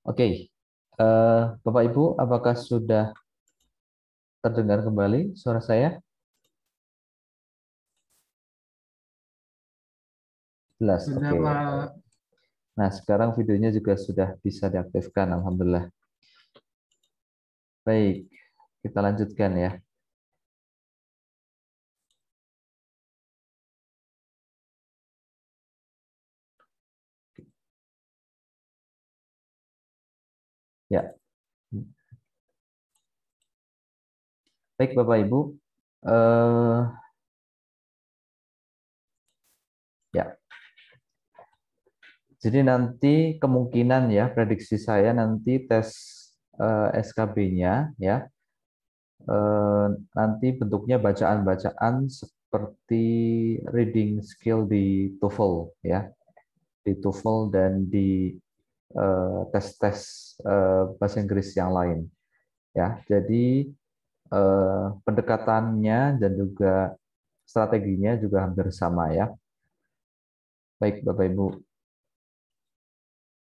Oke, uh, Bapak Ibu, apakah sudah terdengar kembali suara saya? Jelas. Okay. Nah, sekarang videonya juga sudah bisa diaktifkan, alhamdulillah. Baik, kita lanjutkan. Ya. Baik, Bapak Ibu. Uh, ya. Jadi nanti kemungkinan ya prediksi saya nanti tes uh, eh, SKB-nya ya uh, nanti bentuknya bacaan-bacaan seperti reading skill di TOEFL ya di TOEFL dan di tes-tes uh, bahasa Inggris yang lain. Ya, jadi uh, pendekatannya dan juga strateginya juga hampir sama ya. Baik, Bapak Ibu.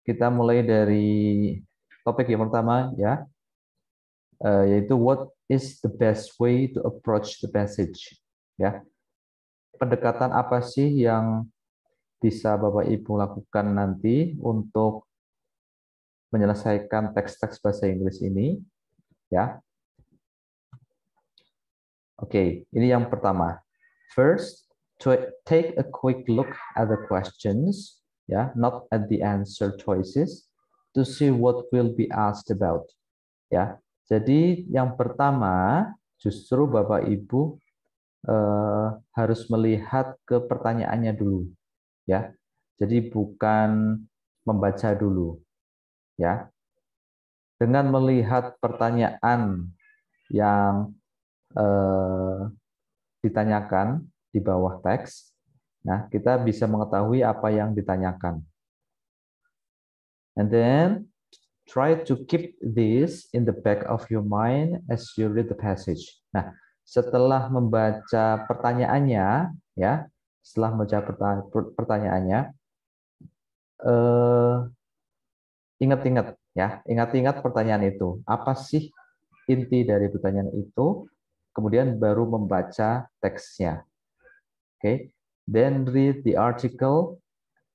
Kita mulai dari topik yang pertama ya, uh, yaitu what is the best way to approach the passage. Ya, pendekatan apa sih yang bisa Bapak Ibu lakukan nanti untuk menyelesaikan teks-teks bahasa Inggris ini ya. Okay, ini yang pertama. First, to take a quick look at the questions, ya, not at the answer choices, to see what will be asked about. Ya, jadi yang pertama justru Bapak Ibu eh, harus melihat ke pertanyaannya dulu, ya. Jadi bukan membaca dulu, ya dengan melihat pertanyaan yang eh, ditanyakan di bawah teks, nah kita bisa mengetahui apa yang ditanyakan. And then try to keep this in the back of your mind as you read the passage. Nah, setelah membaca pertanyaannya, ya, setelah membaca pertanyaannya, eh, Ingat-ingat ya, ingat-ingat pertanyaan itu. Apa sih inti dari pertanyaan itu? Kemudian baru membaca teksnya. Oke. Okay. Then read the article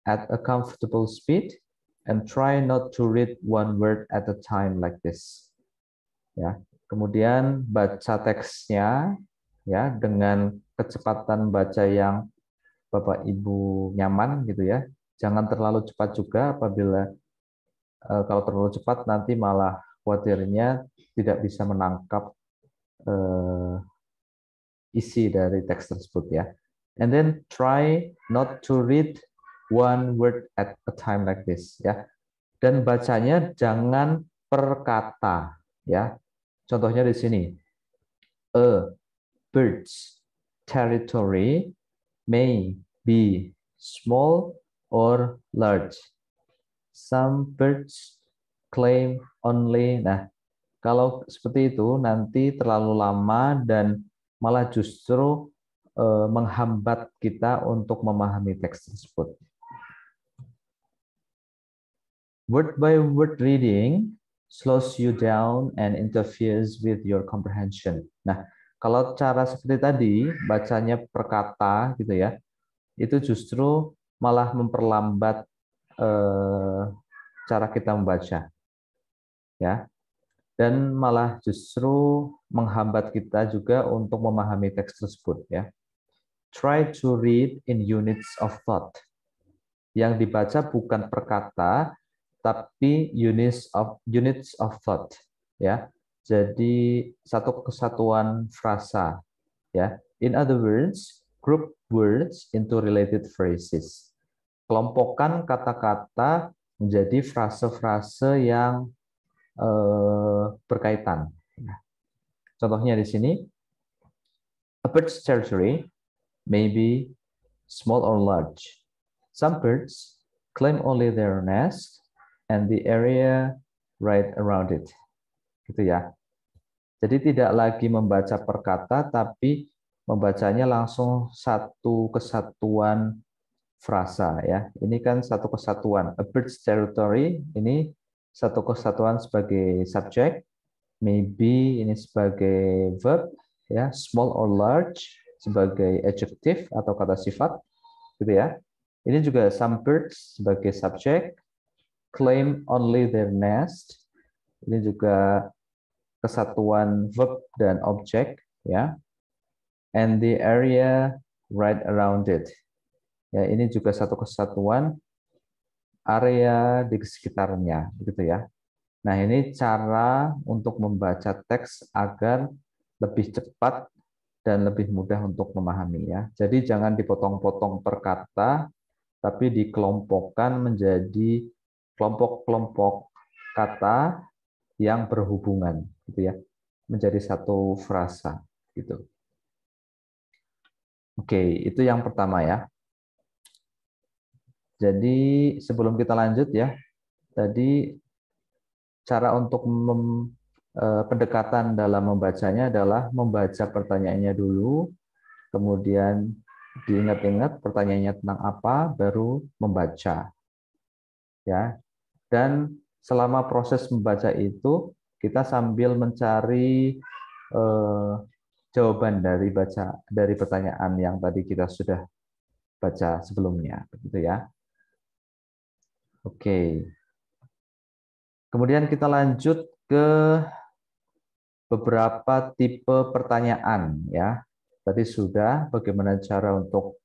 at a comfortable speed and try not to read one word at a time like this. Ya. Kemudian baca teksnya ya dengan kecepatan baca yang Bapak Ibu nyaman gitu ya. Jangan terlalu cepat juga apabila Eh, kalau terlalu cepat nanti malah khawatirnya tidak bisa menangkap uh, isi dari teks tersebut ya. And then try not to read one word at a time like this ya. Dan bacanya jangan per kata ya. Contohnya di sini. A bird's territory may be small or large Some birds claim only. Nah, kalau seperti itu nanti terlalu lama dan malah justru eh, menghambat kita untuk memahami teks tersebut. Word by word reading slows you down and interferes with your comprehension. Nah, kalau cara seperti tadi, bacanya per kata gitu ya, itu justru malah memperlambat eh, cara kita membaca. Ya. Dan malah justru menghambat kita juga untuk memahami teks tersebut ya. Try to read in units of thought. Yang dibaca bukan perkata tapi units of units of thought ya. Jadi satu kesatuan frasa ya. In other words, group words into related phrases kelompokkan kata-kata menjadi frase-frase yang eh, berkaitan. Contohnya di sini, a bird's territory may be small or large. Some birds claim only their nest and the area right around it. Gitu ya. Jadi tidak lagi membaca per kata, tapi membacanya langsung satu kesatuan frasa ya. Ini kan satu kesatuan. A bird's territory ini satu kesatuan sebagai subjek, maybe ini sebagai verb, ya small or large sebagai adjective atau kata sifat, gitu ya. Ini juga some birds sebagai subjek, claim only their nest. Ini juga kesatuan verb dan objek, ya. And the area right around it. Ya, ini juga satu kesatuan area di sekitarnya, begitu ya. Nah, ini cara untuk membaca teks agar lebih cepat dan lebih mudah untuk memahami ya. Jadi jangan dipotong-potong per kata, tapi dikelompokkan menjadi kelompok-kelompok kata yang berhubungan, gitu ya, menjadi satu frasa, gitu. Oke, itu yang pertama ya. Jadi sebelum kita lanjut ya, tadi cara untuk mem, eh, pendekatan dalam membacanya adalah membaca pertanyaannya dulu, kemudian diingat-ingat pertanyaannya tentang apa, baru membaca. Ya. Dan selama proses membaca itu kita sambil mencari eh, jawaban dari baca dari pertanyaan yang tadi kita sudah baca sebelumnya, begitu ya. Oke. Kemudian kita lanjut ke beberapa tipe pertanyaan ya. Tadi sudah bagaimana cara untuk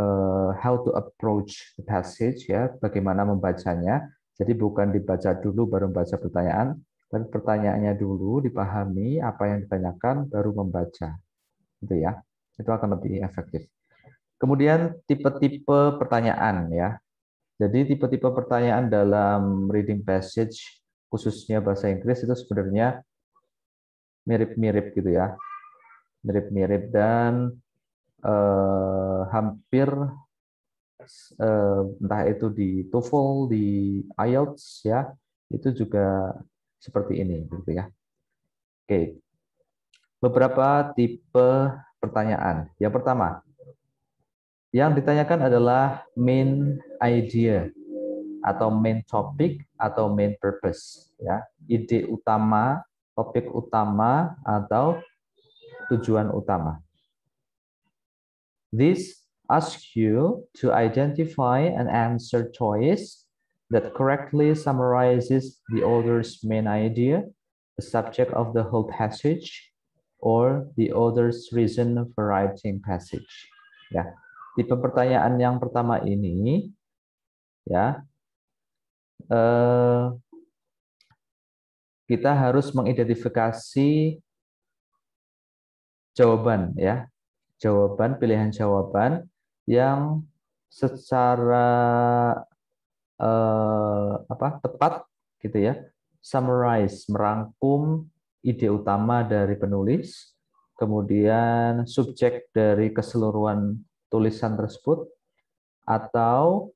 uh, how to approach the passage ya, bagaimana membacanya. Jadi bukan dibaca dulu baru membaca pertanyaan, tapi pertanyaannya dulu dipahami apa yang ditanyakan baru membaca. Gitu ya. Itu akan lebih efektif. Kemudian tipe-tipe pertanyaan ya. Jadi tipe-tipe pertanyaan dalam reading passage khususnya bahasa Inggris itu sebenarnya mirip-mirip gitu ya. Mirip-mirip dan eh, hampir eh, entah itu di TOEFL, di IELTS ya, itu juga seperti ini gitu ya. Oke. Beberapa tipe pertanyaan. Yang pertama, yang ditanyakan adalah main idea atau main topic atau main purpose ya. Ide utama, topik utama atau tujuan utama. This asks you to identify an answer choice that correctly summarizes the author's main idea, the subject of the whole passage, or the author's reason for writing passage. Ya, tipe pertanyaan yang pertama ini ya eh, kita harus mengidentifikasi jawaban ya. Jawaban pilihan jawaban yang secara eh, apa tepat gitu ya summarize merangkum ide utama dari penulis kemudian subjek dari keseluruhan tulisan tersebut atau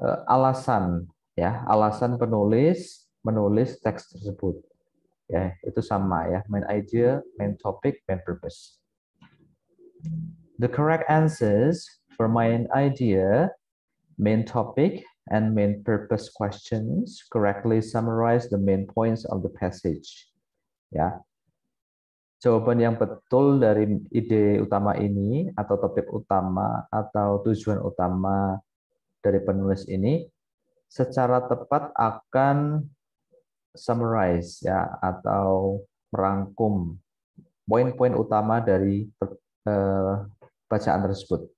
uh, alasan ya alasan penulis menulis teks tersebut. Ya itu sama ya main idea main topic main purpose. The correct answers for main idea main topic and main purpose questions correctly summarize the main points of the passage. Ya jawaban yang betul dari ide utama ini atau topik utama atau tujuan utama dari penulis ini secara tepat akan summarize ya atau merangkum poin-poin utama dari uh, bacaan tersebut.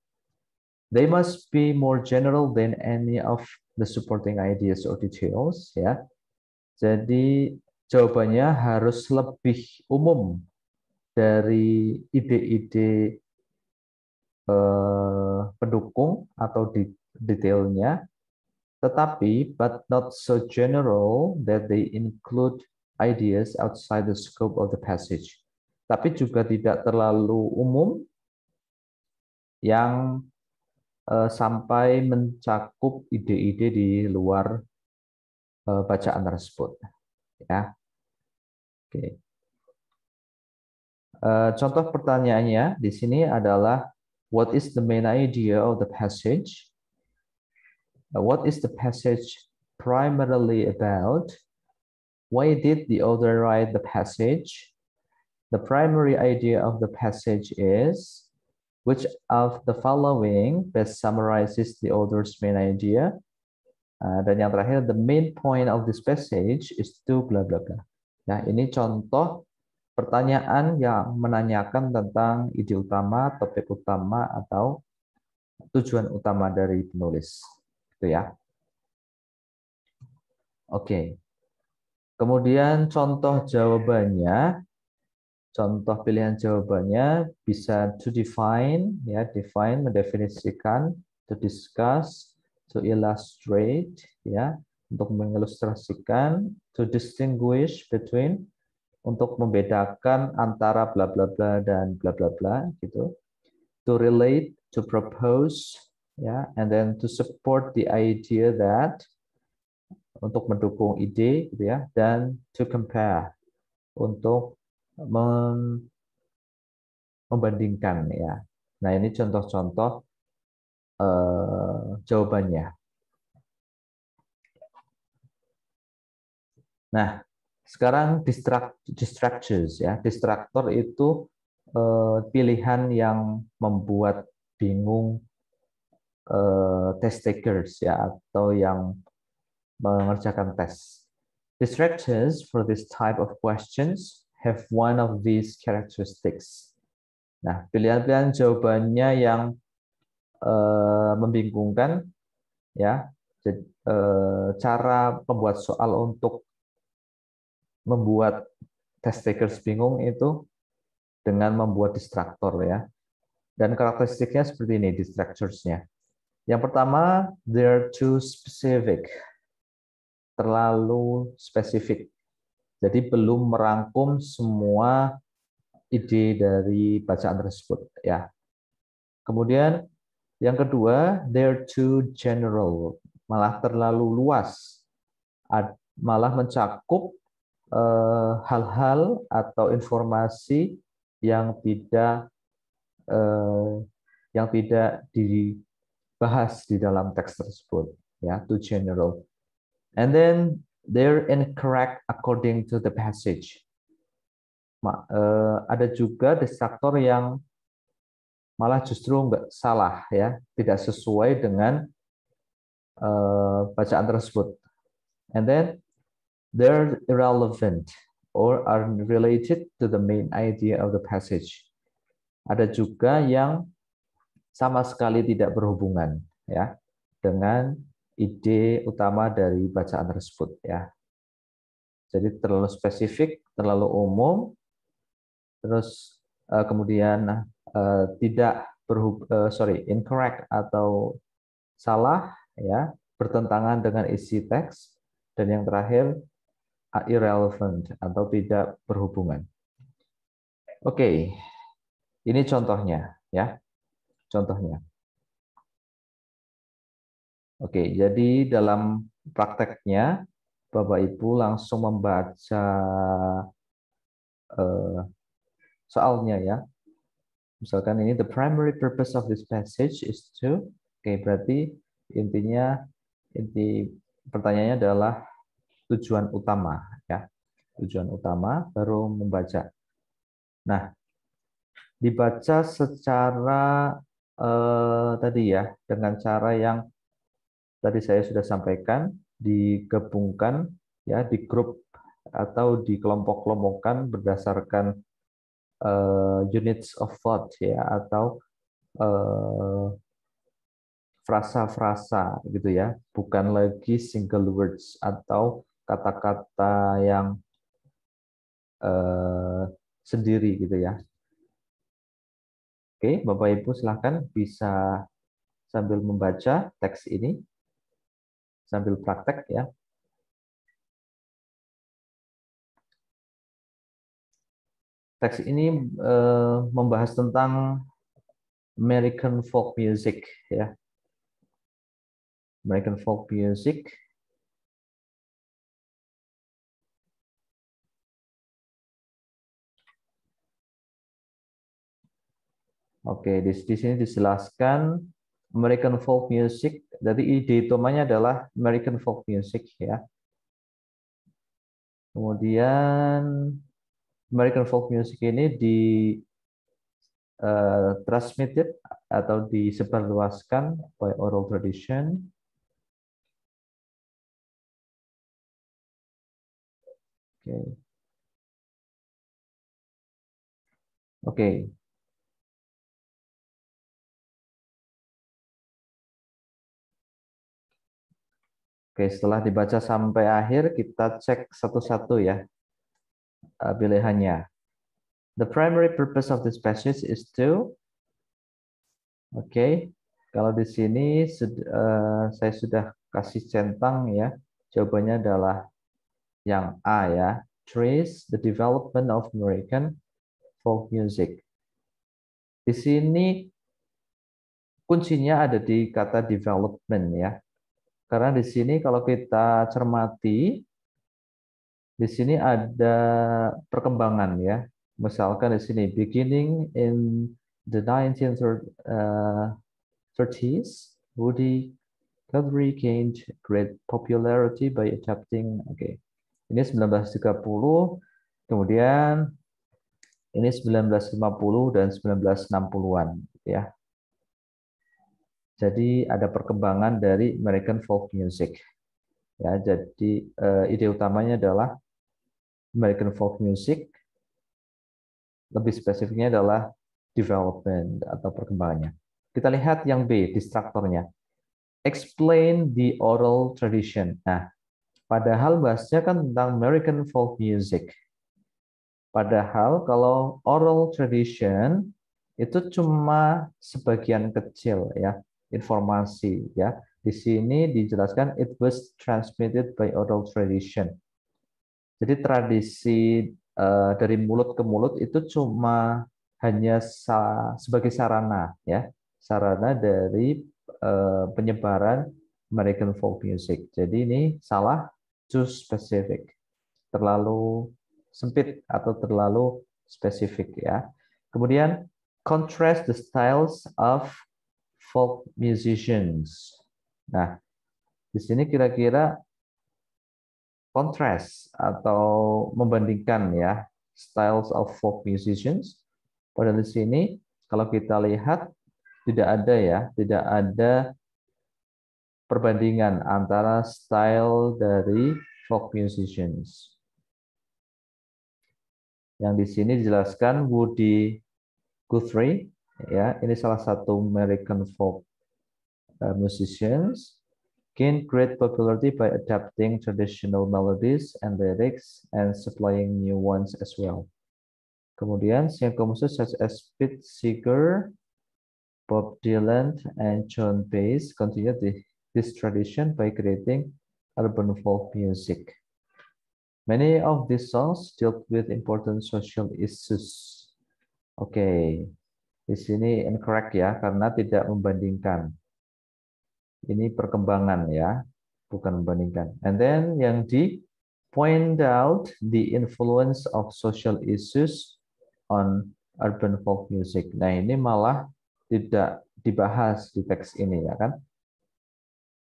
They must be more general than any of the supporting ideas or details ya. Jadi jawabannya harus lebih umum dari ide-ide eh, pendukung atau di, detailnya, tetapi but not so general that they include ideas outside the scope of the passage. Tapi juga tidak terlalu umum yang uh, sampai mencakup ide-ide di luar uh, bacaan tersebut. Ya, oke. Okay. Uh, contoh pertanyaannya di sini adalah what is the main idea of the passage? Uh, what is the passage primarily about? Why did the author write the passage? The primary idea of the passage is which of the following best summarizes the author's main idea? Uh, dan yang terakhir, the main point of this passage is to bla bla bla. Ya, ini contoh pertanyaan yang menanyakan tentang ide utama, topik utama, atau tujuan utama dari penulis. Gitu ya. Oke. Kemudian contoh jawabannya, contoh pilihan jawabannya bisa to define, ya define mendefinisikan, to discuss, to illustrate, ya untuk mengilustrasikan, to distinguish between, untuk membedakan antara bla bla bla dan bla bla bla gitu. To relate to propose ya and then to support the idea that untuk mendukung ide gitu ya dan to compare untuk mem membandingkan ya. Nah ini contoh-contoh uh, jawabannya. Nah sekarang distract distractors ya. Distraktor itu uh, pilihan yang membuat bingung uh, test takers ya atau yang mengerjakan tes. Distractors for this type of questions have one of these characteristics. Nah, pilihan-pilihan jawabannya yang uh, membingungkan ya. Jadi, uh, cara pembuat soal untuk membuat test takers bingung itu dengan membuat distraktor ya. Dan karakteristiknya seperti ini distractors-nya. Yang pertama, they're too specific. Terlalu spesifik. Jadi belum merangkum semua ide dari bacaan tersebut ya. Kemudian yang kedua, they're too general, malah terlalu luas. Malah mencakup hal-hal atau informasi yang tidak eh, yang tidak dibahas di dalam teks tersebut ya too general. And then they're incorrect according to the passage. Uh, ada juga distraktor yang malah justru nggak salah ya tidak sesuai dengan bacaan tersebut. And then they're irrelevant or are related to the main idea of the passage. Ada juga yang sama sekali tidak berhubungan ya dengan ide utama dari bacaan tersebut ya. Jadi terlalu spesifik, terlalu umum, terus uh, kemudian uh, tidak berhub uh, sorry incorrect atau salah ya bertentangan dengan isi teks dan yang terakhir irrelevant atau tidak berhubungan. Oke, okay. ini contohnya ya, contohnya. Oke, okay, jadi dalam prakteknya Bapak Ibu langsung membaca uh, soalnya ya. Misalkan ini the primary purpose of this passage is to, oke okay, berarti intinya inti pertanyaannya adalah tujuan utama ya. Tujuan utama baru membaca. Nah, dibaca secara eh, tadi ya dengan cara yang tadi saya sudah sampaikan digabungkan ya di grup atau di kelompok-kelompokkan berdasarkan uh, units of thought ya atau uh, frasa-frasa gitu ya bukan lagi single words atau kata-kata yang uh, sendiri gitu ya. Oke, Bapak Ibu silahkan bisa sambil membaca teks ini, sambil praktek ya. Teks ini uh, membahas tentang American folk music ya. American folk music Oke, di, sini dijelaskan American folk music. Jadi ide utamanya adalah American folk music ya. Kemudian American folk music ini di uh, transmitted atau disebarluaskan by oral tradition. Oke. Okay. Oke. Okay. Oke, setelah dibaca sampai akhir, kita cek satu-satu ya uh, pilihannya. The primary purpose of this passage is to, oke, okay, kalau di sini uh, saya sudah kasih centang ya, jawabannya adalah yang A ya, trace the development of American folk music. Di sini kuncinya ada di kata development ya. Karena di sini kalau kita cermati, di sini ada perkembangan ya. Misalkan di sini beginning in the 1930s, uh, Woody Guthrie gained great popularity by adapting. Oke, okay. ini 1930, kemudian ini 1950 dan 1960-an ya. Jadi ada perkembangan dari American folk music. Ya, jadi uh, ide utamanya adalah American folk music. Lebih spesifiknya adalah development atau perkembangannya. Kita lihat yang B, distraktornya. Explain the oral tradition. Nah, padahal bahasnya kan tentang American folk music. Padahal kalau oral tradition itu cuma sebagian kecil ya informasi ya. Di sini dijelaskan it was transmitted by oral tradition. Jadi tradisi uh, dari mulut ke mulut itu cuma hanya sa sebagai sarana ya, sarana dari uh, penyebaran American folk music. Jadi ini salah too specific. Terlalu sempit atau terlalu spesifik ya. Kemudian contrast the styles of folk musicians. Nah, di sini kira-kira contrast atau membandingkan ya styles of folk musicians. Pada di sini kalau kita lihat tidak ada ya, tidak ada perbandingan antara style dari folk musicians. Yang di sini dijelaskan Woody Guthrie ya ini salah satu American folk uh, musicians gained great popularity by adapting traditional melodies and lyrics and supplying new ones as well. Kemudian siang composers such as Pete Seeger, Bob Dylan, and John Baez continued this tradition by creating urban folk music. Many of these songs dealt with important social issues. Oke. Di sini incorrect ya, karena tidak membandingkan. Ini perkembangan ya, bukan membandingkan. And then yang di point out the influence of social issues on urban folk music. Nah ini malah tidak dibahas di teks ini ya kan.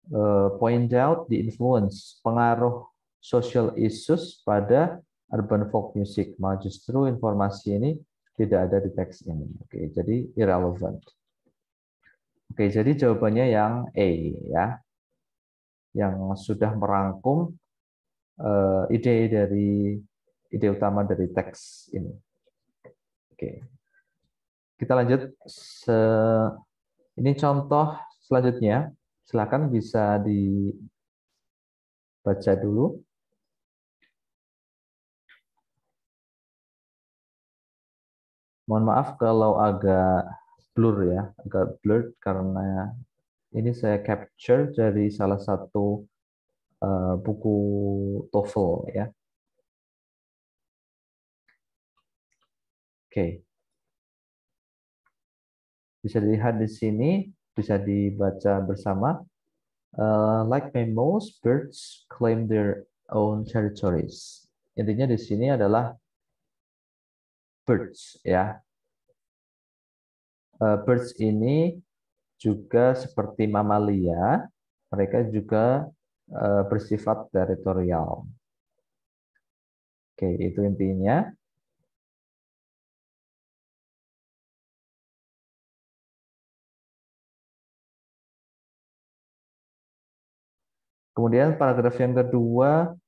Uh, point out the influence, pengaruh social issues pada urban folk music. Malah justru informasi ini tidak ada di teks ini. Oke, jadi irrelevant. Oke, jadi jawabannya yang A ya. Yang sudah merangkum uh, ide dari ide utama dari teks ini. Oke. Kita lanjut se ini contoh selanjutnya. Silakan bisa dibaca dulu. Mohon maaf kalau agak blur ya, agak blurred karena ini saya capture dari salah satu uh, buku TOEFL ya. Oke. Okay. Bisa dilihat di sini, bisa dibaca bersama. Uh, like mammals, birds claim their own territories. Intinya di sini adalah birds ya. Uh, birds ini juga seperti mamalia, mereka juga eh, bersifat teritorial. Oke, itu intinya. Kemudian paragraf yang kedua eh,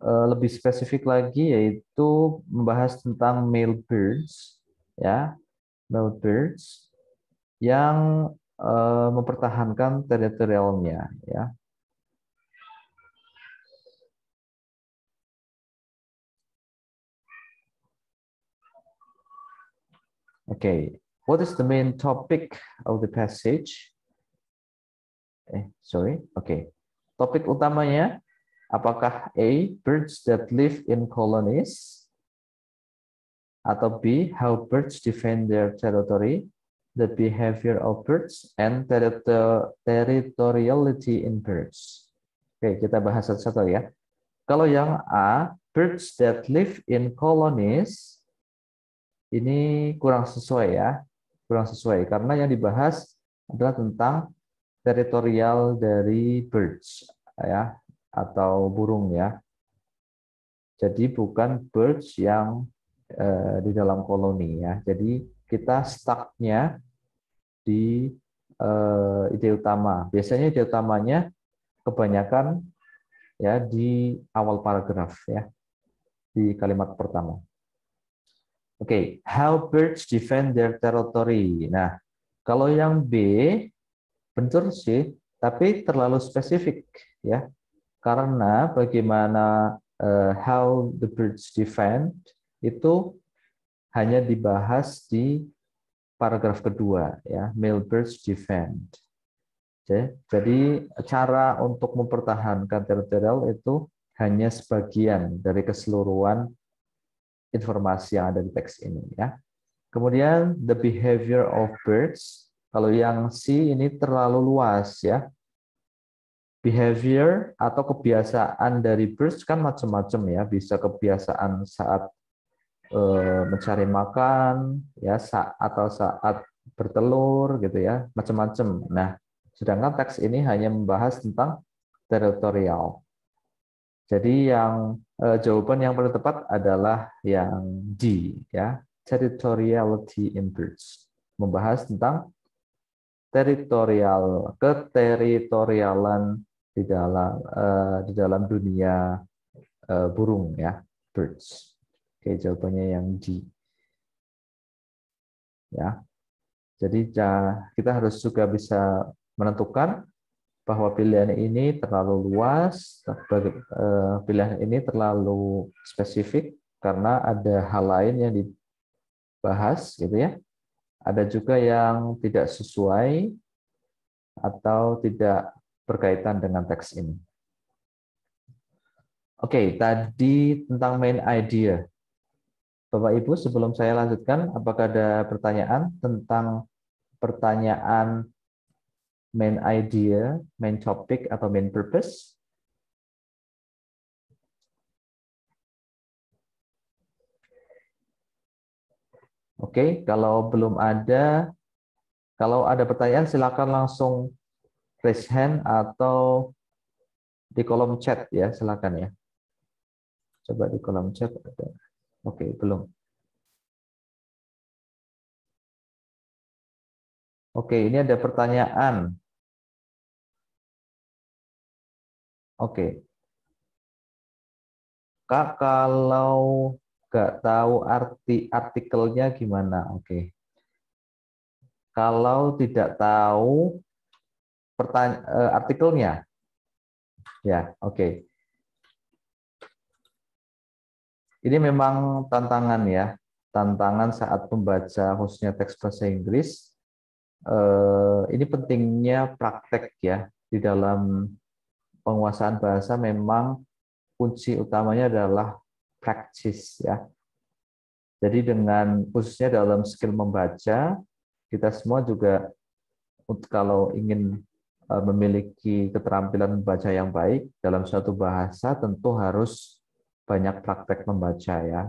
lebih spesifik lagi yaitu membahas tentang male birds ya, male birds yang eh, mempertahankan teritorialnya ya. Okay, what is the main topic of the passage? Eh, sorry. Okay. Topik utamanya, apakah A, birds that live in colonies, atau B, how birds defend their territory, the behavior of birds, and territoriality in birds. Oke, kita bahas satu-satu ya. Kalau yang A, birds that live in colonies, ini kurang sesuai ya, kurang sesuai karena yang dibahas adalah tentang teritorial dari birds ya atau burung ya. Jadi bukan birds yang eh, di dalam koloni ya. Jadi kita stucknya di eh, ide utama. Biasanya ide utamanya kebanyakan ya di awal paragraf ya di kalimat pertama. Oke, okay. how birds defend their territory. Nah, kalau yang B Betul sih, tapi terlalu spesifik ya. Karena bagaimana uh, how the birds defend itu hanya dibahas di paragraf kedua ya, male birds defend. Jadi cara untuk mempertahankan teritorial itu hanya sebagian dari keseluruhan informasi yang ada di teks ini ya. Kemudian the behavior of birds kalau yang C ini terlalu luas ya. Behavior atau kebiasaan dari birds kan macam-macam ya. Bisa kebiasaan saat eh, mencari makan ya atau saat bertelur gitu ya, macam-macam. Nah, sedangkan teks ini hanya membahas tentang teritorial. Jadi yang eh, jawaban yang paling tepat adalah yang D ya, territoriality in birds. Membahas tentang teritorial keteritorialan di dalam uh, di dalam dunia uh, burung ya birds. Oke jawabannya yang D. Ya. Jadi kita harus juga bisa menentukan bahwa pilihan ini terlalu luas, eh, pilihan ini terlalu spesifik karena ada hal lain yang dibahas gitu ya ada juga yang tidak sesuai atau tidak berkaitan dengan teks ini. Oke, okay, tadi tentang main idea. Bapak Ibu, sebelum saya lanjutkan, apakah ada pertanyaan tentang pertanyaan main idea, main topic, atau main purpose? Oke, kalau belum ada, kalau ada pertanyaan silakan langsung raise hand atau di kolom chat ya, silakan ya. Coba di kolom chat ada. Oke, belum. Oke, ini ada pertanyaan. Oke. Kak, kalau nggak tahu arti artikelnya gimana. Oke. Kalau tidak tahu pertanya eh, artikelnya, ya oke. Okay. Ini memang tantangan ya, tantangan saat membaca khususnya teks bahasa Inggris. Eh, ini pentingnya praktek ya di dalam penguasaan bahasa memang kunci utamanya adalah practice ya. Jadi dengan khususnya dalam skill membaca, kita semua juga kalau ingin memiliki keterampilan membaca yang baik dalam suatu bahasa tentu harus banyak praktek membaca ya.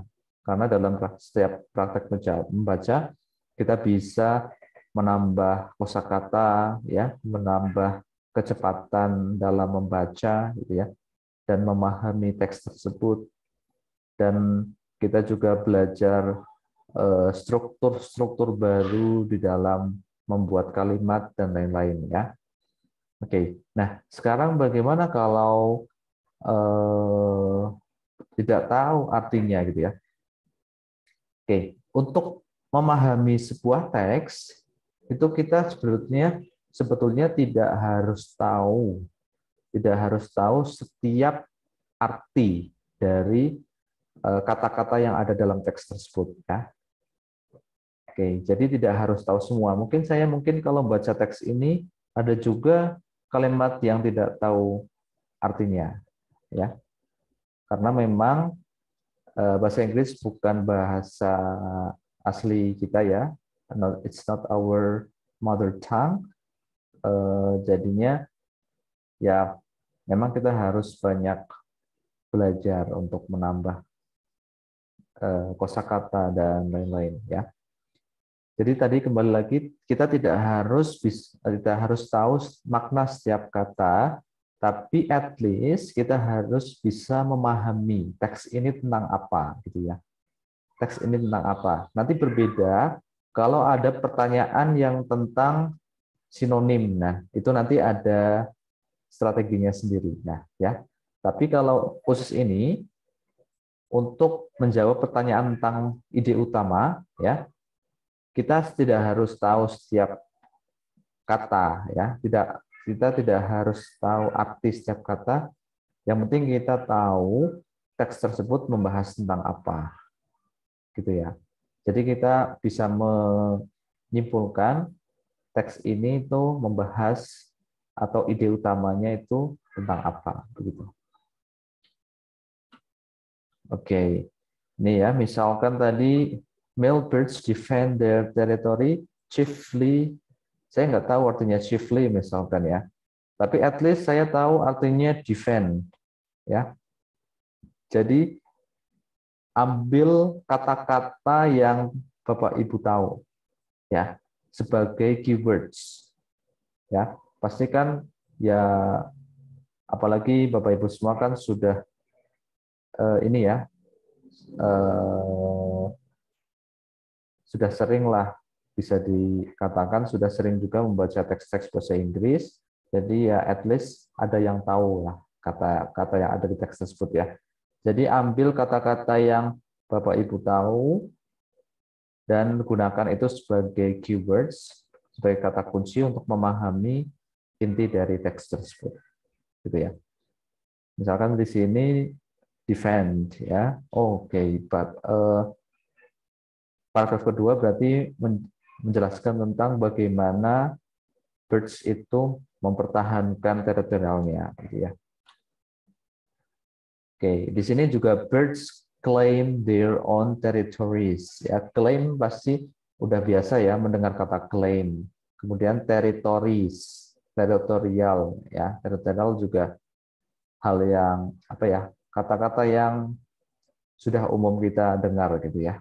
Karena dalam setiap praktek membaca kita bisa menambah kosakata, ya, menambah kecepatan dalam membaca, gitu ya, dan memahami teks tersebut. Dan kita juga belajar eh, struktur-struktur baru di dalam membuat kalimat dan lain-lain, ya. Oke, nah sekarang bagaimana kalau eh, tidak tahu artinya, gitu ya? Oke, untuk memahami sebuah teks itu kita sebetulnya sebetulnya tidak harus tahu tidak harus tahu setiap arti dari eh, kata-kata yang ada dalam teks tersebut ya. Oke, jadi tidak harus tahu semua. Mungkin saya mungkin kalau baca teks ini ada juga kalimat yang tidak tahu artinya ya. Karena memang eh, bahasa Inggris bukan bahasa asli kita ya. It's not our mother tongue. Uh, jadinya ya memang kita harus banyak belajar untuk menambah uh, kosakata dan lain-lain ya. Jadi tadi kembali lagi kita tidak harus tidak harus tahu makna setiap kata, tapi at least kita harus bisa memahami teks ini tentang apa gitu ya teks ini tentang apa. Nanti berbeda kalau ada pertanyaan yang tentang sinonim. Nah, itu nanti ada strateginya sendiri. Nah, ya. Tapi kalau khusus ini untuk menjawab pertanyaan tentang ide utama, ya, kita tidak harus tahu setiap kata, ya. Tidak kita tidak harus tahu arti setiap kata. Yang penting kita tahu teks tersebut membahas tentang apa gitu ya. Jadi kita bisa menyimpulkan teks ini itu membahas atau ide utamanya itu tentang apa begitu. Oke. Ini ya, misalkan tadi male birds defend their territory chiefly saya nggak tahu artinya chiefly misalkan ya. Tapi at least saya tahu artinya defend ya. Jadi ambil kata-kata yang Bapak Ibu tahu ya sebagai keywords. Ya, pastikan ya apalagi Bapak Ibu semua kan sudah uh, ini ya uh, sudah sering lah bisa dikatakan sudah sering juga membaca teks-teks bahasa Inggris. Jadi ya at least ada yang tahu lah kata-kata yang ada di teks tersebut ya. Jadi ambil kata-kata yang Bapak Ibu tahu dan gunakan itu sebagai keywords, sebagai kata kunci untuk memahami inti dari teks tersebut. Gitu ya. Misalkan di sini defend ya. Oke, okay. uh, paragraf kedua berarti menjelaskan tentang bagaimana birds itu mempertahankan teritorialnya gitu ya. Oke, di sini juga birds claim their own territories. Ya, claim pasti udah biasa ya mendengar kata claim. Kemudian territories, teritorial ya. Teritorial juga hal yang apa ya? Kata-kata yang sudah umum kita dengar gitu ya.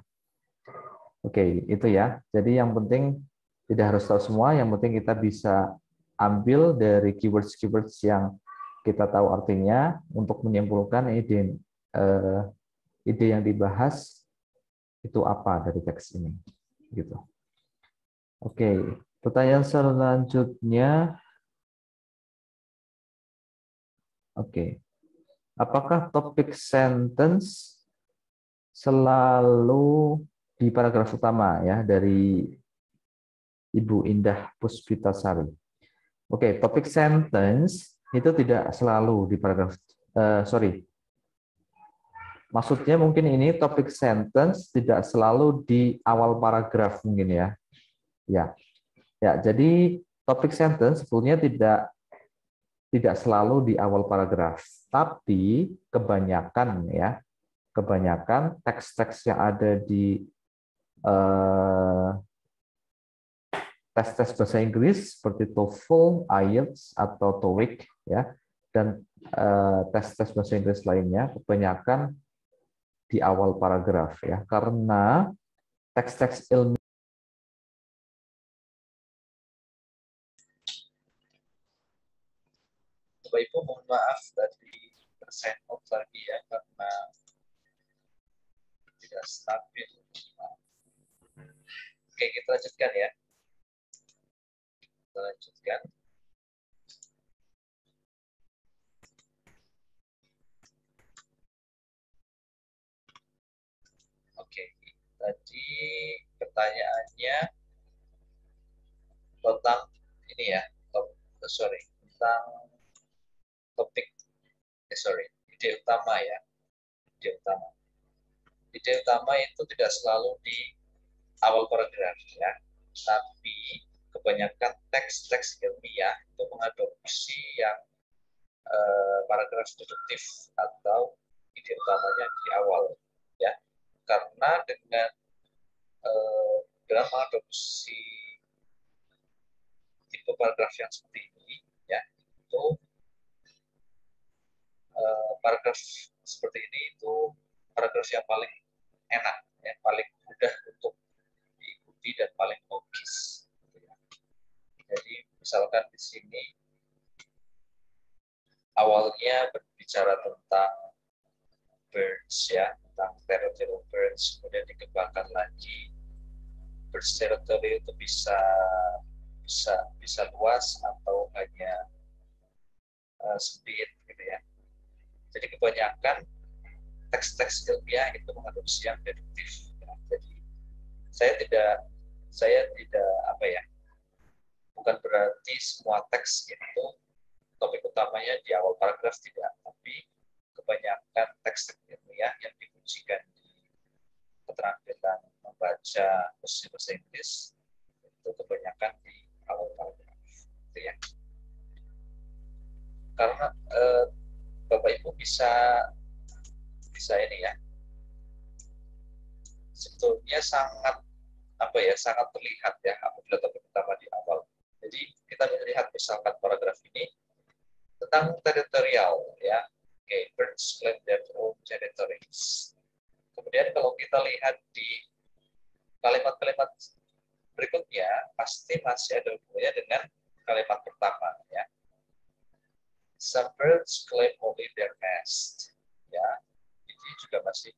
Oke, itu ya. Jadi yang penting tidak harus tahu semua, yang penting kita bisa ambil dari keywords-keywords yang kita tahu artinya untuk menyimpulkan ide eh, ide yang dibahas itu apa dari teks ini gitu. Oke, pertanyaan selanjutnya Oke. Apakah topik sentence selalu di paragraf utama ya dari Ibu Indah Puspitasari? Oke, topik sentence itu tidak selalu di paragraf uh, sorry. Maksudnya mungkin ini topik sentence tidak selalu di awal paragraf mungkin ya. Ya. Ya jadi topik sentence sebetulnya tidak tidak selalu di awal paragraf. Tapi kebanyakan ya kebanyakan teks-teks yang ada di Eh, tes-tes bahasa Inggris seperti TOEFL, IELTS atau TOEIC ya dan eh, tes-tes bahasa Inggris lainnya kebanyakan di awal paragraf ya karena teks-teks ilmiah Bapak Ibu mohon maaf tadi lagi ya karena tidak stabil. Oke, kita lanjutkan ya. Kita lanjutkan. Oke, tadi pertanyaannya tentang ini ya, top, sorry, tentang topik, eh, sorry, ide utama ya, ide utama. Ide utama itu tidak selalu di awal paragraf ya, tapi kebanyakan teks-teks ilmiah itu mengadopsi yang eh, paragraf deduktif atau ide utamanya di awal ya. Karena dengan eh, dalam mengadopsi tipe paragraf yang seperti ini ya itu eh, paragraf seperti ini itu paragraf yang paling enak ya paling mudah untuk dan paling logis. Jadi misalkan di sini awalnya berbicara tentang birds ya tentang territorial birds kemudian dikembangkan lagi. Birds territory itu bisa bisa bisa luas atau hanya uh, sempit gitu ya. Jadi kebanyakan teks-teks ilmiah itu mengadopsi yang deduktif saya tidak saya tidak apa ya bukan berarti semua teks itu topik utamanya di awal paragraf tidak, tapi kebanyakan teks ilmiah yang diujikan di keterampilan membaca bahasa Inggris itu kebanyakan di awal paragraf, gitu ya. Karena eh, Bapak Ibu bisa bisa ini ya, sebetulnya sangat sangat terlihat ya apabila topik utama di awal jadi kita melihat misalkan paragraf ini tentang teritorial ya. Oke, okay, birds claim their own territories. Kemudian kalau kita lihat di kalimat-kalimat berikutnya pasti masih ada hubungannya dengan kalimat pertama ya. Some birds claim only their nest. Ya, ini juga masih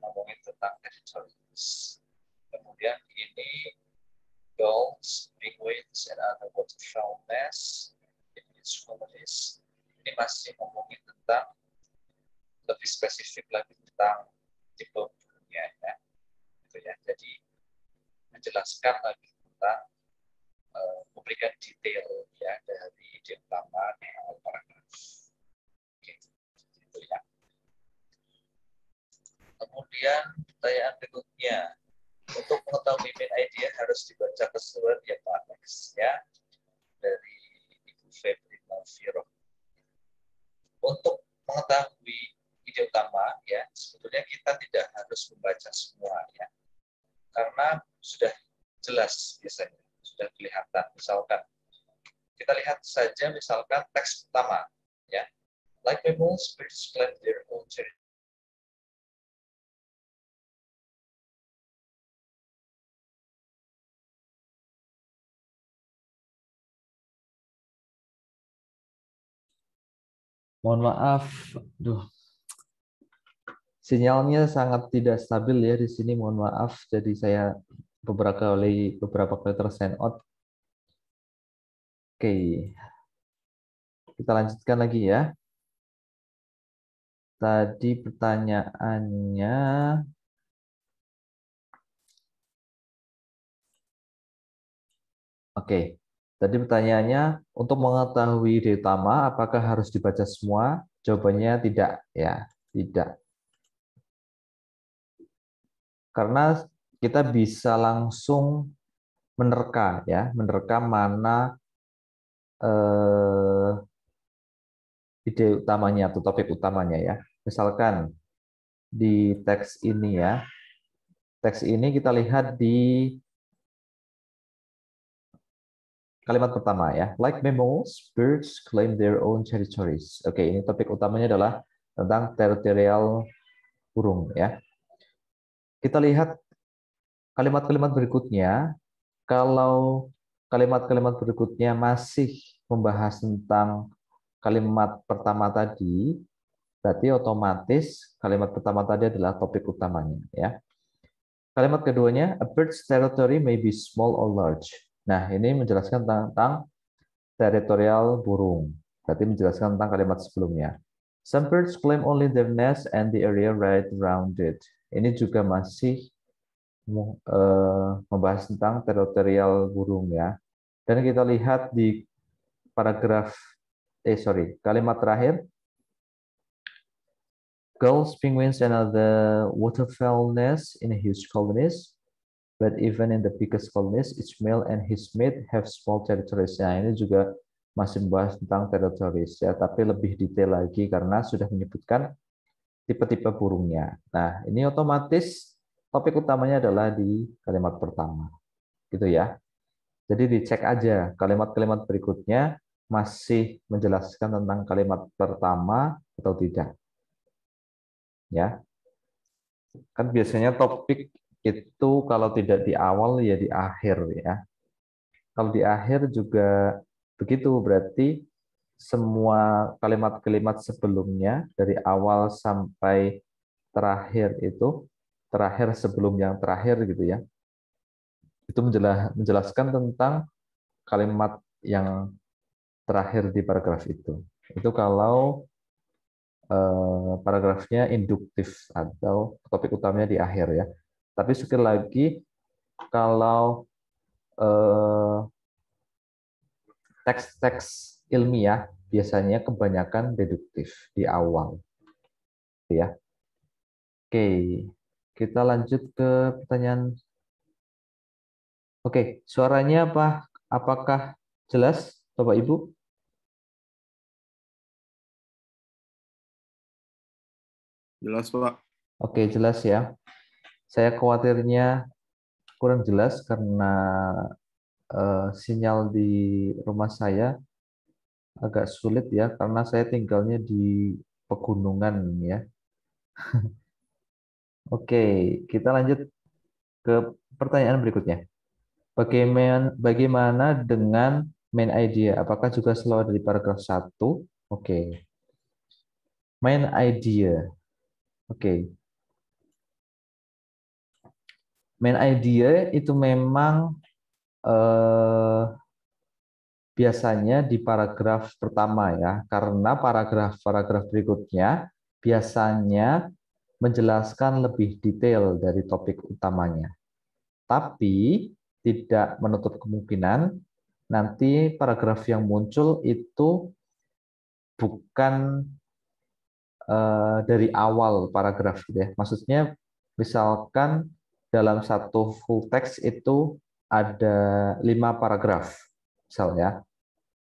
ngomongin tentang territories. Kemudian ini gulls, penguins, and other waterfowl nests in its colonies. Ini masih ngomongin tentang lebih spesifik lagi tentang tipe ya. Gitu ya. Jadi menjelaskan lagi tentang uh, memberikan detail ya dari ide utama di awal paragraf. Oke, gitu ya. Kemudian pertanyaan berikutnya, untuk mengetahui main idea harus dibaca keseluruhan ya Pak Alex ya dari Ibu Febri Malviro. Untuk mengetahui ide utama ya sebetulnya kita tidak harus membaca semua ya karena sudah jelas biasanya sudah kelihatan misalkan. Kita lihat saja misalkan teks pertama ya. Like mammals birds claim their own territory Mohon maaf, duh, sinyalnya sangat tidak stabil ya di sini. Mohon maaf, jadi saya beberapa kali beberapa kali tersign out. Oke, kita lanjutkan lagi ya. Tadi pertanyaannya Oke, Tadi pertanyaannya, untuk mengetahui ide utama, apakah harus dibaca semua? Jawabannya tidak, ya, tidak. Karena kita bisa langsung menerka, ya, menerka mana eh, ide utamanya atau topik utamanya, ya. Misalkan di teks ini, ya, teks ini kita lihat di Kalimat pertama ya, like mammals, birds claim their own territories. Oke, ini topik utamanya adalah tentang teritorial burung ya. Kita lihat kalimat-kalimat berikutnya. Kalau kalimat-kalimat berikutnya masih membahas tentang kalimat pertama tadi, berarti otomatis kalimat pertama tadi adalah topik utamanya. ya. Kalimat keduanya, a bird's territory may be small or large. Nah, ini menjelaskan tentang teritorial burung. Berarti menjelaskan tentang kalimat sebelumnya. Some birds claim only their nest and the area right around it. Ini juga masih uh, membahas tentang teritorial burung ya. Dan kita lihat di paragraf eh sorry, kalimat terakhir Gulls, penguins, and other waterfowl nest in huge colonies, but even in the biggest colonies, each male and his mate have small territories. Nah, ini juga masih membahas tentang territories ya, tapi lebih detail lagi karena sudah menyebutkan tipe-tipe burungnya. Nah, ini otomatis topik utamanya adalah di kalimat pertama. Gitu ya. Jadi dicek aja kalimat-kalimat berikutnya masih menjelaskan tentang kalimat pertama atau tidak. Ya. Kan biasanya topik itu kalau tidak di awal ya di akhir ya. Kalau di akhir juga begitu berarti semua kalimat-kalimat sebelumnya dari awal sampai terakhir itu terakhir sebelum yang terakhir gitu ya itu menjelaskan tentang kalimat yang terakhir di paragraf itu. Itu kalau eh, paragrafnya induktif atau topik utamanya di akhir ya. Tapi sekali lagi kalau eh, teks-teks ilmiah biasanya kebanyakan deduktif di awal. Ya. Oke, kita lanjut ke pertanyaan Oke, suaranya apa? Apakah jelas, Bapak Ibu? Jelas, Pak. Oke, jelas ya. Saya khawatirnya kurang jelas karena uh, sinyal di rumah saya agak sulit ya, karena saya tinggalnya di pegunungan ya. Oke, kita lanjut ke pertanyaan berikutnya. Bagaimana, bagaimana dengan main idea? Apakah juga selalu dari paragraf 1? Oke. Okay. Main idea. Oke. Okay. Main idea itu memang eh, biasanya di paragraf pertama ya, karena paragraf-paragraf berikutnya biasanya menjelaskan lebih detail dari topik utamanya. Tapi tidak menutup kemungkinan nanti paragraf yang muncul itu bukan uh, dari awal paragraf gitu ya. Maksudnya misalkan dalam satu full text itu ada lima paragraf misalnya.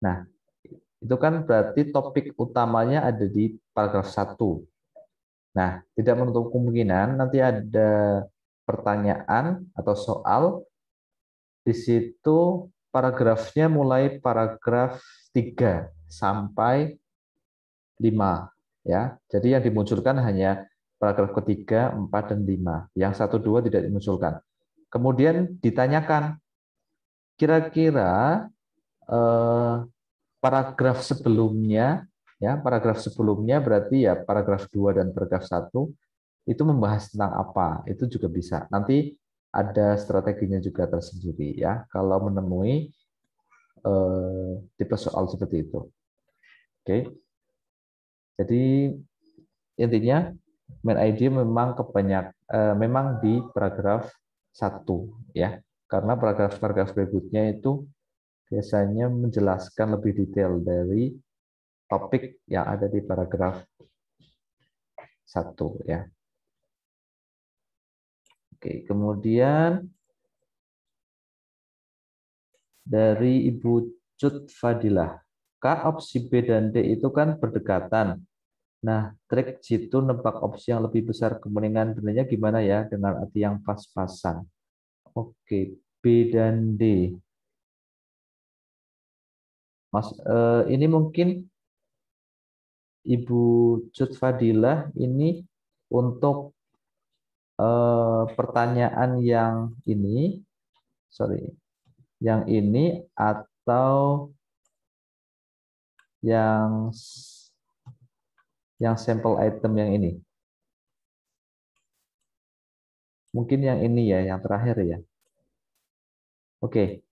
Nah, itu kan berarti topik utamanya ada di paragraf satu. Nah, tidak menutup kemungkinan nanti ada pertanyaan atau soal di situ paragrafnya mulai paragraf 3 sampai 5 ya. Jadi yang dimunculkan hanya paragraf ketiga, 4 dan 5. Yang satu dua tidak dimunculkan. Kemudian ditanyakan kira-kira eh, paragraf sebelumnya ya, paragraf sebelumnya berarti ya paragraf 2 dan paragraf 1 itu membahas tentang apa? Itu juga bisa. Nanti ada strateginya juga tersendiri ya kalau menemui eh, tipe soal seperti itu. Oke. Jadi intinya main ID memang kebanyak eh, memang di paragraf satu ya. Karena paragraf-paragraf berikutnya itu biasanya menjelaskan lebih detail dari topik yang ada di paragraf satu ya. Oke, kemudian dari Ibu Cut Fadilah. K opsi B dan D itu kan berdekatan. Nah, trik situ nebak opsi yang lebih besar kemungkinan benarnya gimana ya dengan arti yang pas-pasan. Oke, B dan D. Mas, eh, ini mungkin Ibu Cut Fadilah ini untuk eh, pertanyaan yang ini, sorry, yang ini atau yang yang sampel item yang ini. Mungkin yang ini ya, yang terakhir ya. Oke,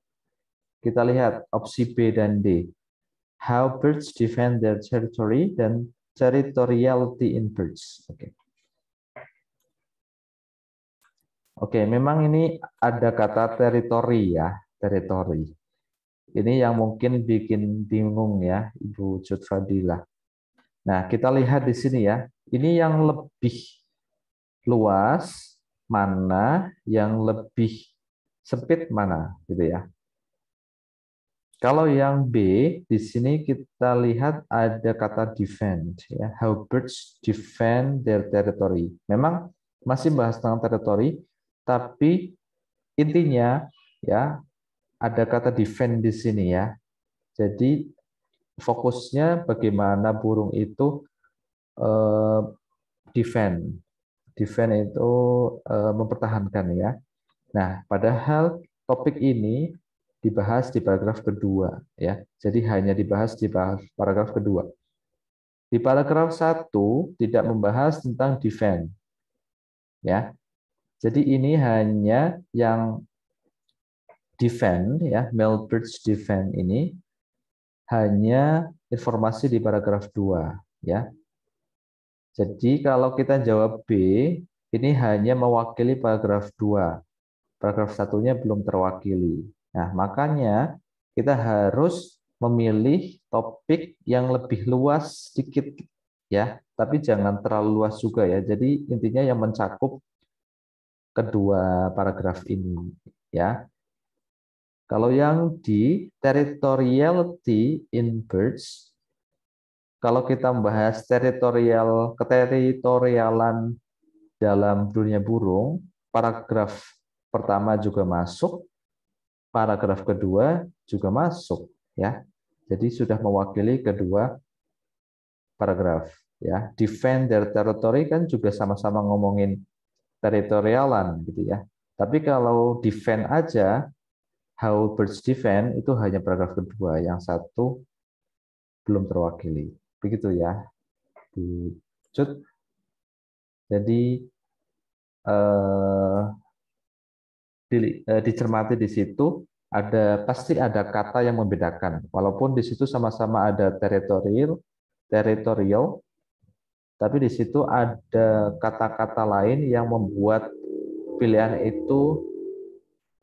kita lihat opsi B dan D. How birds defend their territory dan territoriality in birds. Oke. Oke, memang ini ada kata teritori ya, teritori. Ini yang mungkin bikin bingung ya, Ibu Jud Fadila. Nah, kita lihat di sini ya. Ini yang lebih luas mana yang lebih sempit mana gitu ya. Kalau yang B di sini kita lihat ada kata defend ya, how birds defend their territory. Memang masih bahas tentang territory, tapi intinya ya ada kata defend di sini ya. Jadi fokusnya bagaimana burung itu uh, defend defend itu uh, mempertahankan ya. Nah, padahal topik ini dibahas di paragraf kedua ya. Jadi hanya dibahas di paragraf kedua. Di paragraf satu tidak membahas tentang defend. Ya. Jadi ini hanya yang defend ya, Melbridge defend ini hanya informasi di paragraf 2 ya. Jadi kalau kita jawab B, ini hanya mewakili paragraf 2. Paragraf satunya belum terwakili. Nah, makanya kita harus memilih topik yang lebih luas sedikit ya, tapi jangan terlalu luas juga ya. Jadi intinya yang mencakup kedua paragraf ini ya. Kalau yang di territoriality in birds kalau kita membahas teritorial keteritorialan dalam dunia burung, paragraf pertama juga masuk, paragraf kedua juga masuk, ya. Jadi sudah mewakili kedua paragraf, ya. Defend their territory kan juga sama-sama ngomongin teritorialan, gitu ya. Tapi kalau defend aja, how birds defend itu hanya paragraf kedua, yang satu belum terwakili. Begitu ya. Dicut. Jadi eh, di, eh, dicermati di situ ada pasti ada kata yang membedakan. Walaupun di situ sama-sama ada teritorial, teritorial, tapi di situ ada kata-kata lain yang membuat pilihan itu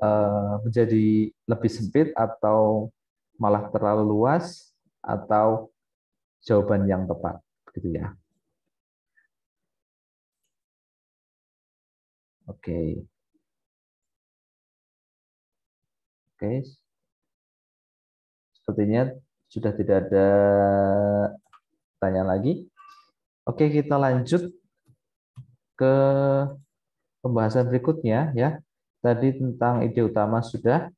eh, menjadi lebih sempit atau malah terlalu luas atau jawaban yang tepat gitu ya. Oke. Oke. Sepertinya sudah tidak ada tanya lagi. Oke, kita lanjut ke pembahasan berikutnya ya. Tadi tentang ide utama sudah.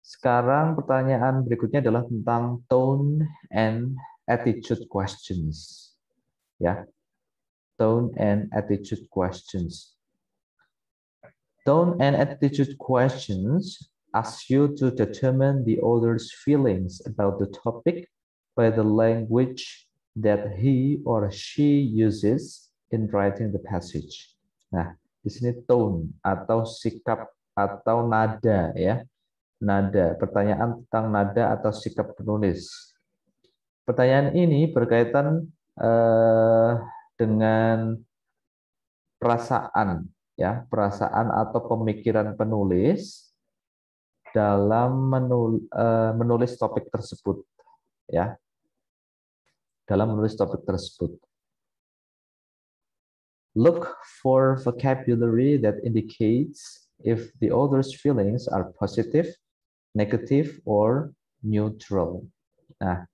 Sekarang pertanyaan berikutnya adalah tentang tone and attitude questions. Ya. Tone and attitude questions. Tone and attitude questions ask you to determine the author's feelings about the topic by the language that he or she uses in writing the passage. Nah, di sini tone atau sikap atau nada ya. Nada, pertanyaan tentang nada atau sikap penulis. Pertanyaan ini berkaitan eh, dengan perasaan, ya, perasaan atau pemikiran penulis dalam menul, eh, menulis topik tersebut, ya, dalam menulis topik tersebut. Look for vocabulary that indicates if the author's feelings are positive, negative, or neutral. Nah,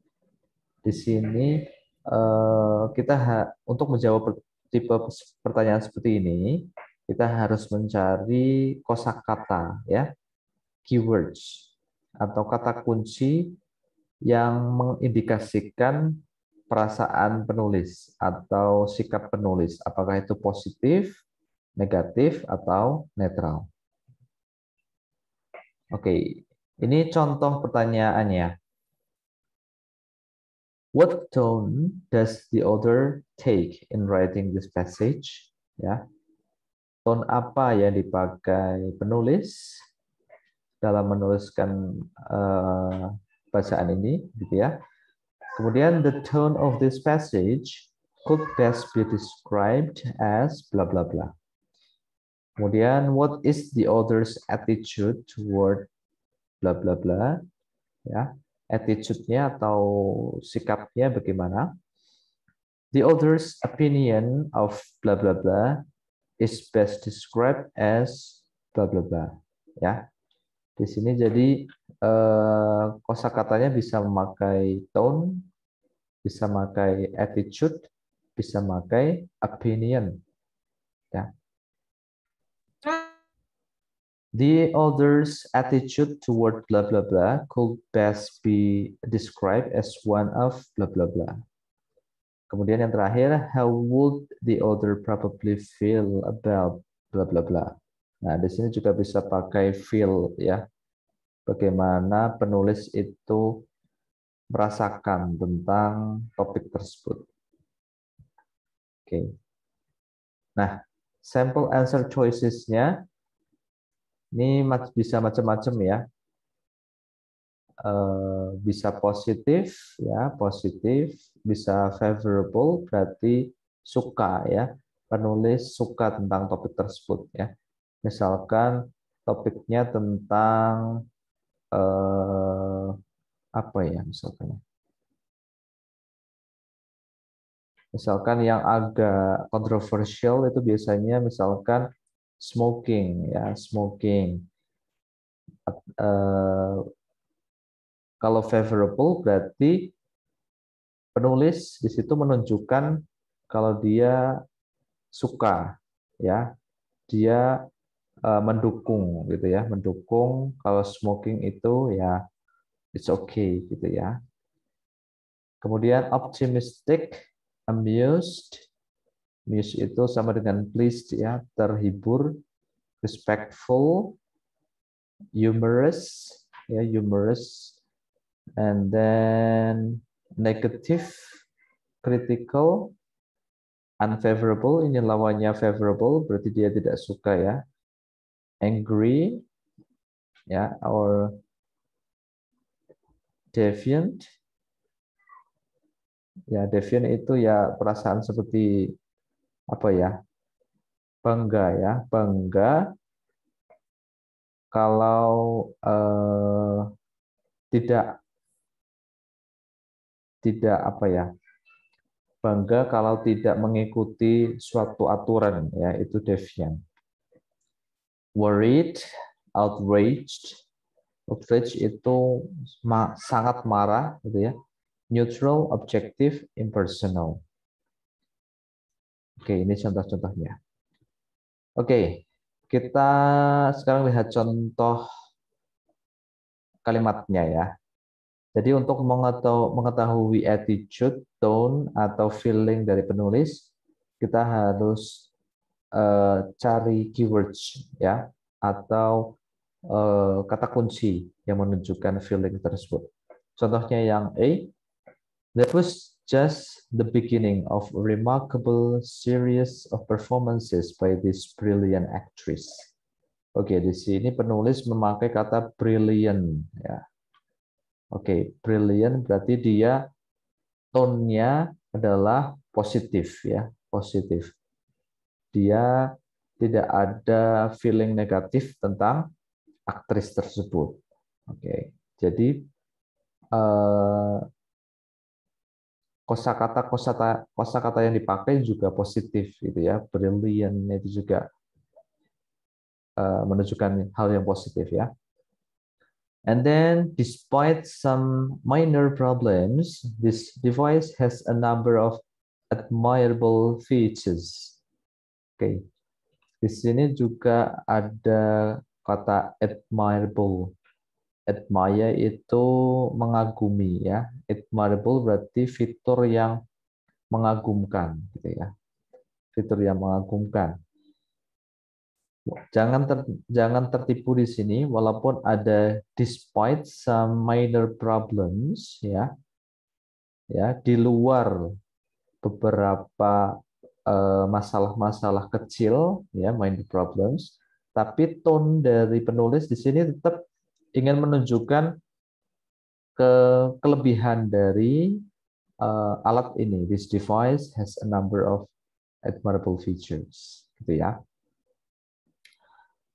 di sini uh, kita untuk menjawab tipe pertanyaan seperti ini, kita harus mencari kosakata ya, keywords atau kata kunci yang mengindikasikan perasaan penulis atau sikap penulis, apakah itu positif, negatif, atau netral. Oke, ini contoh pertanyaannya. What tone does the author take in writing this passage? Ya, tone apa yang dipakai penulis dalam menuliskan uh, bacaan ini, gitu ya? Kemudian the tone of this passage could best be described as blah blah blah. Kemudian what is the author's attitude toward blah blah blah? Ya, attitude-nya atau sikapnya bagaimana? The author's opinion of blah blah blah is best described as blah blah blah. Ya, di sini jadi eh, kosakatanya bisa memakai tone, bisa memakai attitude, bisa memakai opinion. Ya. The author's attitude toward blah blah blah could best be described as one of blah blah blah. Kemudian yang terakhir, how would the author probably feel about blah blah blah. Nah, di sini juga bisa pakai feel ya. Bagaimana penulis itu merasakan tentang topik tersebut. Oke. Nah, sample answer choices-nya ini bisa macam-macam ya. Eh, bisa positif ya, positif, bisa favorable berarti suka ya. Penulis suka tentang topik tersebut ya. Misalkan topiknya tentang eh, apa ya misalkan? Misalkan yang agak kontroversial itu biasanya misalkan smoking ya smoking uh, kalau favorable berarti penulis di situ menunjukkan kalau dia suka ya dia mendukung gitu ya mendukung kalau smoking itu ya it's okay gitu ya kemudian optimistic amused Muse itu sama dengan pleased ya, terhibur, respectful, humorous, ya humorous, and then negative, critical, unfavorable. Ini lawannya favorable, berarti dia tidak suka ya. Angry, ya, or deviant. Ya, deviant itu ya perasaan seperti apa ya? Bangga ya bangga. Kalau eh, tidak tidak apa ya? Bangga kalau tidak mengikuti suatu aturan ya itu deviant worried outraged outraged itu ma sangat marah gitu ya neutral objective impersonal Oke, ini contoh-contohnya. Oke, kita sekarang lihat contoh kalimatnya ya. Jadi untuk mengetahui attitude, tone, atau feeling dari penulis, kita harus uh, cari keywords ya, atau uh, kata kunci yang menunjukkan feeling tersebut. Contohnya yang A, that was just the beginning of a remarkable series of performances by this brilliant actress. Oke, di sini penulis memakai kata brilliant ya. Oke, brilliant berarti dia tone-nya adalah positif ya, positif. Dia tidak ada feeling negatif tentang aktris tersebut. Oke, jadi uh, kosakata kosakata kosakata yang dipakai juga positif gitu ya. Brilliant itu juga uh, menunjukkan hal yang positif ya. And then despite some minor problems this device has a number of admirable features oke di sini juga ada kata admirable admire itu mengagumi ya. Admirable berarti fitur yang mengagumkan gitu ya. Fitur yang mengagumkan. Jangan ter, jangan tertipu di sini walaupun ada despite some minor problems ya. ya di luar beberapa masalah-masalah uh, kecil ya mind problems. Tapi tone dari penulis di sini tetap ingin menunjukkan ke kelebihan dari uh, alat ini. This device has a number of admirable features gitu ya.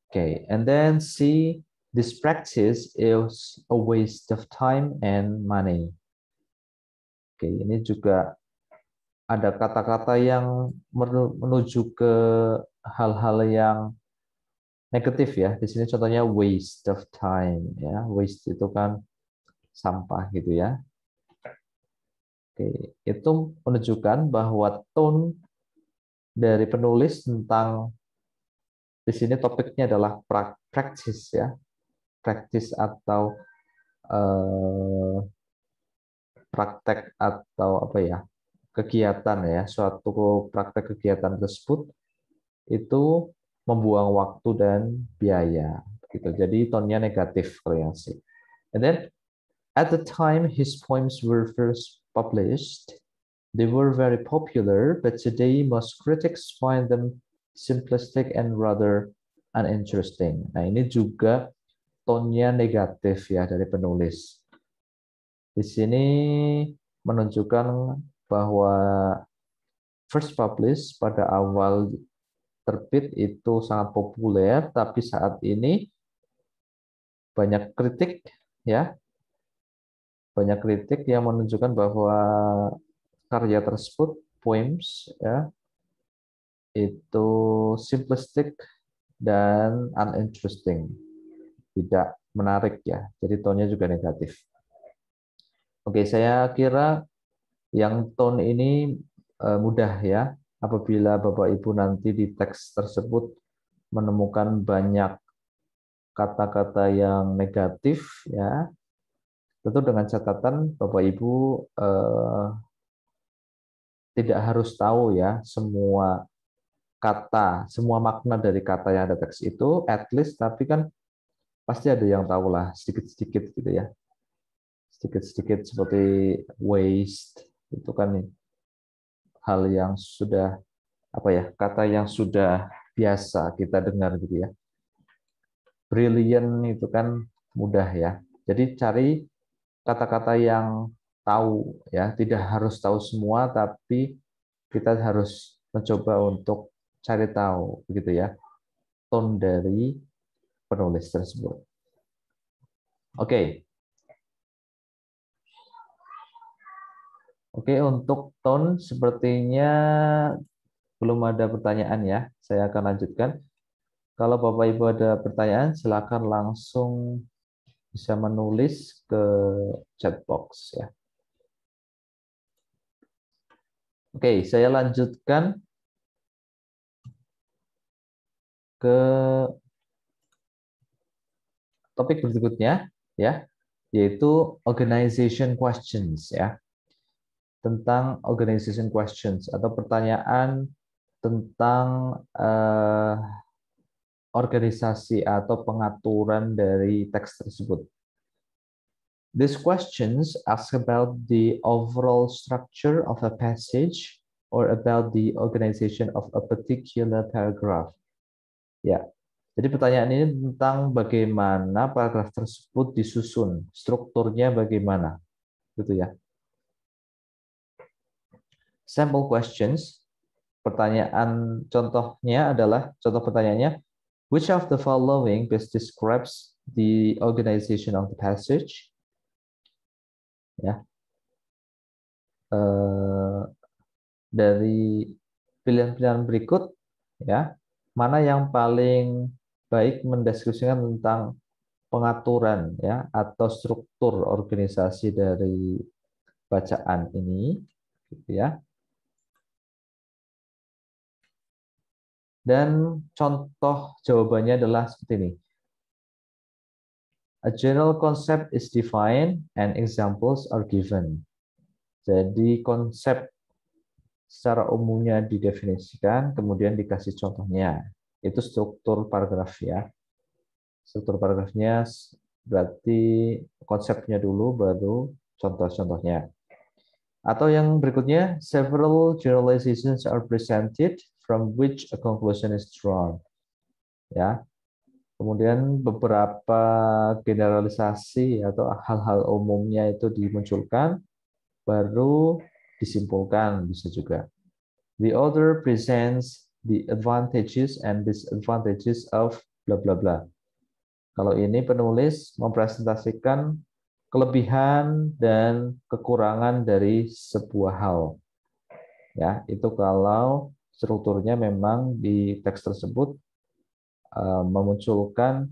Okay and then see this practice is a waste of time and money. Oke, ini juga ada kata-kata yang menuju ke hal-hal yang negatif ya. Di sini contohnya waste of time ya. Waste itu kan sampah gitu ya. Oke, itu menunjukkan bahwa tone dari penulis tentang di sini topiknya adalah practice ya. Practice atau uh, praktek atau apa ya kegiatan ya suatu praktek kegiatan tersebut itu membuang waktu dan biaya gitu. Jadi tonnya negatif kreasi and then at the time his poems were first published they were very popular but today most critics find them simplistic and rather uninteresting. Nah ini juga tonnya negatif ya dari penulis. Di sini menunjukkan bahwa first publish pada awal terbit itu sangat populer, tapi saat ini banyak kritik ya, banyak kritik yang menunjukkan bahwa karya tersebut poems ya itu simplistic dan uninteresting, tidak menarik ya. Jadi tonnya juga negatif. Oke, saya kira yang tone ini uh, mudah ya. Apabila Bapak Ibu nanti di teks tersebut menemukan banyak kata-kata yang negatif ya. Tentu dengan catatan Bapak Ibu uh, tidak harus tahu ya semua kata, semua makna dari kata yang ada teks itu, at least tapi kan pasti ada yang tahu lah sedikit-sedikit gitu ya sedikit-sedikit seperti waste itu kan hal yang sudah apa ya kata yang sudah biasa kita dengar gitu ya. Brilliant itu kan mudah ya. Jadi cari kata-kata yang tahu ya. Tidak harus tahu semua tapi kita harus mencoba untuk cari tahu begitu ya. Tone dari penulis tersebut. Oke. okay. Oke, untuk tone sepertinya belum ada pertanyaan ya. Saya akan lanjutkan. Kalau Bapak Ibu ada pertanyaan, silakan langsung bisa menulis ke chat box ya. Oke, saya lanjutkan ke topik berikutnya ya, yaitu organization questions ya tentang organization questions atau pertanyaan tentang uh, organisasi atau pengaturan dari teks tersebut. These questions ask about the overall structure of a passage or about the organization of a particular paragraph. Ya, jadi pertanyaan ini tentang bagaimana paragraf tersebut disusun, strukturnya bagaimana, gitu ya. Sample questions. Pertanyaan contohnya adalah contoh pertanyaannya which of the following best describes the organization of the passage? Ya. Uh, dari pilihan-pilihan berikut ya, mana yang paling baik mendeskripsikan tentang pengaturan ya atau struktur organisasi dari bacaan ini gitu ya. Dan contoh jawabannya adalah seperti ini. A general concept is defined and examples are given. Jadi konsep secara umumnya didefinisikan, kemudian dikasih contohnya. Itu struktur paragraf ya. Struktur paragrafnya berarti konsepnya dulu, baru contoh-contohnya. Atau yang berikutnya, several generalizations are presented from which a conclusion is drawn. Ya. Kemudian beberapa generalisasi atau hal-hal umumnya itu dimunculkan, baru disimpulkan bisa juga. The author presents the advantages and disadvantages of bla bla bla. Kalau ini penulis mempresentasikan kelebihan dan kekurangan dari sebuah hal. Ya, itu kalau strukturnya memang di teks tersebut uh, memunculkan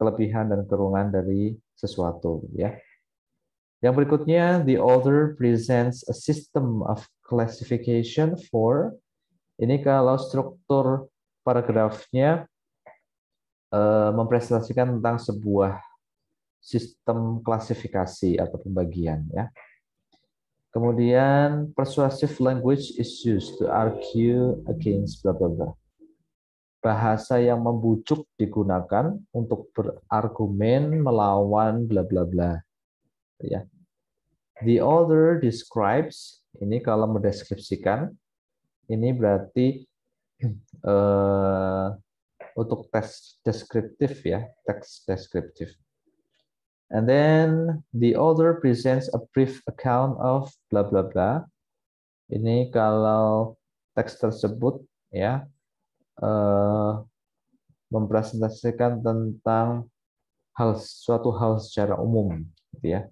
kelebihan dan kekurangan dari sesuatu, ya. Yang berikutnya, the author presents a system of classification for ini kalau struktur paragrafnya uh, mempresentasikan tentang sebuah sistem klasifikasi atau pembagian ya. Kemudian persuasive language is used to argue against bla bla bla. Bahasa yang membujuk digunakan untuk berargumen melawan bla bla bla. Ya. The author describes ini kalau mendeskripsikan ini berarti uh, untuk tes deskriptif ya, teks deskriptif. And then the author presents a brief account of bla bla bla. Ini kalau teks tersebut ya uh, mempresentasikan tentang hal suatu hal secara umum, gitu ya.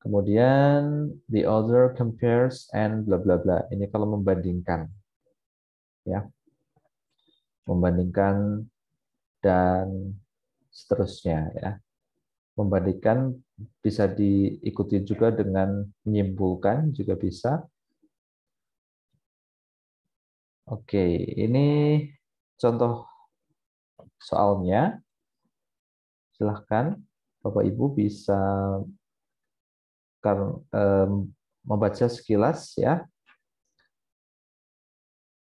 Kemudian the author compares and bla bla bla. Ini kalau membandingkan, ya, membandingkan dan seterusnya, ya membandingkan bisa diikuti juga dengan menyimpulkan juga bisa. Oke, ini contoh soalnya. Silahkan Bapak Ibu bisa membaca sekilas ya.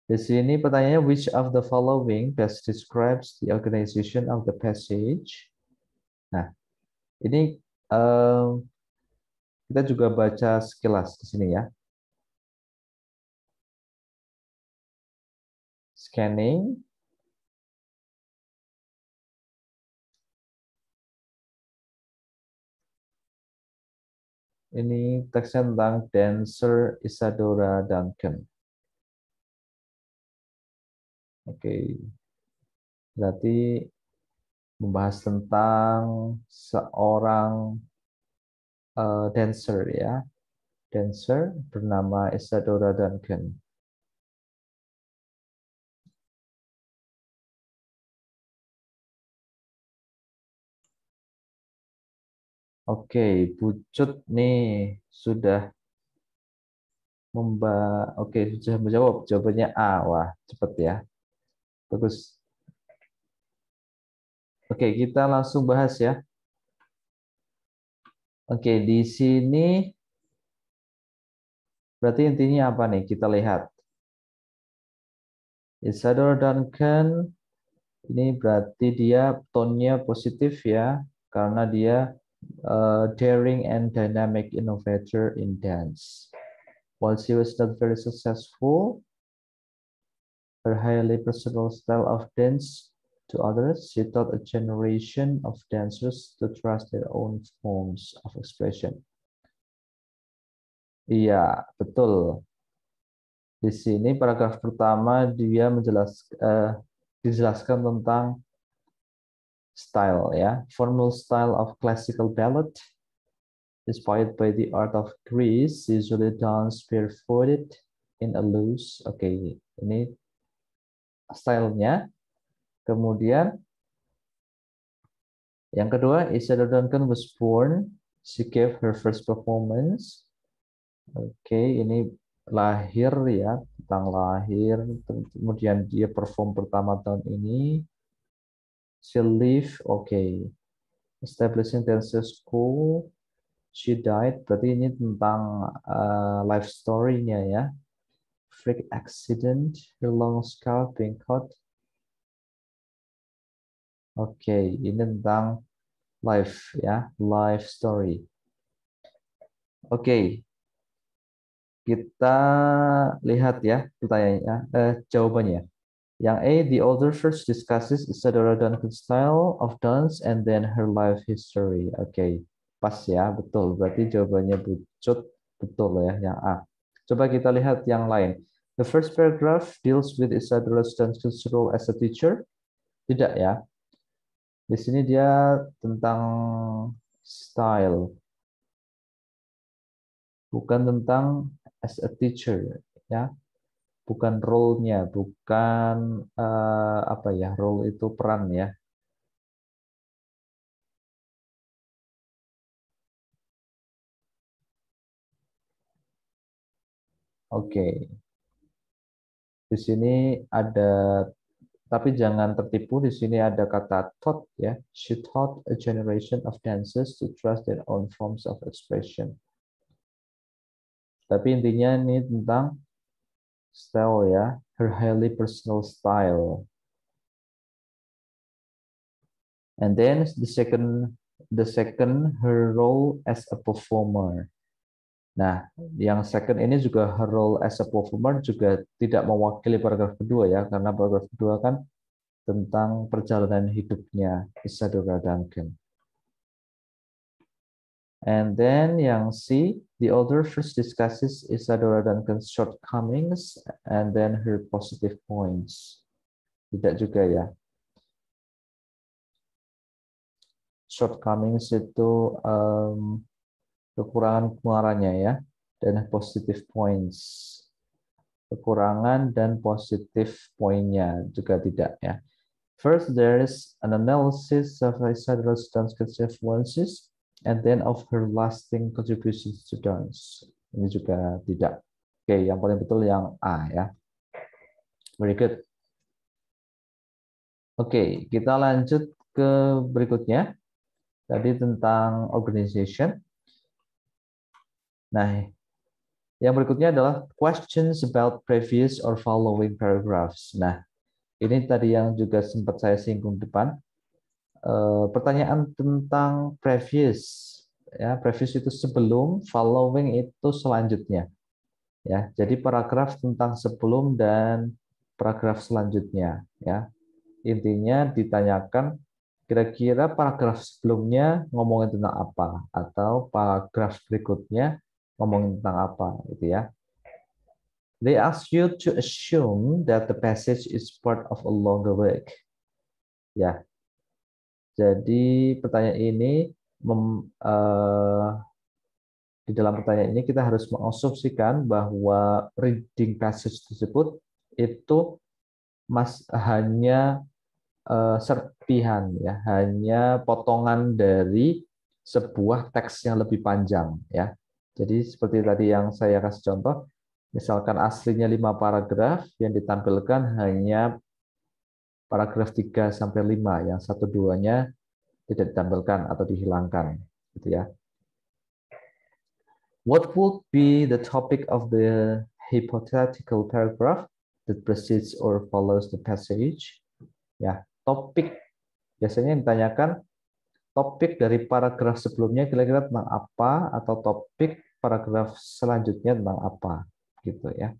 Di sini pertanyaannya, which of the following best describes the organization of the passage? Nah, ini kita juga baca sekilas di sini ya. Scanning. Ini teksnya tentang dancer Isadora Duncan. Oke. Berarti membahas tentang seorang uh, dancer ya, dancer bernama Isadora Duncan. Oke, Bucut nih sudah memba Oke, sudah menjawab. Jawabannya A. Wah, cepat ya. Bagus. Oke, kita langsung bahas ya. Oke, di sini berarti intinya apa nih? Kita lihat. Isadora Duncan ini berarti dia tonnya positif ya, karena dia uh, daring and dynamic innovator in dance. While she was not very successful, her highly personal style of dance to others, she taught a generation of dancers to trust their own forms of expression. Iya, betul. Di sini paragraf pertama dia menjelaskan uh, dijelaskan tentang style ya, formal style of classical ballet inspired by the art of Greece, usually dance barefooted in a loose. Oke, okay, ini stylenya Kemudian yang kedua, Isadora Duncan was born. She gave her first performance. Oke, okay, ini lahir ya, tentang lahir. Kemudian dia perform pertama tahun ini. She live, oke. Okay. Establishing dancer school. She died, berarti ini tentang uh, life story-nya ya. Freak accident, her long scarf being cut, Oke, ini tentang life ya, life story. Oke. kita lihat ya pertanyaannya, eh, jawabannya. Yang A, the author first discusses Isadora Duncan's style of dance and then her life history. Oke, okay. pas ya, betul. Berarti jawabannya bucut, betul ya, yang A. Coba kita lihat yang lain. The first paragraph deals with Isadora Duncan's role as a teacher. Tidak ya. Di sini dia tentang style. Bukan tentang as a teacher ya bukan role-nya, bukan uh, apa ya, role itu peran ya. Oke. Okay. Di sini ada tapi jangan tertipu di sini ada kata taught ya. She taught a generation of dancers to trust their own forms of expression. Tapi intinya ini tentang style ya, her highly personal style. And then the second the second her role as a performer. Nah, yang second ini juga her role as a performer juga tidak mewakili paragraf kedua ya, karena paragraf kedua kan tentang perjalanan hidupnya Isadora Duncan. And then yang C, the author first discusses Isadora Duncan's shortcomings and then her positive points. Tidak juga ya. Shortcomings itu um, kekurangan-kekurangannya ya. Dan positive points. Kekurangan dan positif poinnya juga tidak ya. First, there is an analysis of Isadora Duncan's influences and then of her lasting contributions to dance. Ini juga tidak. Oke, yang paling betul yang A ya. Very good. Oke, kita lanjut ke berikutnya. Tadi tentang organization. Nah, yang berikutnya adalah questions about previous or following paragraphs. Nah, ini tadi yang juga sempat saya singgung depan. Eh, pertanyaan tentang previous ya previous itu sebelum following itu selanjutnya ya jadi paragraf tentang sebelum dan paragraf selanjutnya ya intinya ditanyakan kira-kira paragraf sebelumnya ngomongin tentang apa atau paragraf berikutnya ngomongin tentang apa gitu ya. They ask you to assume that the passage is part of a longer work. Ya. Jadi pertanyaan ini mem, uh, di dalam pertanyaan ini kita harus mengasumsikan bahwa reading passage tersebut itu mas hanya uh, serpihan ya, hanya potongan dari sebuah teks yang lebih panjang ya. Jadi seperti tadi yang saya kasih contoh, misalkan aslinya lima paragraf yang ditampilkan hanya paragraf 3 sampai 5 yang satu duanya tidak ditampilkan atau dihilangkan gitu ya. What would be the topic of the hypothetical paragraph that precedes or follows the passage? Ya, topik biasanya ditanyakan topik dari paragraf sebelumnya kira-kira tentang apa atau topik paragraf selanjutnya tentang apa gitu ya.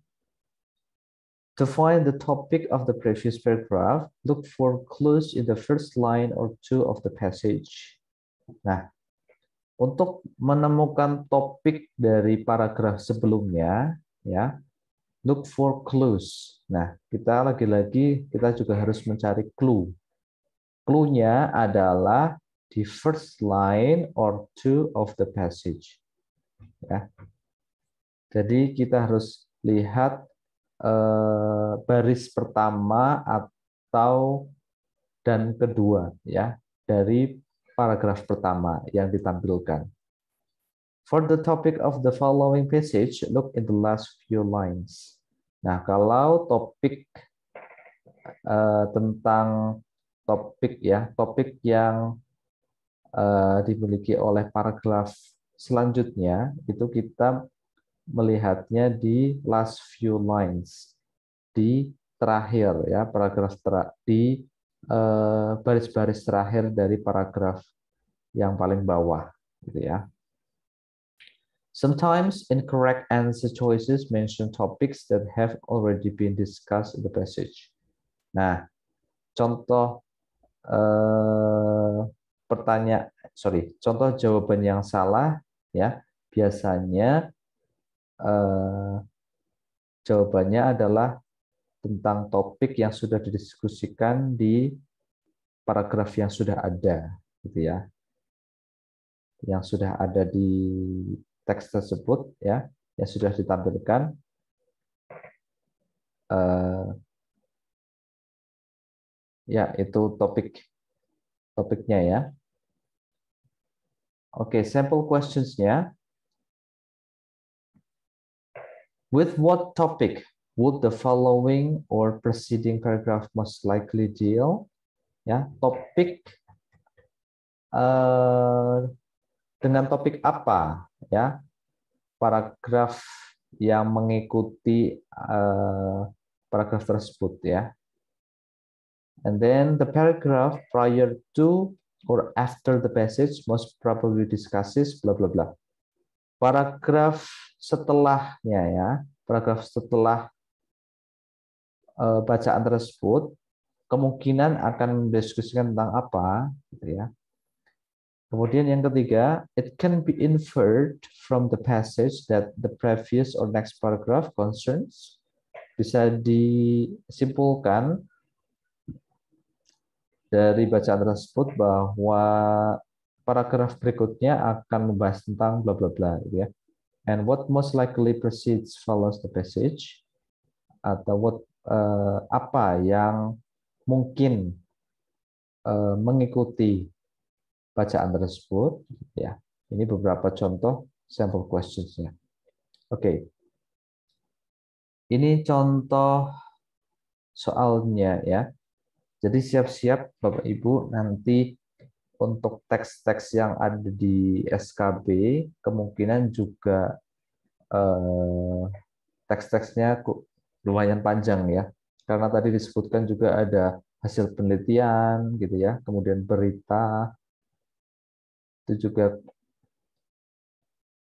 To find the topic of the previous paragraph, look for clues in the first line or two of the passage. Nah, untuk menemukan topik dari paragraf sebelumnya, ya, look for clues. Nah, kita lagi-lagi kita juga harus mencari clue. Clue-nya adalah di first line or two of the passage. Ya. Jadi kita harus lihat Eh, baris pertama atau dan kedua ya dari paragraf pertama yang ditampilkan. For the topic of the following passage, look in the last few lines. Nah, kalau topik uh, tentang topik ya, topik yang dimiliki oleh paragraf selanjutnya itu kita melihatnya di last few lines di terakhir ya paragraf ter di eh, baris-baris uh, terakhir dari paragraf yang paling bawah gitu ya. Sometimes incorrect answer choices mention topics that have already been discussed in the passage. Nah, contoh eh, pertanyaan, sorry, contoh jawaban yang salah ya. Biasanya eh, jawabannya adalah tentang topik yang sudah didiskusikan di paragraf yang sudah ada, gitu ya, yang sudah ada di teks tersebut ya yang sudah ditampilkan. Uh, ya itu topik topiknya ya. Oke okay, sample questionsnya. With what topic would the following or preceding paragraph most likely deal? Ya topik uh, dengan topik apa ya? Paragraf yang mengikuti uh, paragraf tersebut ya. And then the paragraph prior to or after the passage most probably discusses bla bla bla. Paragraf setelahnya ya, paragraf setelah uh, bacaan tersebut kemungkinan akan mendiskusikan tentang apa gitu ya. Kemudian yang ketiga, it can be inferred from the passage that the previous or next paragraph concerns. Bisa disimpulkan dari bacaan tersebut bahwa paragraf berikutnya akan membahas tentang bla bla bla gitu ya. And what most likely precedes follows the passage atau what uh, apa yang mungkin uh, mengikuti bacaan tersebut ya. Ini beberapa contoh sampel questionsnya. Oke. Okay. Ini contoh soalnya ya. Jadi siap-siap Bapak Ibu nanti untuk teks-teks yang ada di SKB kemungkinan juga eh, teks-teksnya lumayan panjang ya. Karena tadi disebutkan juga ada hasil penelitian gitu ya, kemudian berita, itu juga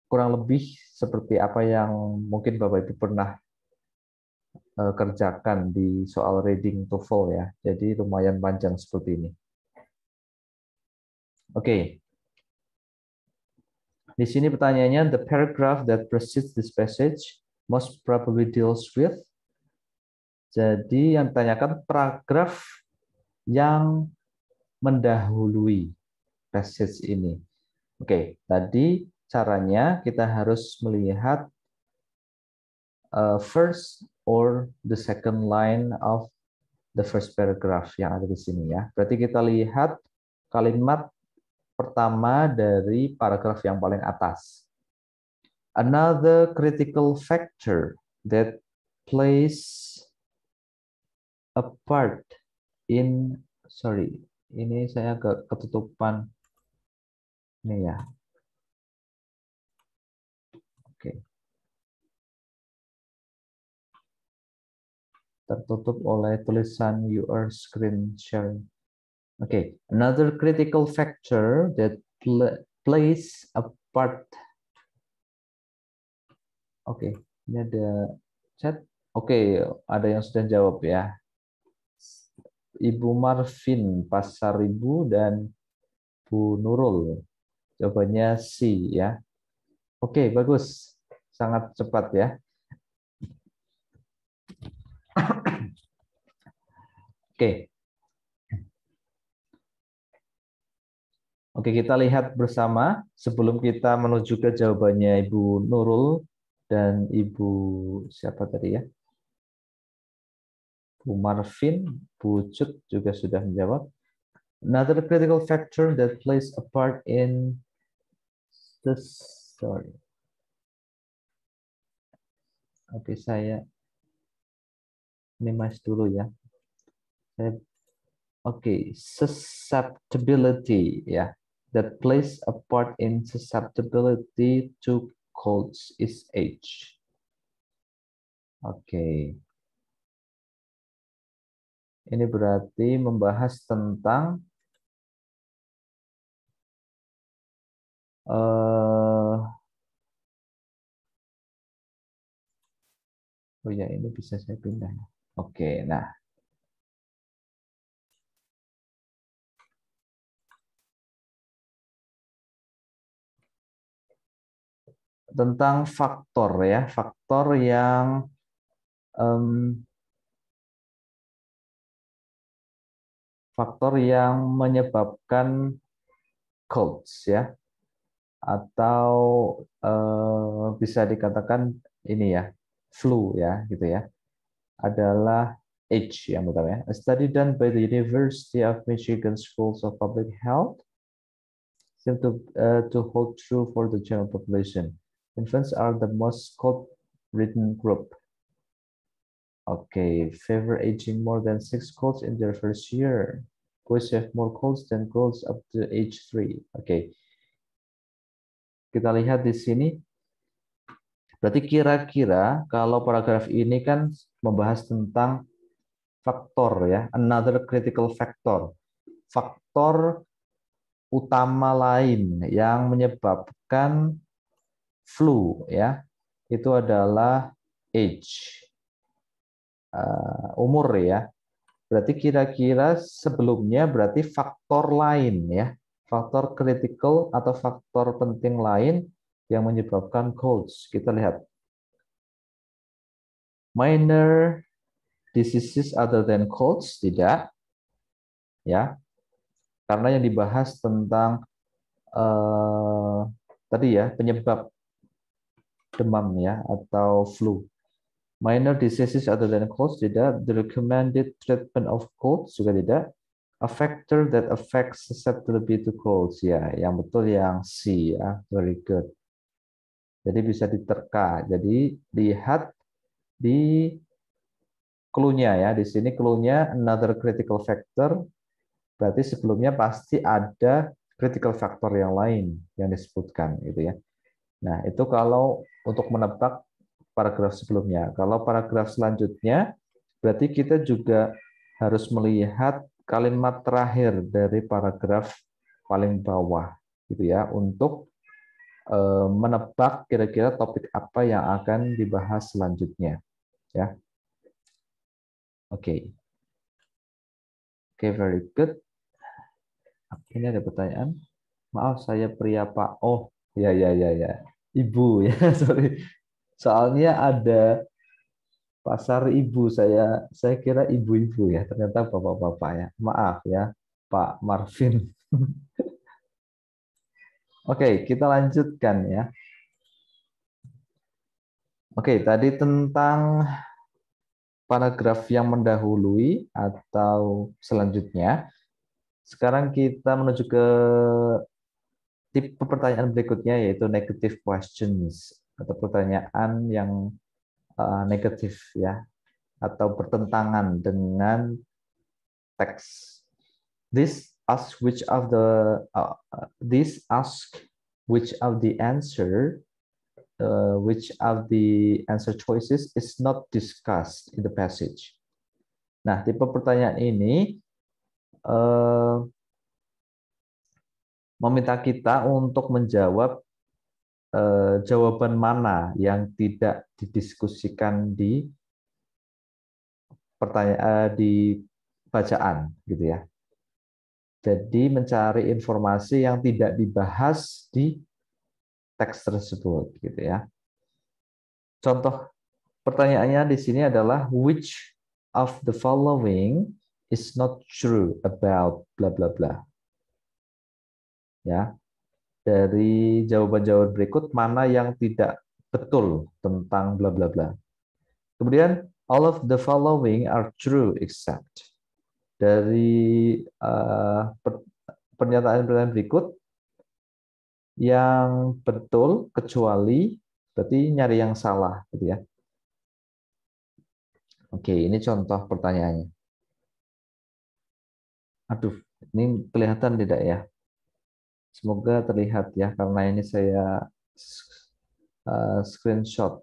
kurang lebih seperti apa yang mungkin Bapak Ibu pernah kerjakan di soal reading TOEFL ya. Jadi lumayan panjang seperti ini. Oke. Okay. Di sini pertanyaannya, the paragraph that precedes this passage most probably deals with. Jadi yang ditanyakan paragraf yang mendahului passage ini. Oke, tadi caranya kita harus melihat uh, first or the second line of the first paragraph yang ada di sini ya. Berarti kita lihat kalimat pertama dari paragraf yang paling atas. Another critical factor that plays a part in sorry, ini saya agak ketutupan ini ya. Oke. Tertutup oleh tulisan your screen sharing. Okay. another critical factor that plays a part. Oke, okay. ini ada chat. Oke, okay. ada yang sudah jawab ya. Ibu Marvin Pasar Ibu dan Bu Nurul. Jawabannya C ya. Oke, bagus. Sangat cepat ya. Oke. Oke, kita lihat bersama sebelum kita menuju ke jawabannya Ibu Nurul dan Ibu siapa tadi ya? Bu Marvin, Bu Cut juga sudah menjawab. Another critical factor that plays a part in this sorry oke saya ini dulu ya. Oke, okay. susceptibility ya. Yeah. That plays a part in susceptibility to colds is age. Oke. Okay. Ini berarti membahas tentang uh, Oh ya, ini bisa saya pindah ya. Oke, nah. Tentang faktor ya, faktor yang um, faktor yang menyebabkan colds ya atau uh, bisa dikatakan ini ya flu ya gitu ya adalah H yang pertama ya. A study done by the University of Michigan Schools of Public Health seem to uh, to hold true for the general population. Infants are the most cold-ridden group. Okay, favor aging more than six colds in their first year. Boys have more colds than girls up to age three. Okay. kita lihat di sini Berarti kira-kira kalau paragraf ini kan membahas tentang faktor ya, another critical factor. Faktor utama lain yang menyebabkan flu ya, itu adalah age. Uh, umur ya. Berarti kira-kira sebelumnya berarti faktor lain ya, faktor critical atau faktor penting lain yang menyebabkan colds. Kita lihat. Minor diseases other than colds tidak. Ya. Karena yang dibahas tentang uh, tadi ya, penyebab demam ya atau flu. Minor diseases other than colds tidak. The recommended treatment of colds juga tidak. A factor that affects susceptibility to colds ya, yang betul yang C ya, very good. Jadi bisa diterka. Jadi lihat di clue-nya ya. Di sini clue-nya another critical factor. Berarti sebelumnya pasti ada critical factor yang lain yang disebutkan gitu ya. Nah, itu kalau untuk menebak paragraf sebelumnya. Kalau paragraf selanjutnya berarti kita juga harus melihat kalimat terakhir dari paragraf paling bawah gitu ya untuk menebak kira-kira topik apa yang akan dibahas selanjutnya. Ya. Oke. Okay. Oke, okay, very good. Ini ada pertanyaan. Maaf, saya pria Pak. Oh, ya, ya, ya, ya. Ibu ya, sorry. Soalnya ada pasar ibu saya. Saya kira ibu-ibu ya. Ternyata bapak-bapak ya. Maaf ya, Pak Marvin. Oke, kita lanjutkan ya. Oke, tadi tentang paragraf yang mendahului atau selanjutnya. Sekarang kita menuju ke tipe pertanyaan berikutnya yaitu negative questions atau pertanyaan yang uh, negatif ya atau bertentangan dengan teks. This ask which of the uh, this ask which of the answer uh, which of the answer choices is not discussed in the passage. Nah, tipe pertanyaan ini uh, meminta kita untuk menjawab uh, jawaban mana yang tidak didiskusikan di pertanyaan uh, di bacaan gitu ya. Jadi mencari informasi yang tidak dibahas di teks tersebut gitu ya. Contoh pertanyaannya di sini adalah which of the following is not true about bla bla bla. Ya. Dari jawaban-jawaban berikut mana yang tidak betul tentang bla bla bla. Kemudian all of the following are true except dari uh, pernyataan-pernyataan berikut yang betul kecuali berarti nyari yang salah gitu ya. Oke, ini contoh pertanyaannya. Aduh, ini kelihatan tidak ya? Semoga terlihat ya karena ini saya uh, screenshot.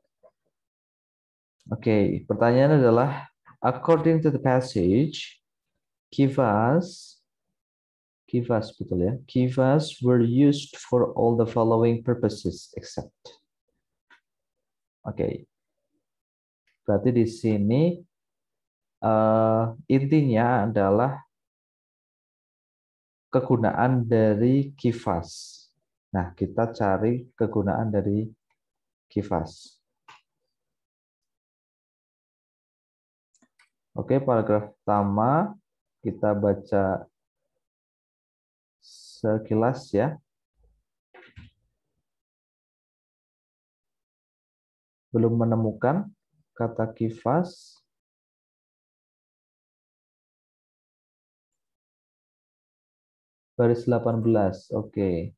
Oke, pertanyaan adalah according to the passage Kivas, kivas betul ya. Kivas were used for all the following purposes except. Oke. Okay. Berarti di sini uh, intinya adalah kegunaan dari kifas. Nah, kita cari kegunaan dari kifas. Oke, paragraf pertama kita baca sekilas ya. Belum menemukan kata kifas. Baris 18. Oke.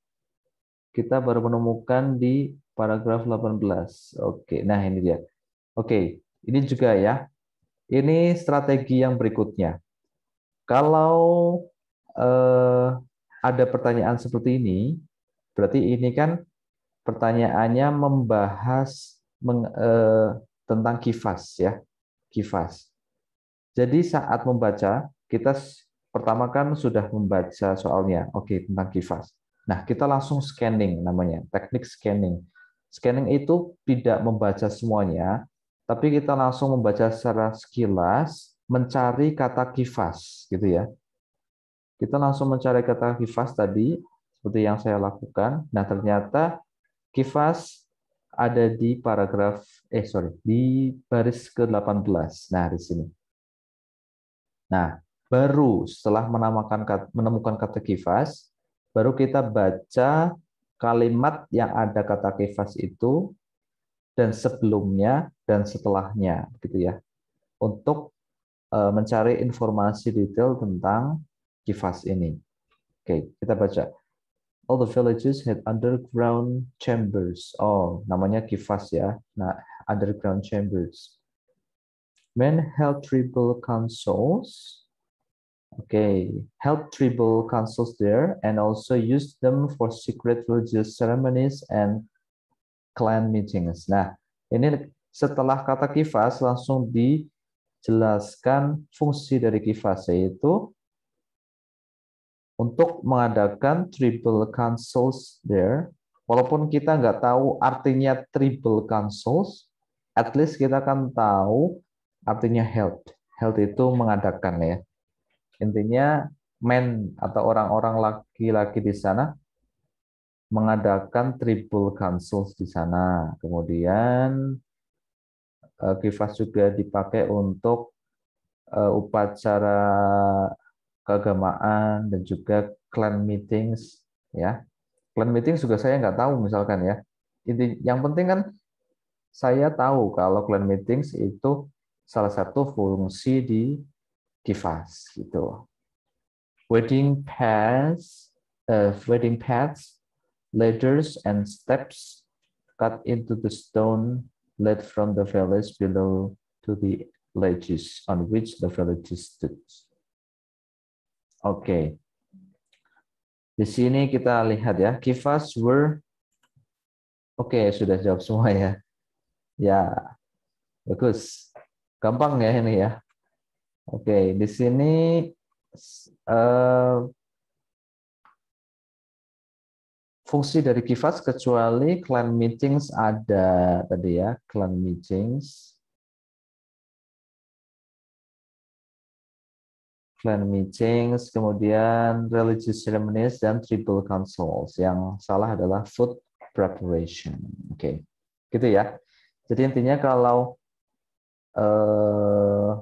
Kita baru menemukan di paragraf 18. Oke, nah ini dia. Oke, ini juga ya ini strategi yang berikutnya. Kalau eh, ada pertanyaan seperti ini, berarti ini kan pertanyaannya membahas meng, eh, tentang kifas ya, kifas. Jadi saat membaca kita pertama kan sudah membaca soalnya, oke tentang kifas. Nah kita langsung scanning namanya, teknik scanning. Scanning itu tidak membaca semuanya, tapi kita langsung membaca secara sekilas, mencari kata kifas, gitu ya. Kita langsung mencari kata kifas tadi, seperti yang saya lakukan. Nah, ternyata kifas ada di paragraf, eh sorry, di baris ke-18. Nah, di sini. Nah, baru setelah menamakan menemukan kata kifas, baru kita baca kalimat yang ada kata kifas itu dan sebelumnya dan setelahnya gitu ya untuk mencari informasi detail tentang kifas ini. Oke, kita baca. All the villages had underground chambers. Oh, namanya kifas ya. Nah, underground chambers. Men held tribal councils. Okay, held tribal councils there and also used them for secret religious ceremonies and clan meetings. Nah, ini setelah kata kifas langsung dijelaskan fungsi dari kifas yaitu untuk mengadakan tribal councils there. Walaupun kita nggak tahu artinya tribal councils, at least kita akan tahu artinya held. Held itu mengadakan ya. Intinya men atau orang-orang laki-laki di sana mengadakan triple councils di sana. Kemudian kifas juga dipakai untuk uh, upacara keagamaan dan juga clan meetings ya. Clan meetings juga saya nggak tahu misalkan ya. Ini yang penting kan saya tahu kalau clan meetings itu salah satu fungsi di kifas gitu. Wedding paths, uh, wedding paths ladders and steps cut into the stone led from the village below to the ledges on which the village stood. Oke. Okay. Di sini kita lihat ya, kifas were Oke, okay, sudah jawab semua ya. Ya. Bagus. Gampang ya ini ya. Oke, okay, di sini uh, fungsi dari kifas kecuali clan meetings ada tadi ya, clan meetings. Clan meetings, kemudian religious ceremonies dan tribal councils. Yang salah adalah food preparation. Oke, okay. gitu ya. Jadi intinya kalau uh,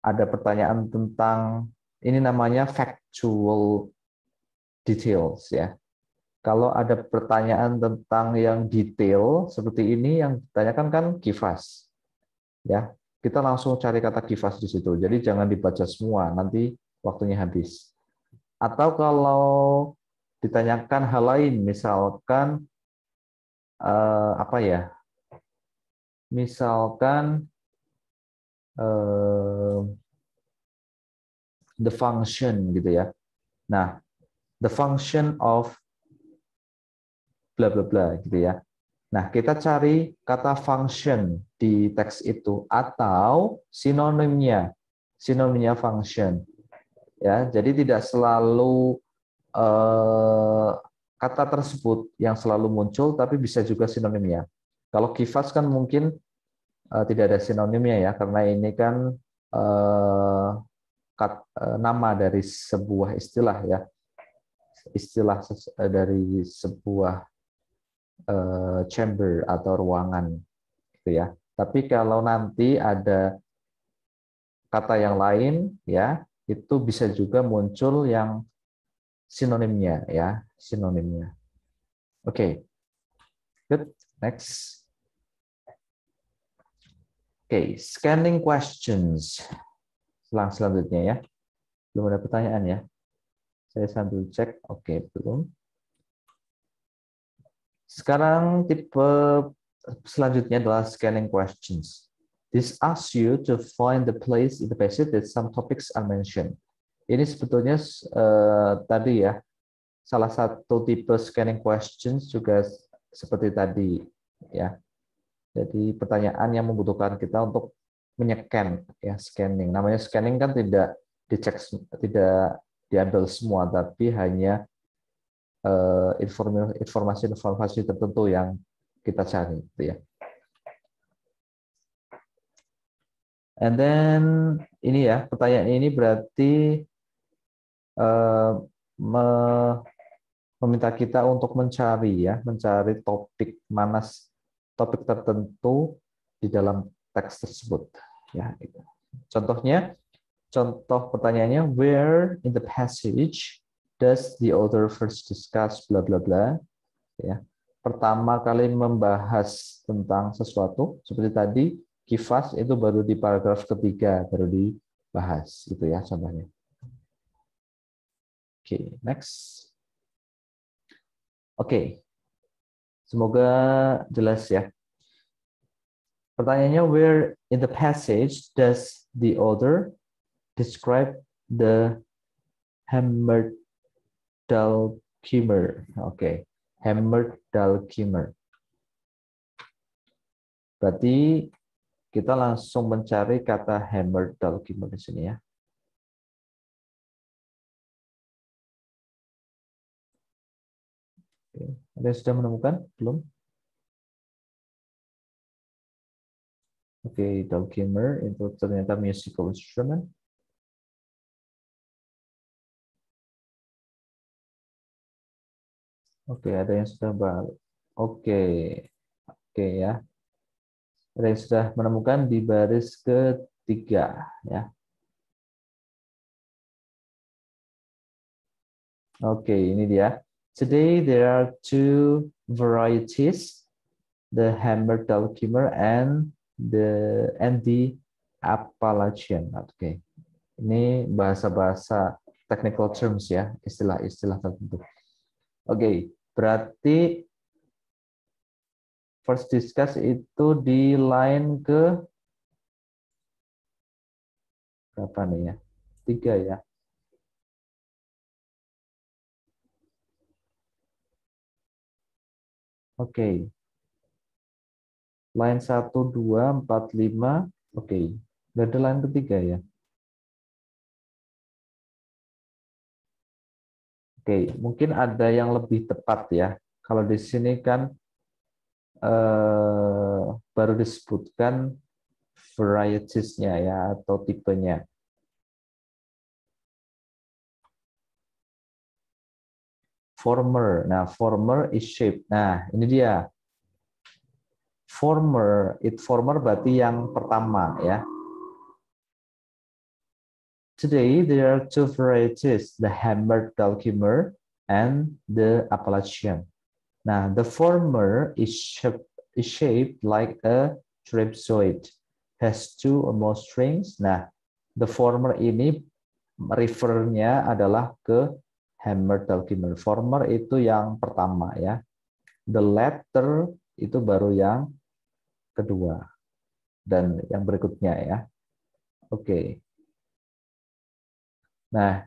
ada pertanyaan tentang ini namanya factual details ya kalau ada pertanyaan tentang yang detail seperti ini yang ditanyakan kan kifas. Ya, kita langsung cari kata kifas di situ. Jadi jangan dibaca semua, nanti waktunya habis. Atau kalau ditanyakan hal lain, misalkan eh, apa ya? Misalkan eh, the function gitu ya. Nah, the function of bla bla bla gitu ya. Nah, kita cari kata function di teks itu atau sinonimnya. Sinonimnya function. Ya, jadi tidak selalu eh, kata tersebut yang selalu muncul tapi bisa juga sinonimnya. Kalau kifas kan mungkin uh, tidak ada sinonimnya ya karena ini kan uh, kat, uh, nama dari sebuah istilah ya istilah dari sebuah uh, chamber atau ruangan gitu ya. Tapi kalau nanti ada kata yang lain ya itu bisa juga muncul yang sinonimnya ya sinonimnya. Oke okay. good next. Okay scanning questions selang selanjutnya ya. Belum ada pertanyaan ya. Saya sambil cek oke okay, belum sekarang tipe selanjutnya adalah scanning questions This asks you to find the place in the passage that some topics are mentioned. Ini sebetulnya uh, tadi ya, salah satu tipe scanning questions juga seperti tadi ya. Jadi pertanyaan yang membutuhkan kita untuk menyekan ya scanning. Namanya scanning kan tidak dicek tidak diambil semua tapi hanya informasi-informasi tertentu yang kita cari gitu ya. And then ini ya, pertanyaan ini berarti uh, me, meminta kita untuk mencari ya, mencari topik mana topik tertentu di dalam teks tersebut. Ya, gitu. Contohnya, contoh pertanyaannya, where in the passage does the author first discuss bla bla bla? Ya, pertama kali membahas tentang sesuatu seperti tadi kifas itu baru di paragraf ketiga baru dibahas itu ya contohnya. Oke, okay, next. Oke. Okay. Semoga jelas ya. Pertanyaannya where in the passage does the author describe the hammered Dalkimer? Oke, okay. hammered Dalkimer. Berarti kita langsung mencari kata hammer document di sini ya. Oke. Ada yang sudah menemukan? Belum? Oke, okay, dulcimer itu ternyata musical instrument. Oke, ada yang sudah balik. Oke, oke ya yang sudah menemukan di baris ketiga ya. Oke, ini dia. Today there are two varieties, the hammered dulcimer and the and the Appalachian. Oke. Ini bahasa-bahasa technical terms ya, istilah-istilah tertentu. Oke, okay, berarti first discuss itu di line ke berapa nih ya? Tiga ya. Oke. Okay. Line 1, 2, 4, 5. Oke. Okay. Nggak ada line ketiga ya. Oke, mungkin ada yang lebih tepat ya. Kalau di sini kan eh, baru disebutkan varieties-nya ya atau tipenya. Former. Nah, former is shape. Nah, ini dia. Former, it former berarti yang pertama ya. Today there are two varieties, the hammered dulcimer and the Appalachian. Nah, the former is shaped, is shaped like a trapezoid, has two or more strings. Nah, the former ini refernya adalah ke hammer dulcimer. Former itu yang pertama ya. The latter itu baru yang kedua. Dan yang berikutnya ya. Oke. Okay. Nah,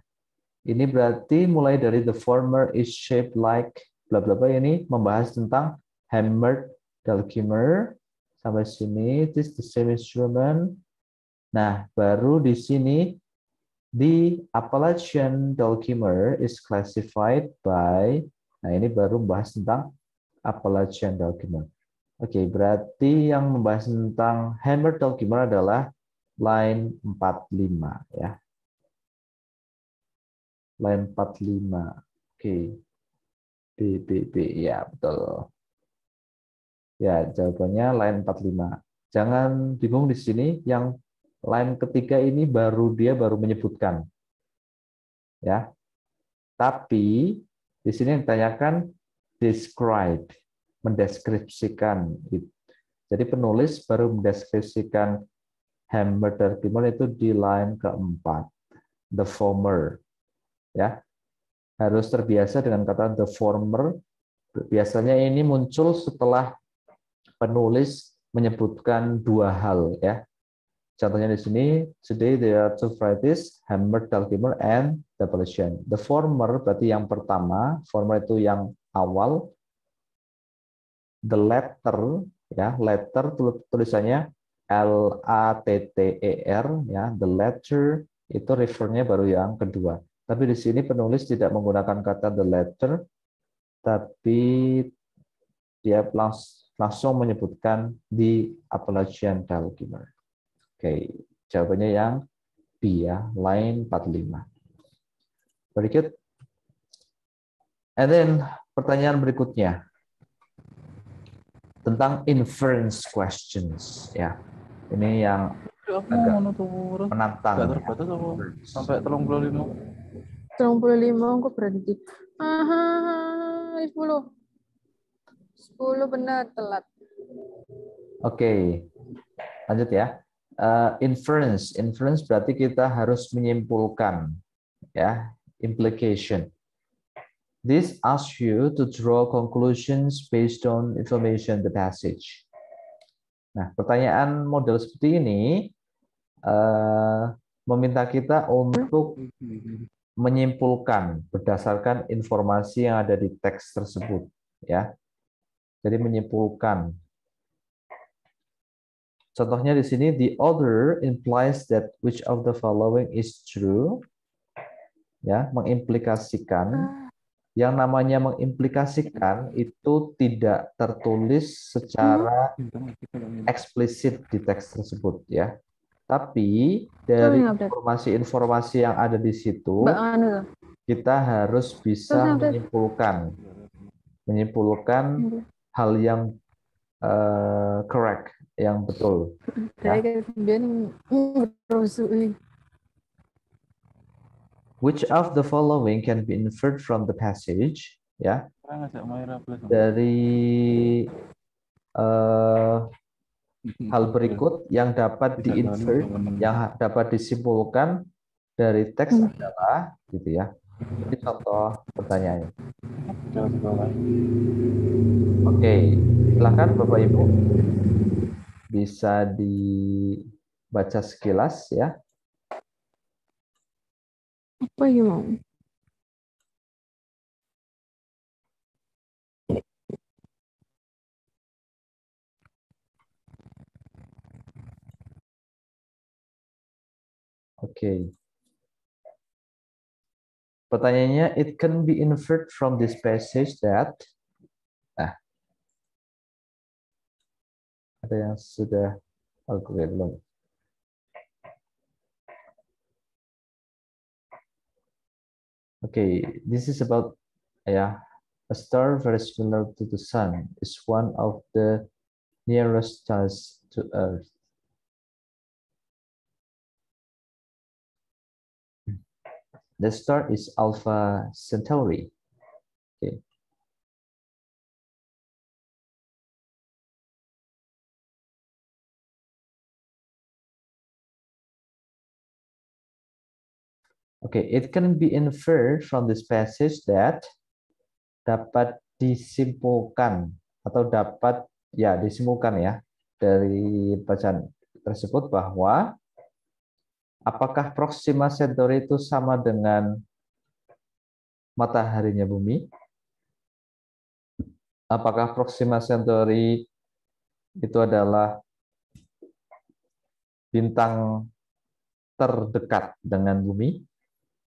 ini berarti mulai dari the former is shaped like bla bla bla ini membahas tentang hammered dulcimer sampai sini this the same instrument. Nah baru di sini the Appalachian dulcimer is classified by nah ini baru membahas tentang Appalachian dulcimer Oke, berarti yang membahas tentang hammer document adalah line 45 ya. Line 45. Oke. B, B, B. Ya, betul. Ya, jawabannya line 45. Jangan bingung di sini, yang line ketiga ini baru dia baru menyebutkan. Ya. Tapi di sini yang ditanyakan describe mendeskripsikan. Jadi penulis baru mendeskripsikan hammer tertimbun itu di line keempat, the former. Ya, harus terbiasa dengan kata the former. Biasanya ini muncul setelah penulis menyebutkan dua hal ya. Contohnya di sini, today there are two varieties, hammer, Talkimer, and Depletion. The former berarti yang pertama, former itu yang awal, the letter ya letter tulisannya L A T T E R ya the letter itu refernya baru yang kedua tapi di sini penulis tidak menggunakan kata the letter tapi dia langsung menyebutkan di Appalachian Talkimer. Oke, jawabannya yang B ya, line 45. Berikut. And then pertanyaan berikutnya tentang inference questions ya. Ini yang agak menantang. Gak terbatas apa sampai telung puluh lima. Telung puluh lima aku berhenti. Aha, sepuluh. Sepuluh benar telat. Oke, lanjut ya. Uh, inference, inference berarti kita harus menyimpulkan, ya, implication. This asks you to draw conclusions based on information the passage. Nah, pertanyaan model seperti ini uh, meminta kita untuk menyimpulkan berdasarkan informasi yang ada di teks tersebut, ya. Jadi menyimpulkan. Contohnya di sini, the other implies that which of the following is true, ya, mengimplikasikan yang namanya mengimplikasikan itu tidak tertulis secara eksplisit di teks tersebut ya. Tapi dari informasi-informasi yang ada di situ kita harus bisa menyimpulkan. Menyimpulkan hal yang uh, correct, yang betul. Ya. Which of the following can be inferred from the passage? Ya, dari uh, hal berikut yang dapat diinfer, yang dapat disimpulkan dari teks hmm. adalah, gitu ya. Ini contoh pertanyaannya. Oke, silakan Bapak Ibu bisa dibaca sekilas ya. Apa yang mau? Oke. Okay. Pertanyaannya, it can be inferred from this passage that ah, ada yang sudah aku lihat belum? Okay, this is about yeah, a star very similar to the sun is one of the nearest stars to Earth. The star is Alpha Centauri. Okay. Okay, it can be inferred from this passage that dapat disimpulkan atau dapat ya disimpulkan ya dari bacaan tersebut bahwa apakah Proxima Centauri itu sama dengan mataharinya bumi? Apakah Proxima Centauri itu adalah bintang terdekat dengan bumi?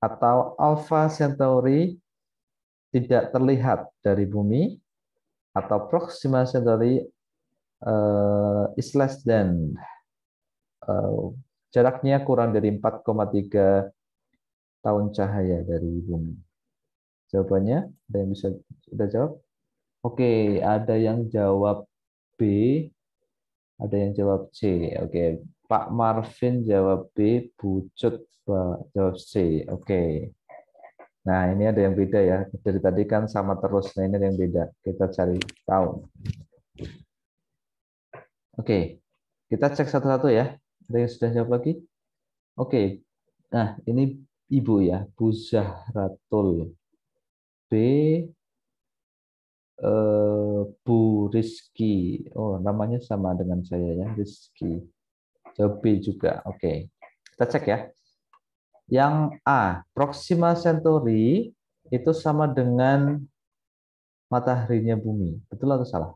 atau Alpha Centauri tidak terlihat dari bumi atau Proxima Centauri uh, is less than uh, jaraknya kurang dari 4,3 tahun cahaya dari bumi. Jawabannya ada yang bisa sudah jawab? Oke, ada yang jawab B, ada yang jawab C. Oke, Pak Marvin jawab B, Bucut jawab C. Oke. Nah, ini ada yang beda ya. Dari tadi kan sama terus. Nah, ini ada yang beda. Kita cari tahu. Oke. Kita cek satu-satu ya. Ada yang sudah jawab lagi? Oke. Nah, ini Ibu ya. Bu Zahratul. B. Eh, Bu Rizky. Oh, namanya sama dengan saya ya. Rizky. Jawab B juga. Oke. Kita cek ya. Yang A, Proxima Centauri itu sama dengan mataharinya bumi. Betul atau salah?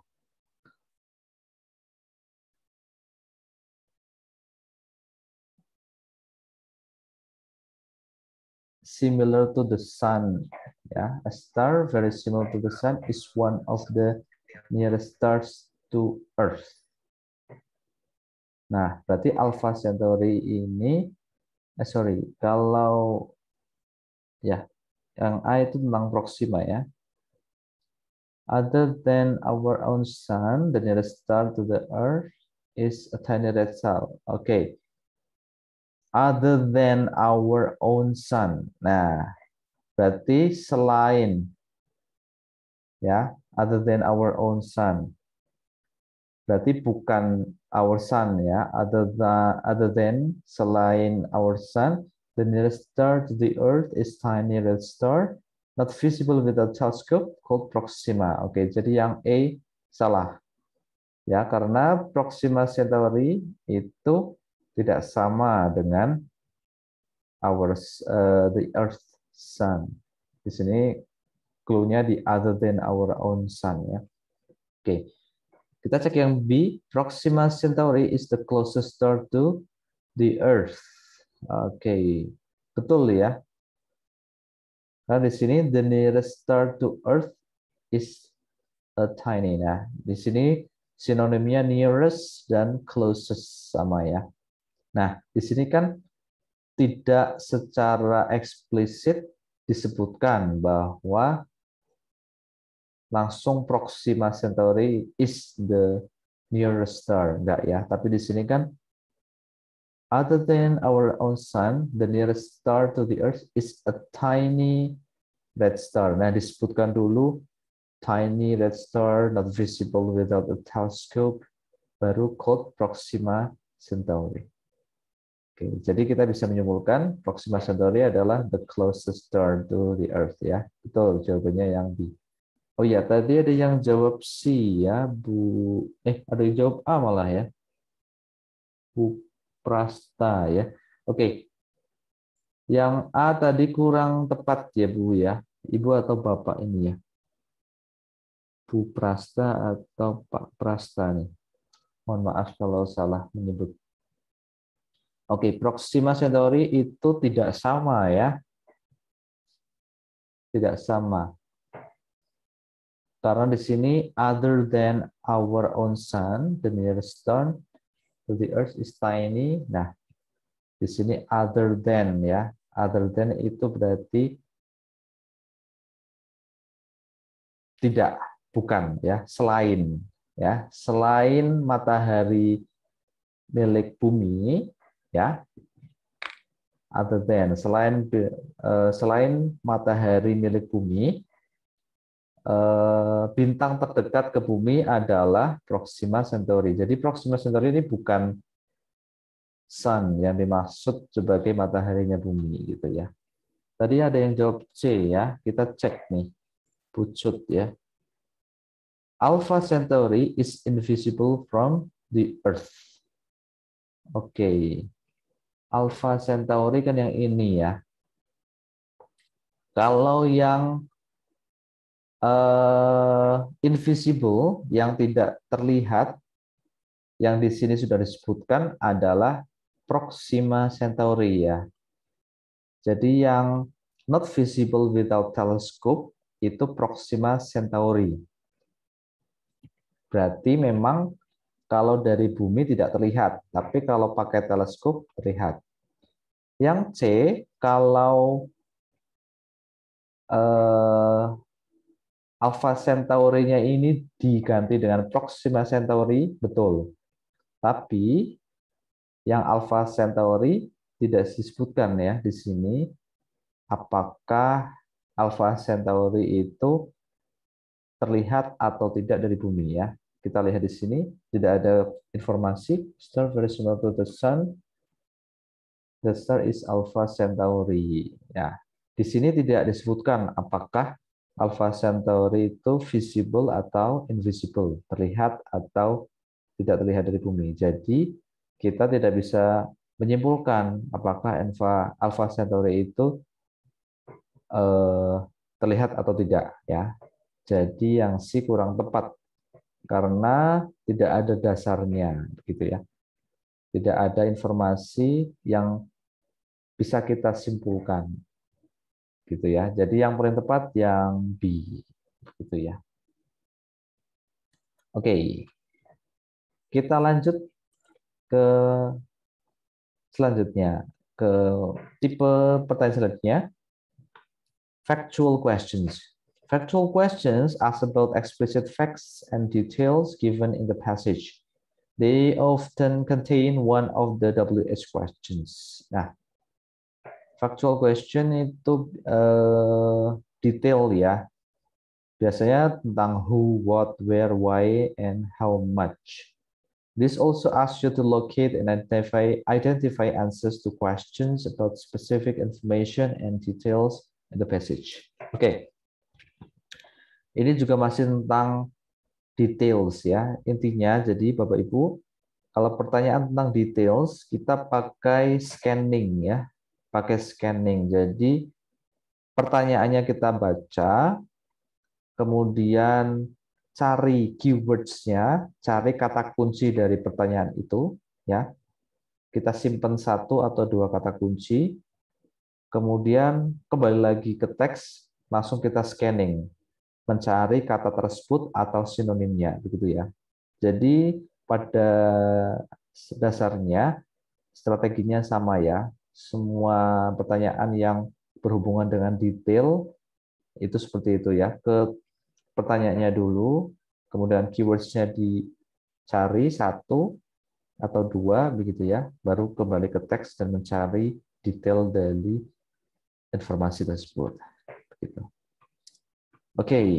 Similar to the sun. Ya, a star very similar to the sun is one of the nearest stars to Earth. Nah, berarti Alpha Centauri ini eh, sorry, kalau ya yang A itu tentang Proxima ya. Other than our own sun, the nearest star to the Earth is a tiny red star. Oke. Okay. Other than our own sun. Nah, berarti selain ya, other than our own sun. Berarti bukan our sun ya, other than other than selain our sun, the nearest star to the earth is tiny red star, not visible without telescope called Proxima. Oke, jadi yang A salah. Ya, karena Proxima Centauri itu tidak sama dengan our uh, the earth sun. Di sini clue-nya di other than our own sun ya. Oke. Kita cek yang B, Proxima Centauri is the closest star to the Earth. Oke, okay. betul ya. Nah di sini the nearest star to Earth is a tiny. Nah di sini sinonimnya nearest dan closest sama ya. Nah di sini kan tidak secara eksplisit disebutkan bahwa langsung Proxima Centauri is the nearest star. Enggak ya, tapi di sini kan other than our own sun, the nearest star to the earth is a tiny red star. Nah, disebutkan dulu tiny red star not visible without a telescope baru called Proxima Centauri. Oke, jadi kita bisa menyimpulkan Proxima Centauri adalah the closest star to the earth ya. Betul jawabannya yang B. Oh ya, tadi ada yang jawab C ya, Bu. Eh, ada yang jawab A malah ya. Bu Prasta ya. Oke. Yang A tadi kurang tepat ya, Bu ya. Ibu atau Bapak ini ya. Bu Prasta atau Pak Prasta nih. Mohon maaf kalau salah menyebut. Oke, Proxima Centauri itu tidak sama ya. Tidak sama karena di sini other than our own sun, the nearest star to the earth is tiny. Nah, di sini other than ya. Other than itu berarti tidak, bukan ya, selain ya, selain matahari milik bumi ya. Other than selain uh, selain matahari milik bumi Eh, bintang terdekat ke bumi adalah Proxima Centauri. Jadi Proxima Centauri ini bukan sun yang dimaksud sebagai mataharinya bumi gitu ya. Tadi ada yang jawab C ya. Kita cek nih. Pucut ya. Alpha Centauri is invisible from the earth. Oke. Okay. Alpha Centauri kan yang ini ya. Kalau yang uh, invisible yang tidak terlihat yang di sini sudah disebutkan adalah Proxima Centauri ya. Jadi yang not visible without telescope itu Proxima Centauri. Berarti memang kalau dari bumi tidak terlihat, tapi kalau pakai teleskop terlihat. Yang C, kalau eh, Alpha Centauri-nya ini diganti dengan Proxima Centauri, betul. Tapi yang Alpha Centauri tidak disebutkan ya di sini apakah Alpha Centauri itu terlihat atau tidak dari bumi ya. Kita lihat di sini tidak ada informasi star very similar to the sun. The star is Alpha Centauri. Ya, di sini tidak disebutkan apakah Alpha Centauri itu visible atau invisible, terlihat atau tidak terlihat dari bumi. Jadi kita tidak bisa menyimpulkan apakah Alpha Centauri itu eh, terlihat atau tidak ya. Jadi yang C kurang tepat karena tidak ada dasarnya begitu ya. Tidak ada informasi yang bisa kita simpulkan. Gitu ya. Jadi yang paling tepat yang B gitu ya. Oke. Kita lanjut ke selanjutnya ke tipe pertanyaan selanjutnya factual questions Factual questions ask about explicit facts and details given in the passage. They often contain one of the WH questions. Nah, factual question itu uh, detail ya. Biasanya tentang who, what, where, why, and how much. This also asks you to locate and identify, identify answers to questions about specific information and details in the passage. Okay. Ini juga masih tentang details ya. Intinya jadi Bapak Ibu, kalau pertanyaan tentang details kita pakai scanning ya. Pakai scanning. Jadi pertanyaannya kita baca, kemudian cari keywords-nya, cari kata kunci dari pertanyaan itu ya. Kita simpan satu atau dua kata kunci, kemudian kembali lagi ke teks, langsung kita scanning mencari kata tersebut atau sinonimnya begitu ya. Jadi pada dasarnya strateginya sama ya. Semua pertanyaan yang berhubungan dengan detail itu seperti itu ya. Ke pertanyaannya dulu, kemudian keywords-nya dicari satu atau dua begitu ya, baru kembali ke teks dan mencari detail dari informasi tersebut. Begitu. Oke, okay.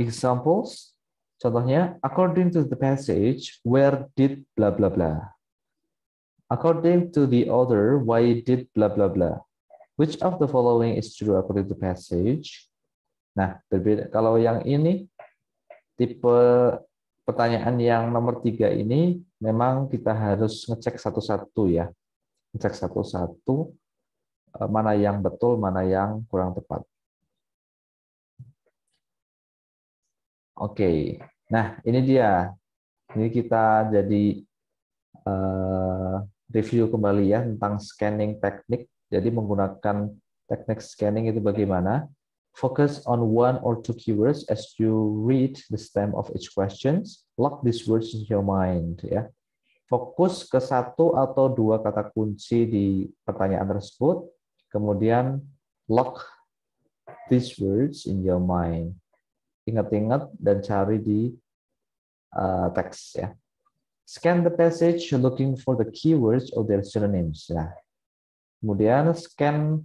examples. Contohnya, according to the passage, where did blah blah blah. According to the author, why did blah blah blah. Which of the following is true according to the passage? Nah, berbeda. Kalau yang ini tipe pertanyaan yang nomor tiga ini memang kita harus ngecek satu-satu ya, ngecek satu-satu eh, mana yang betul, mana yang kurang tepat. Oke, nah ini dia. Ini kita jadi uh, review kembali ya tentang scanning teknik. Jadi menggunakan teknik scanning itu bagaimana? Focus on one or two keywords as you read the stem of each questions. Lock these words in your mind. Ya, fokus ke satu atau dua kata kunci di pertanyaan tersebut. Kemudian lock these words in your mind ingat-ingat dan cari di uh, teks ya. Scan the passage looking for the keywords or their synonyms. Ya. Kemudian scan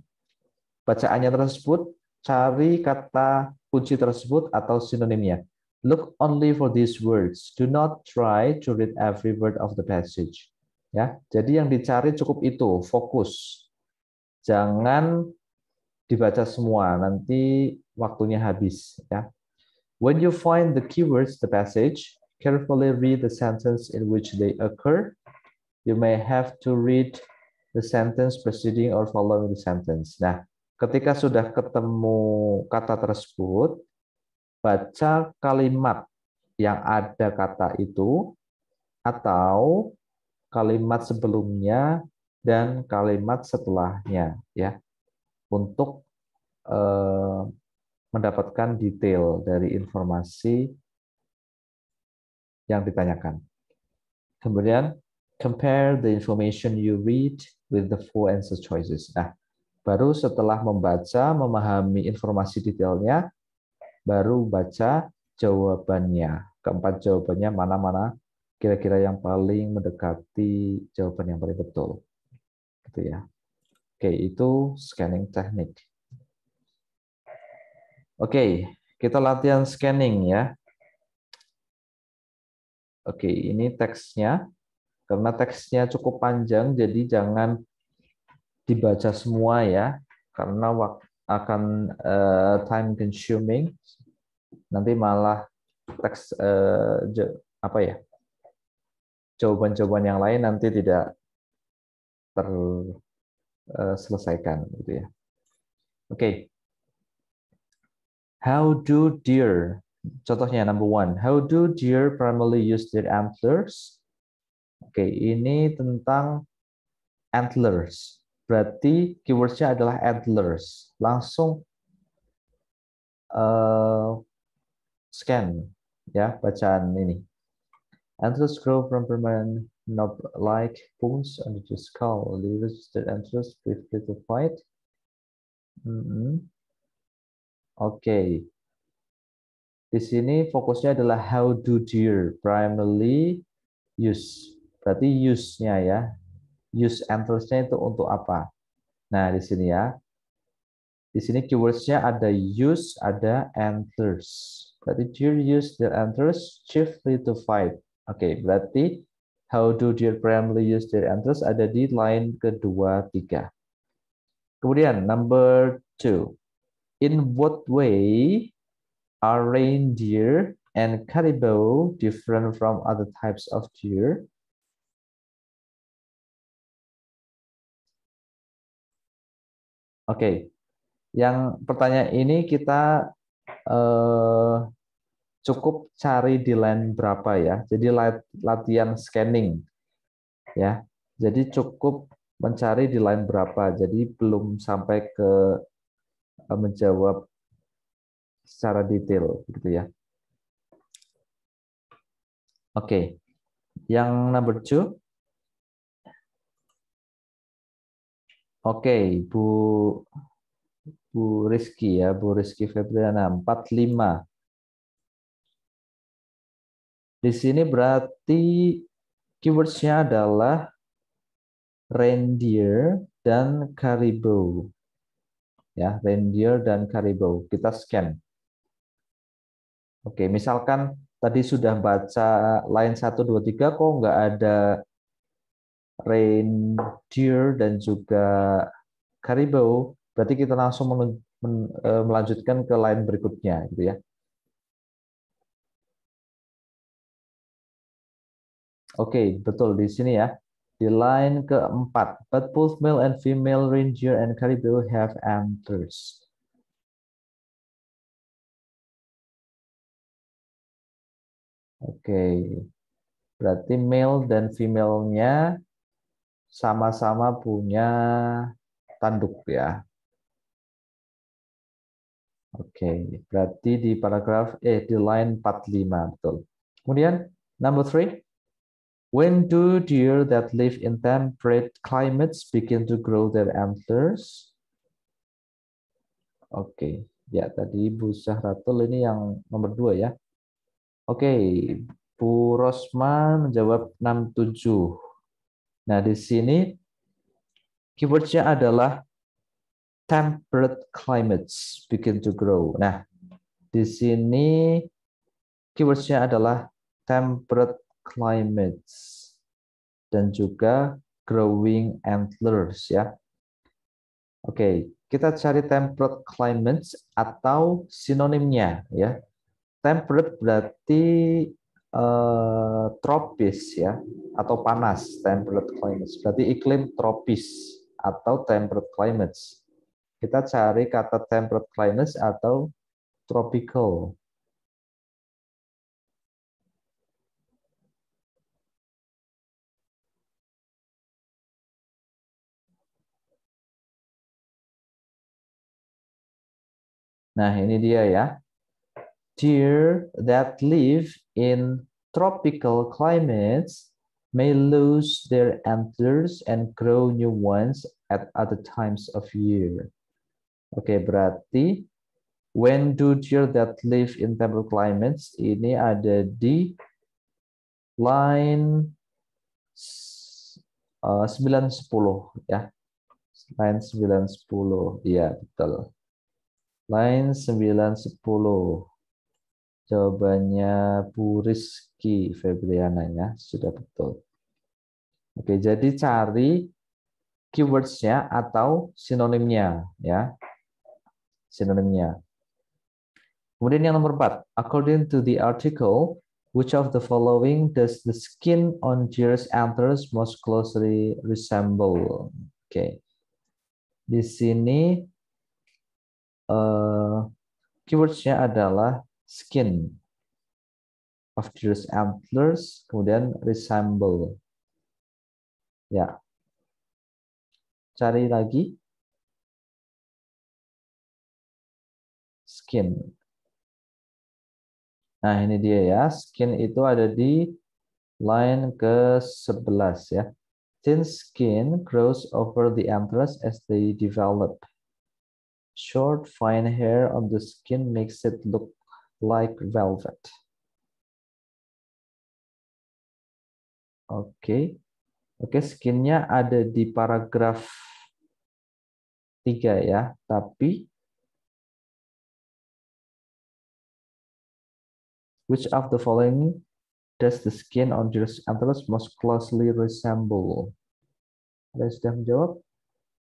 bacaannya tersebut, cari kata kunci tersebut atau sinonimnya. Look only for these words. Do not try to read every word of the passage. Ya, jadi yang dicari cukup itu, fokus. Jangan dibaca semua, nanti waktunya habis ya. When you find the keywords, the passage, carefully read the sentence in which they occur. You may have to read the sentence preceding or following the sentence. Nah, ketika sudah ketemu kata tersebut, baca kalimat yang ada kata itu atau kalimat sebelumnya dan kalimat setelahnya ya untuk eh, mendapatkan detail dari informasi yang ditanyakan. Kemudian compare the information you read with the four answer choices. Nah, baru setelah membaca, memahami informasi detailnya, baru baca jawabannya. Keempat jawabannya mana-mana kira-kira yang paling mendekati jawaban yang paling betul. Gitu ya. Oke, itu scanning teknik. Oke, kita latihan scanning ya. Oke, ini teksnya. Karena teksnya cukup panjang, jadi jangan dibaca semua ya, karena akan uh, time consuming. Nanti malah teks uh, apa ya? Jawaban-jawaban yang lain nanti tidak terselesaikan uh, gitu ya. Oke. Okay. How do deer, contohnya number one, how do deer primarily use their antlers? Oke, ini tentang antlers. Berarti keywordsnya adalah antlers. Langsung uh, scan ya bacaan ini. Antlers grow from permanent knob-like bones under the skull. Leaves the antlers briefly to fight. Mm -hmm. Oke. Okay. Di sini fokusnya adalah how do deer primarily use. Berarti use-nya ya. Use antlers-nya itu untuk apa? Nah, di sini ya. Di sini keywords-nya ada use, ada antlers. Berarti deer use their antlers chiefly to fight. Oke, okay, berarti how do deer primarily use their antlers ada di line kedua, tiga. Kemudian number two in what way are reindeer and caribou different from other types of deer? Oke, okay. yang pertanyaan ini kita uh, cukup cari di line berapa ya. Jadi latihan scanning ya. Jadi cukup mencari di line berapa. Jadi belum sampai ke menjawab secara detail gitu ya. Oke. Okay. Yang number two. Oke, okay, Bu Bu Rizky ya, Bu Rizky Febriana 45. Di sini berarti keywordsnya adalah reindeer dan caribou ya reindeer dan caribou. Kita scan. Oke, misalkan tadi sudah baca line 1 2 3 kok nggak ada reindeer dan juga caribou, berarti kita langsung eh, melanjutkan ke line berikutnya gitu ya. Oke, betul di sini ya. Di line keempat, but both male and female reindeer and caribou have antlers. Oke, okay. berarti male dan female-nya sama-sama punya tanduk ya. Oke, okay. berarti di paragraf eh di line 45 betul. Kemudian number three, When do deer that live in temperate climates begin to grow their antlers? Oke, okay. ya tadi Bu Zahratul ini yang nomor dua ya. Oke, okay. Bu Rosma menjawab 67. Nah, di sini keywordsnya adalah temperate climates begin to grow. Nah, di sini keywordsnya adalah temperate climates dan juga growing antlers ya. Oke, kita cari temperate climates atau sinonimnya ya. Temperate berarti uh, tropis ya atau panas temperate climates. Berarti iklim tropis atau temperate climates. Kita cari kata temperate climates atau tropical Nah, ini dia ya. Deer that live in tropical climates may lose their antlers and grow new ones at other times of year. Oke, berarti when do deer that live in temperate climates ini ada di line uh, 910 ya. Line 910. Iya, betul. Line 910. Jawabannya Bu Rizky Febriana ya, sudah betul. Oke, jadi cari keywords-nya atau sinonimnya ya. Sinonimnya. Kemudian yang nomor 4, according to the article, which of the following does the skin on deer's antlers most closely resemble? Oke. Di sini uh, keywords-nya adalah skin of deer's antlers, kemudian resemble. Ya. Cari lagi. Skin. Nah, ini dia ya. Skin itu ada di line ke-11 ya. Thin skin grows over the antlers as they develop. Short, fine hair on the skin makes it look like velvet. Oke. Okay. Oke, okay, skinnya ada di paragraf 3 ya, tapi which of the following does the skin on your antlers most closely resemble? Ada yang sudah menjawab?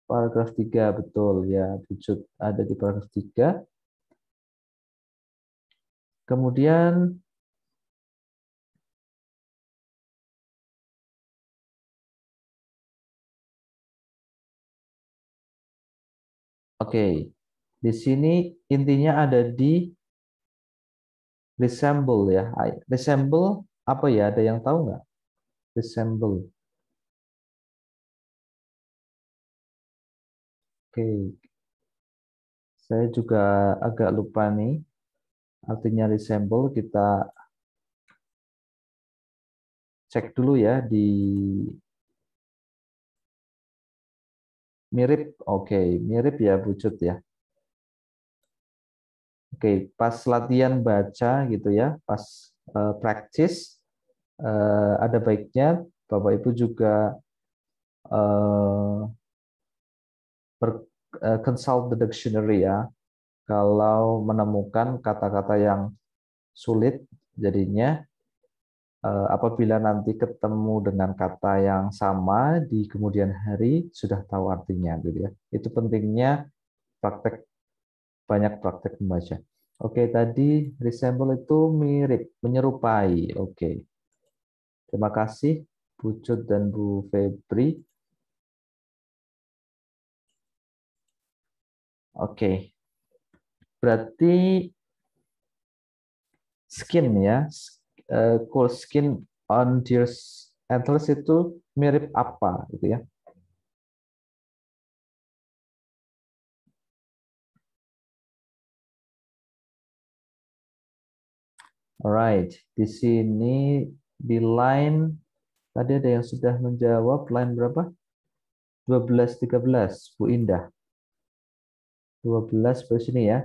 Paragraf 3, betul ya, wujud ada di paragraf 3. Kemudian Oke, di sini intinya ada di resemble ya. Resemble apa ya? Ada yang tahu nggak? Resemble. Oke, saya juga agak lupa nih artinya resemble kita cek dulu ya di mirip. Oke mirip ya wujud ya. Oke pas latihan baca gitu ya pas uh, practice uh, ada baiknya bapak ibu juga uh, ber, uh, consult the dictionary ya kalau menemukan kata-kata yang sulit jadinya eh, apabila nanti ketemu dengan kata yang sama di kemudian hari sudah tahu artinya gitu ya. Itu pentingnya praktek banyak praktek membaca. Oke, tadi resemble itu mirip, menyerupai. Oke. Terima kasih Bu Cut dan Bu Febri. Oke. Berarti skin ya, uh, skin on deer antlers itu mirip apa gitu ya? Alright, di sini di line tadi ada yang sudah menjawab line berapa? 12 13 Bu Indah. 12 di sini ya.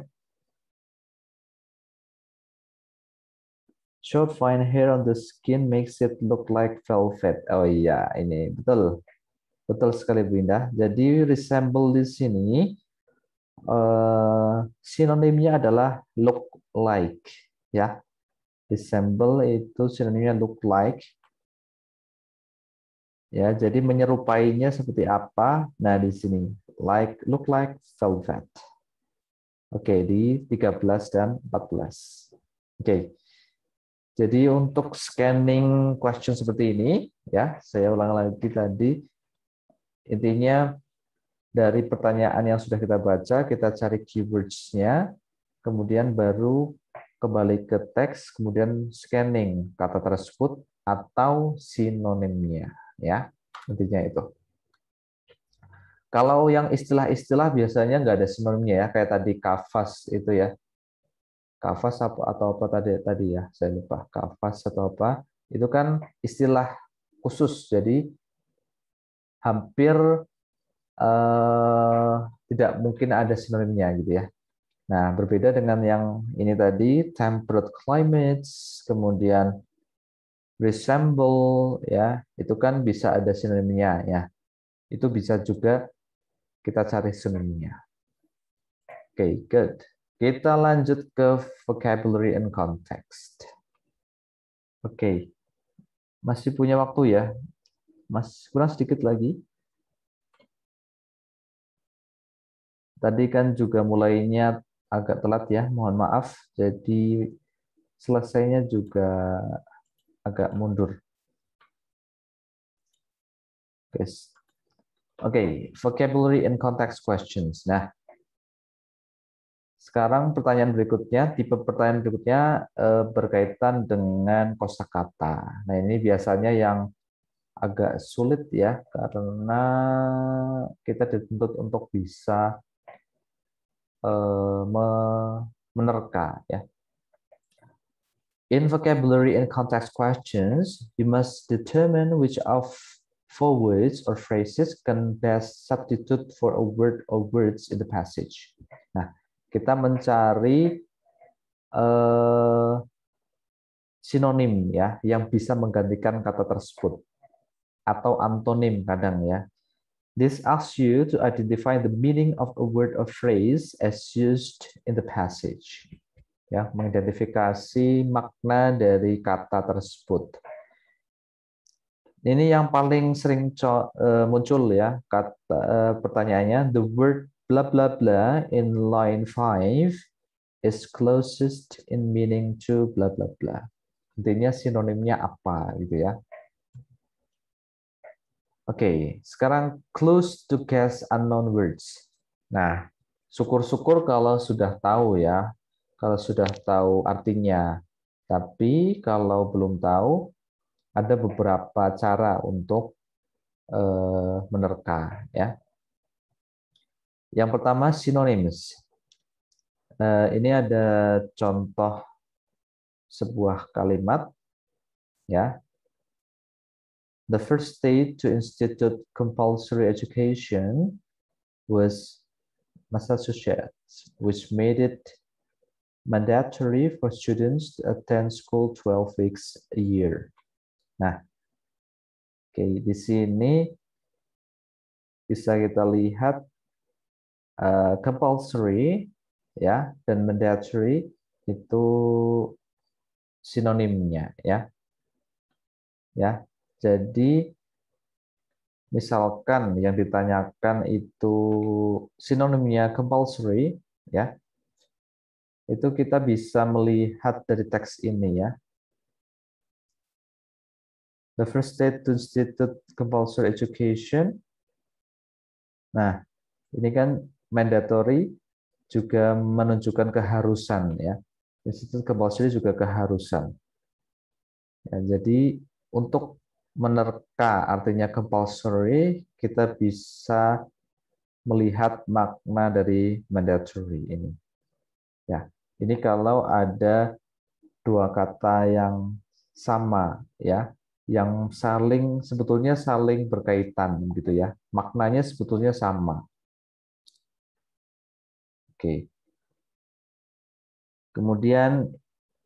Short fine hair on the skin makes it look like velvet. Oh iya, ini betul. Betul sekali Bu Indah. Jadi resemble di sini uh, sinonimnya adalah look like ya. Resemble itu sinonimnya look like. Ya, jadi menyerupainya seperti apa? Nah, di sini like look like velvet. Oke, di 13 dan 14. Oke. Jadi untuk scanning question seperti ini, ya saya ulang lagi tadi, intinya dari pertanyaan yang sudah kita baca, kita cari keywords-nya, kemudian baru kembali ke teks, kemudian scanning kata tersebut atau sinonimnya, ya intinya itu. Kalau yang istilah-istilah biasanya nggak ada sinonimnya ya, kayak tadi kafas itu ya. Kafas apa atau apa tadi tadi ya, saya lupa. Kafas atau apa? Itu kan istilah khusus. Jadi hampir eh, tidak mungkin ada sinonimnya gitu ya. Nah, berbeda dengan yang ini tadi, temperate climates, kemudian resemble, ya, itu kan bisa ada sinonimnya, ya. Itu bisa juga kita cari sinonimnya. Oke, okay, good. Kita lanjut ke vocabulary and context. Oke, okay. masih punya waktu ya? Mas kurang sedikit lagi. Tadi kan juga mulainya agak telat ya, mohon maaf. Jadi selesainya juga agak mundur. Guys. Oke, okay, vocabulary and context questions. Nah, sekarang pertanyaan berikutnya, tipe pertanyaan berikutnya eh, berkaitan dengan kosakata. Nah, ini biasanya yang agak sulit ya, karena kita dituntut untuk bisa Eh, menerka ya. In vocabulary and context questions, you must determine which of four words or phrases can best substitute for a word or words in the passage. Nah, kita mencari uh, sinonim ya yang bisa menggantikan kata tersebut atau antonim kadang ya This asks you to identify the meaning of a word or phrase as used in the passage. Ya, mengidentifikasi makna dari kata tersebut. Ini yang paling sering eh, muncul ya kata eh, pertanyaannya the word blah blah blah in line 5 is closest in meaning to blah blah blah. Intinya sinonimnya apa gitu ya. Oke, okay, sekarang close to guess unknown words. Nah, syukur-syukur kalau sudah tahu ya, kalau sudah tahu artinya. Tapi kalau belum tahu, ada beberapa cara untuk uh, menerka ya. Yang pertama synonyms. Uh, ini ada contoh sebuah kalimat ya the first state to institute compulsory education was Massachusetts, which made it mandatory for students to attend school 12 weeks a year. Nah, oke di sini bisa kita lihat uh, compulsory ya dan mandatory itu sinonimnya ya. Ya, jadi misalkan yang ditanyakan itu sinonimnya compulsory ya. Itu kita bisa melihat dari teks ini ya. The first state to institute compulsory education. Nah, ini kan mandatory juga menunjukkan keharusan ya. Institute compulsory juga keharusan. Ya, jadi untuk menerka artinya compulsory, kita bisa melihat makna dari mandatory ini. Ya, ini kalau ada dua kata yang sama ya, yang saling sebetulnya saling berkaitan gitu ya. Maknanya sebetulnya sama. Oke. Kemudian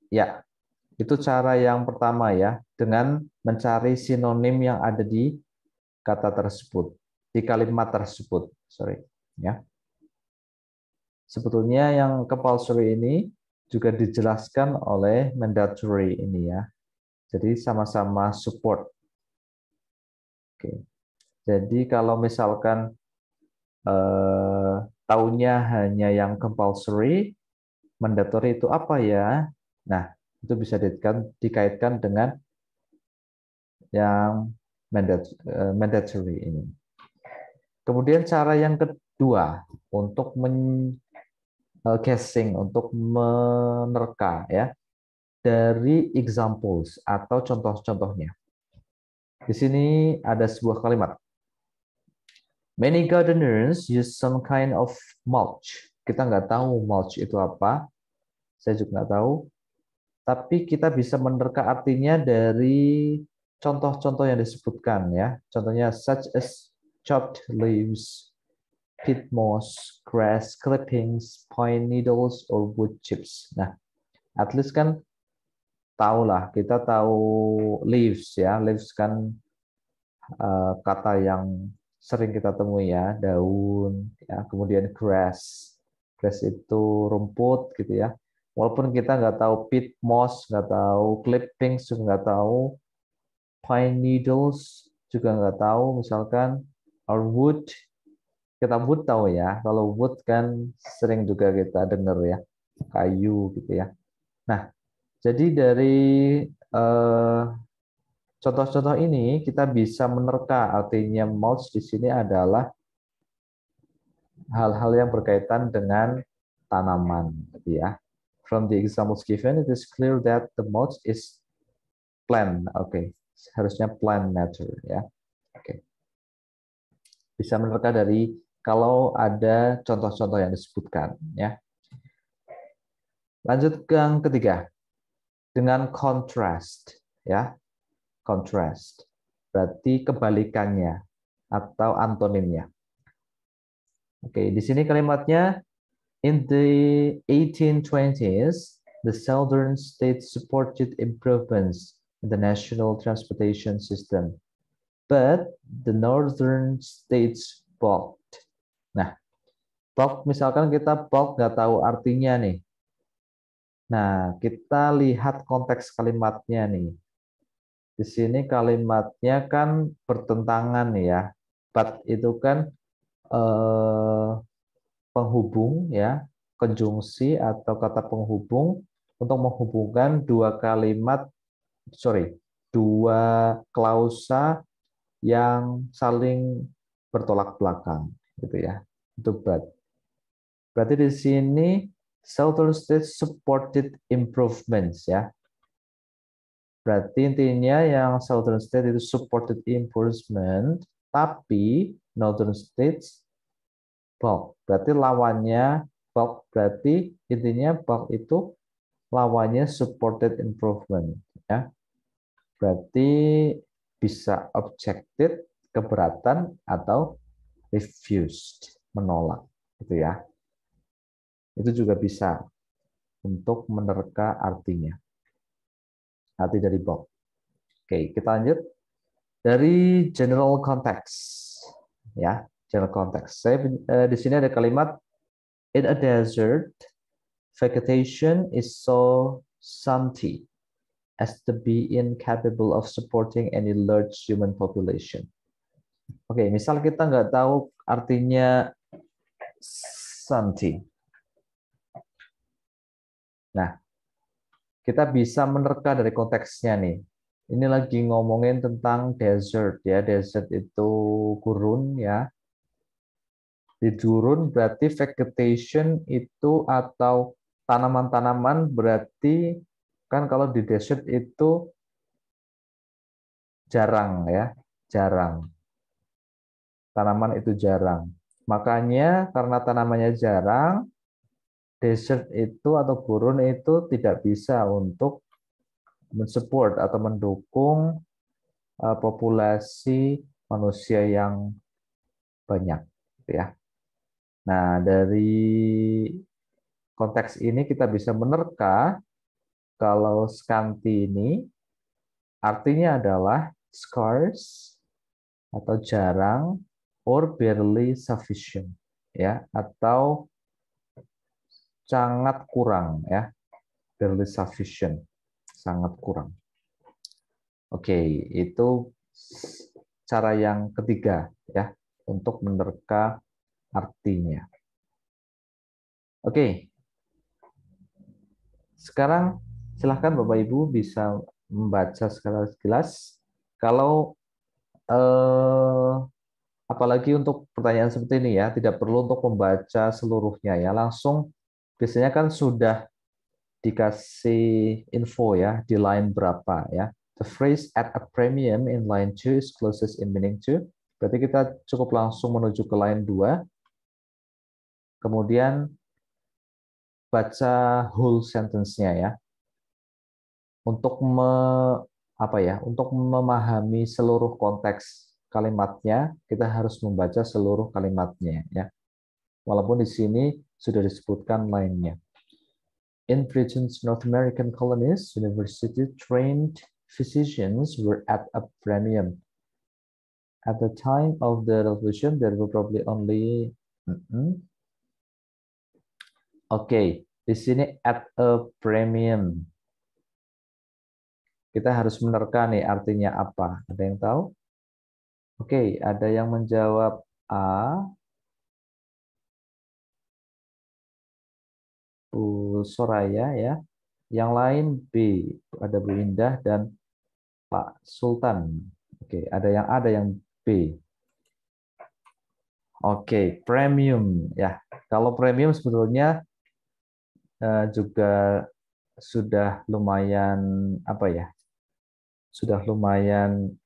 ya, itu cara yang pertama ya, dengan mencari sinonim yang ada di kata tersebut, di kalimat tersebut. Sorry, ya. Sebetulnya yang compulsory ini juga dijelaskan oleh mandatory ini ya. Jadi sama-sama support. Oke. Jadi kalau misalkan eh, tahunya hanya yang compulsory, mandatory itu apa ya? Nah, itu bisa dikaitkan dengan yang eh, mandatory ini. Kemudian cara yang kedua untuk men eh, guessing untuk menerka ya dari examples atau contoh-contohnya. Di sini ada sebuah kalimat. Many gardeners use some kind of mulch. Kita nggak tahu mulch itu apa. saya juga nggak tahu. Tapi kita bisa menerka artinya dari contoh-contoh yang disebutkan ya. Contohnya such as chopped leaves, peat moss, grass clippings, pine needles, or wood chips. Nah, at least kan tahu lah, kita tahu leaves ya. Leaves kan uh, kata yang sering kita temui ya, daun, ya, kemudian grass. Grass itu rumput gitu ya. Walaupun kita nggak tahu pit moss, nggak tahu clippings, juga nggak tahu pine needles, juga nggak tahu misalkan or wood. Kita wood tahu ya. Kalau wood kan sering juga kita dengar ya, kayu gitu ya. Nah, jadi dari eh, contoh-contoh ini kita bisa menerka artinya mulch di sini adalah hal-hal yang berkaitan dengan tanaman, gitu ya. From the examples given, it is clear that the mulch is plant. Oke, okay. harusnya plant matter ya. Oke. Okay. Bisa menerka dari kalau ada contoh-contoh yang disebutkan ya. Lanjut ke yang ketiga. Dengan contrast ya. Contrast. Berarti kebalikannya atau antonimnya. Oke, di sini kalimatnya In the 1820s, the southern states supported improvements in the national transportation system, but the northern states balked. Nah, balk misalkan kita balk nggak tahu artinya nih. Nah, kita lihat konteks kalimatnya nih. Di sini kalimatnya kan bertentangan ya. But itu kan eh, penghubung ya, konjungsi atau kata penghubung untuk menghubungkan dua kalimat sorry, dua klausa yang saling bertolak belakang gitu ya. Itu but. Berarti di sini Southern States supported improvements ya. Berarti intinya yang Southern States itu supported improvement, tapi Northern States bulk. Berarti lawannya bulk berarti intinya bulk itu lawannya supported improvement ya. Berarti bisa objected, keberatan atau refused, menolak gitu ya. Itu juga bisa untuk menerka artinya. Arti dari bulk. Oke, kita lanjut dari general context ya general context. Saya uh, di sini ada kalimat in a desert vegetation is so scanty as to be incapable of supporting any large human population. Oke, misal kita nggak tahu artinya scanty. Nah, kita bisa menerka dari konteksnya nih. Ini lagi ngomongin tentang desert ya. Desert itu gurun ya. Di gurun berarti vegetation itu atau tanaman-tanaman berarti kan kalau di desert itu jarang ya, jarang. Tanaman itu jarang. Makanya karena tanamannya jarang, desert itu atau gurun itu tidak bisa untuk mensupport atau mendukung uh, populasi manusia yang banyak, ya. Nah, dari konteks ini kita bisa menerka kalau scanty ini artinya adalah scarce atau jarang or barely sufficient ya atau sangat kurang ya barely sufficient sangat kurang oke itu cara yang ketiga ya untuk menerka artinya. Oke. Sekarang silahkan Bapak Ibu bisa membaca secara jelas. Kalau eh, apalagi untuk pertanyaan seperti ini ya, tidak perlu untuk membaca seluruhnya ya, langsung biasanya kan sudah dikasih info ya di line berapa ya. The phrase at a premium in line 2 is closest in meaning to. Berarti kita cukup langsung menuju ke line 2 Kemudian baca whole sentence-nya ya. Untuk me, apa ya? Untuk memahami seluruh konteks kalimatnya, kita harus membaca seluruh kalimatnya ya. Walaupun di sini sudah disebutkan lainnya. In Britain's North American colonies, university-trained physicians were at a premium. At the time of the revolution, there were probably only mm -mm. Oke, okay. di sini at a premium. Kita harus menerka nih artinya apa. Ada yang tahu? Oke, okay. ada yang menjawab A, Bu Soraya ya. Yang lain B, ada Bu Indah dan Pak Sultan. Oke, ada yang A, ada yang B. Oke, premium ya. Kalau premium sebetulnya eh, juga sudah lumayan apa ya? Sudah lumayan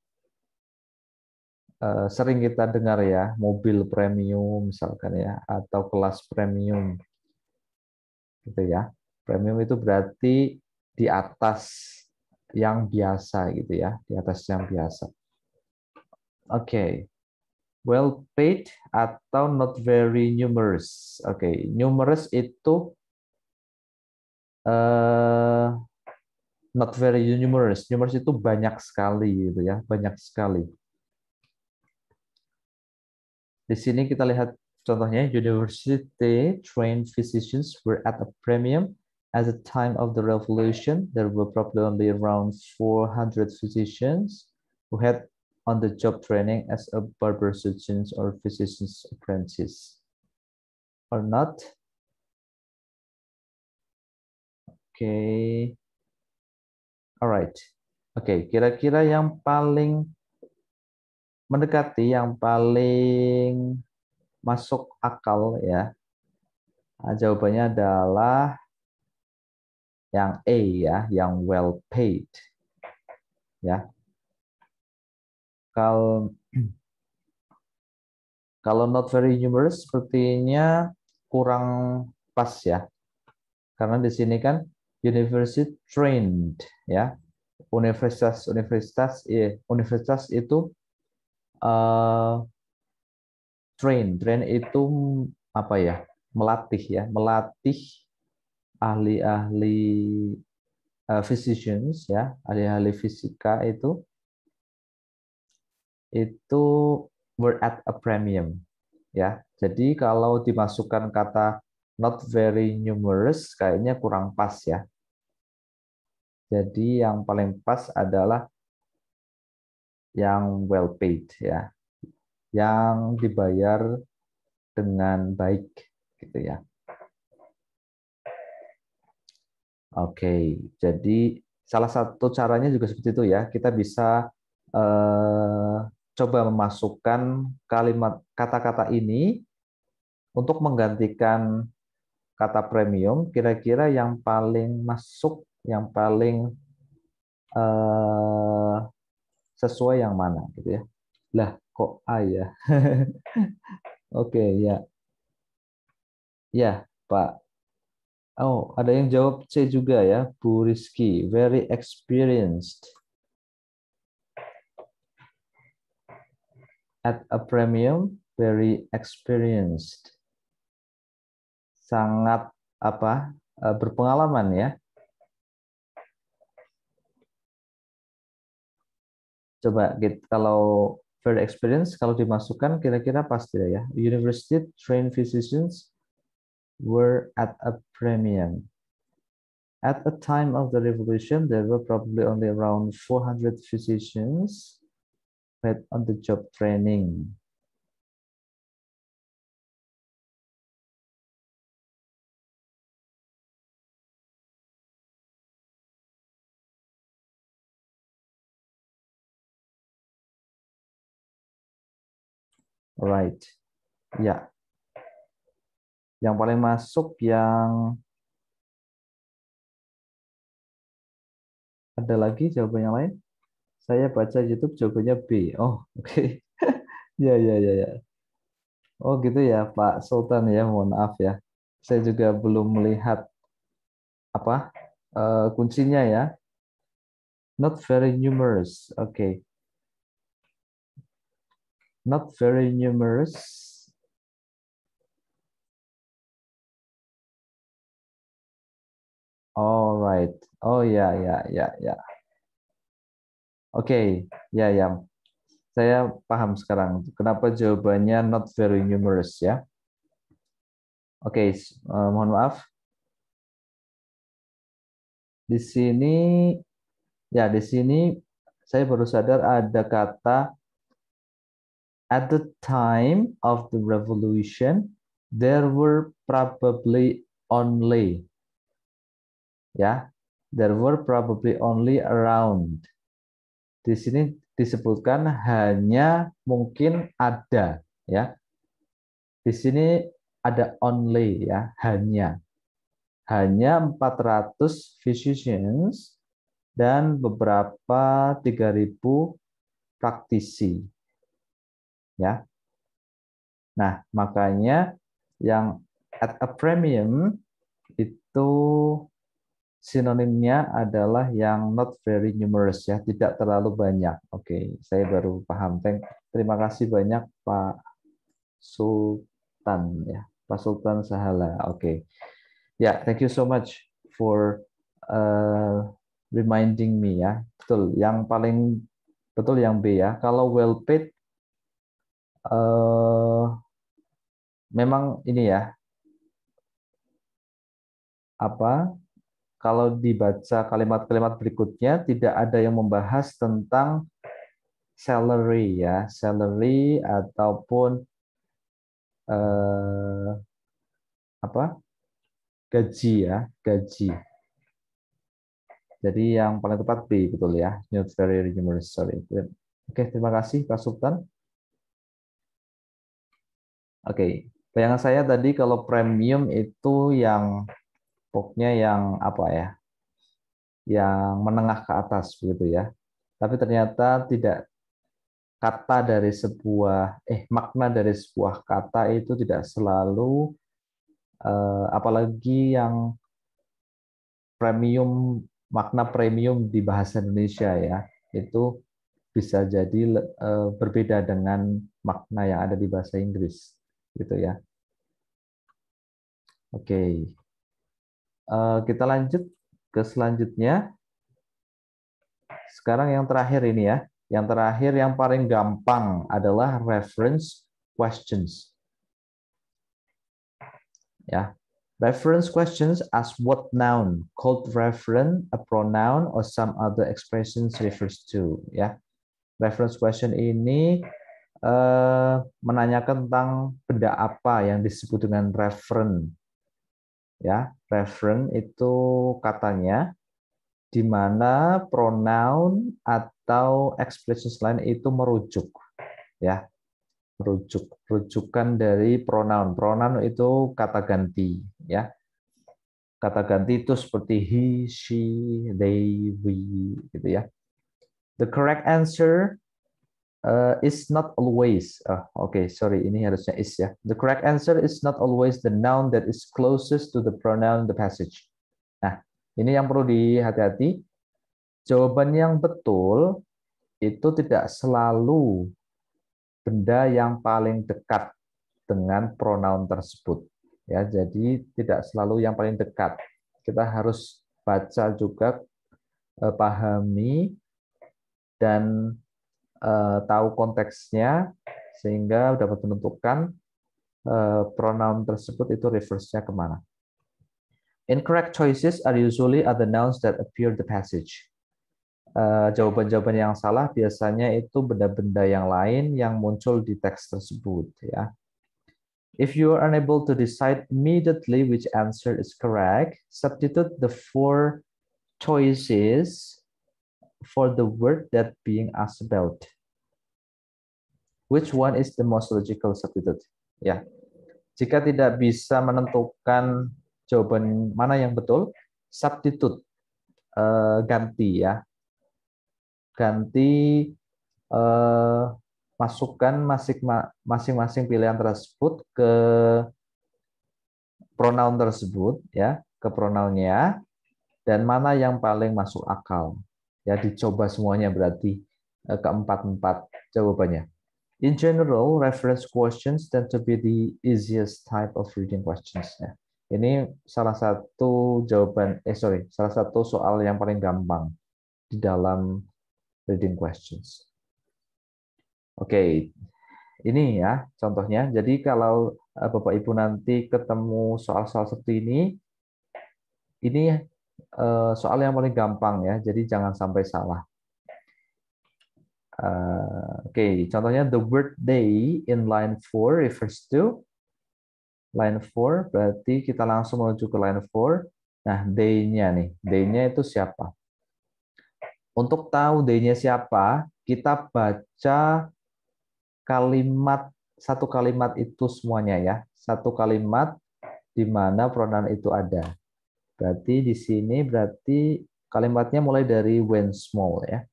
eh, sering kita dengar ya, mobil premium misalkan ya atau kelas premium gitu ya. Premium itu berarti di atas yang biasa gitu ya, di atas yang biasa. Oke. Okay. Well paid atau not very numerous. Oke, okay. numerous itu uh, not very numerous. Numerous itu banyak sekali gitu ya, banyak sekali. Di sini kita lihat Contohnya, university trained physicians were at a premium. At the time of the revolution, there were probably only around 400 physicians who had on-the-job training as a barber surgeon or physician's apprentice. Or not? Okay. All right. Oke, okay. kira-kira yang paling mendekati, yang paling masuk akal ya? Nah, jawabannya adalah yang A ya, yang well paid. Ya. Kalau kalau not very numerous sepertinya kurang pas ya. Karena di sini kan university trained ya. Universitas universitas eh, universitas itu uh, train. Train itu apa ya? Melatih ya, melatih ahli-ahli uh, physicians ya, ahli-ahli fisika itu itu were at a premium ya. Jadi kalau dimasukkan kata not very numerous kayaknya kurang pas ya. Jadi yang paling pas adalah yang well paid ya yang dibayar dengan baik gitu ya. Oke, jadi salah satu caranya juga seperti itu ya. Kita bisa eh, coba memasukkan kalimat kata-kata ini untuk menggantikan kata premium. Kira-kira yang paling masuk, yang paling eh, sesuai yang mana gitu ya. Lah, kok A ya? Oke, okay, ya. Ya, Pak. Oh, ada yang jawab C juga ya, Bu Rizky. Very experienced. At a premium, very experienced. Sangat apa? Eh, berpengalaman ya. Coba gitu, kalau very experience kalau dimasukkan kira-kira pasti ya. University trained physicians were at a premium. At the time of the revolution, there were probably only around 400 physicians had on the job training. Right. Ya. Yang paling masuk yang ada lagi jawaban yang lain? Saya baca YouTube jawabannya B. Oh, oke. Okay. ya, ya, ya, ya. Oh, gitu ya, Pak Sultan ya. Mohon maaf ya. Saya juga belum melihat apa uh, kuncinya ya. Not very numerous. Oke. Okay. Not very numerous. Alright. Oh ya ya ya ya. Oke, okay. ya ya. Saya paham sekarang kenapa jawabannya not very numerous ya. Oke, okay. uh, mohon maaf. Di sini ya di sini saya baru sadar ada kata at the time of the revolution there were probably only ya there were probably only around. Di sini disebutkan hanya mungkin ada ya. Di sini ada only ya hanya. Hanya 400 physicians dan beberapa 3000 praktisi ya nah makanya yang at a premium itu sinonimnya adalah yang not very numerous ya, tidak terlalu banyak. Oke, saya baru paham. Terima kasih banyak Pak Sultan ya, Pak Sultan Sahala. Oke. Ya, thank you so much for uh, reminding me ya. Betul, yang paling betul yang B ya. Kalau well paid uh, memang ini ya apa kalau dibaca kalimat-kalimat berikutnya tidak ada yang membahas tentang salary ya, salary ataupun eh, apa? gaji ya, gaji. Jadi yang paling tepat B betul ya, very numerous sorry. Oke, terima kasih Pak Sultan. Oke, bayangan saya tadi kalau premium itu yang pokoknya yang apa ya? Yang menengah ke atas begitu ya. Tapi ternyata tidak kata dari sebuah eh makna dari sebuah kata itu tidak selalu eh, apalagi yang premium makna premium di bahasa Indonesia ya itu bisa jadi eh, berbeda dengan makna yang ada di bahasa Inggris gitu ya oke okay. Eh, kita lanjut ke selanjutnya. Sekarang yang terakhir ini ya. Yang terakhir yang paling gampang adalah reference questions. Ya. Reference questions as what noun, called reference, a pronoun, or some other expressions refers to. Ya. Reference question ini uh, menanyakan tentang benda apa yang disebut dengan reference ya referen itu katanya di mana pronoun atau expression lain itu merujuk ya. Merujuk rujukan dari pronoun. Pronoun itu kata ganti ya. Kata ganti itu seperti he she they we gitu ya. The correct answer uh, is not always. Uh, okay, sorry, ini harusnya is ya. The correct answer is not always the noun that is closest to the pronoun in the passage. Nah, ini yang perlu dihati-hati. Jawaban yang betul itu tidak selalu benda yang paling dekat dengan pronoun tersebut. Ya, jadi tidak selalu yang paling dekat. Kita harus baca juga, eh, pahami dan uh, tahu konteksnya sehingga dapat menentukan uh, pronoun tersebut itu reverse-nya ke mana. Incorrect choices are usually other nouns that appear the passage. Uh, jawaban-jawaban yang salah biasanya itu benda-benda yang lain yang muncul di teks tersebut ya. If you are unable to decide immediately which answer is correct, substitute the four choices for the word that being asked about. Which one is the most logical substitute? Ya. Jika tidak bisa menentukan jawaban mana yang betul, substitute uh, ganti ya. Ganti uh, masukkan masing-masing pilihan tersebut ke pronoun tersebut ya, ke pronounnya dan mana yang paling masuk akal. Ya, dicoba semuanya berarti eh, keempat-empat jawabannya. In general, reference questions tend to be the easiest type of reading questions. Ya. Ini salah satu jawaban, eh sorry, salah satu soal yang paling gampang di dalam reading questions. Oke, okay. ini ya contohnya. Jadi kalau eh, Bapak Ibu nanti ketemu soal-soal seperti ini, ini Eh, soal yang paling gampang ya, jadi jangan sampai salah. Uh, Oke, okay. contohnya the word day in line 4 refers to line 4, berarti kita langsung menuju ke line 4. Nah, day-nya nih, day-nya itu siapa? Untuk tahu day-nya siapa, kita baca kalimat satu kalimat itu semuanya ya. Satu kalimat di mana pronoun itu ada. Berarti di sini berarti kalimatnya mulai dari when small ya.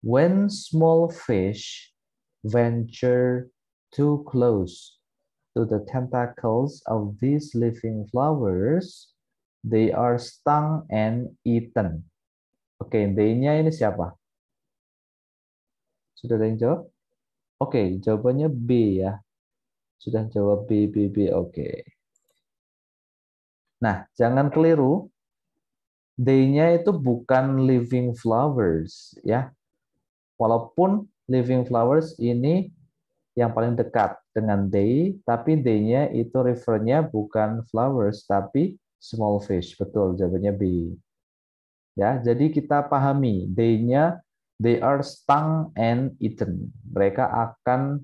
When small fish venture too close to the tentacles of these living flowers, they are stung and eaten. Oke, okay, they-nya ini siapa? Sudah ada yang jawab? Oke, okay, jawabannya B ya. Sudah jawab B, B, B. Oke. Okay. Nah, jangan keliru. Day-nya itu bukan living flowers ya. Walaupun living flowers ini yang paling dekat dengan day, tapi day-nya itu refernya bukan flowers tapi small fish. Betul, jawabannya B. Ya, jadi kita pahami day-nya they are stung and eaten. Mereka akan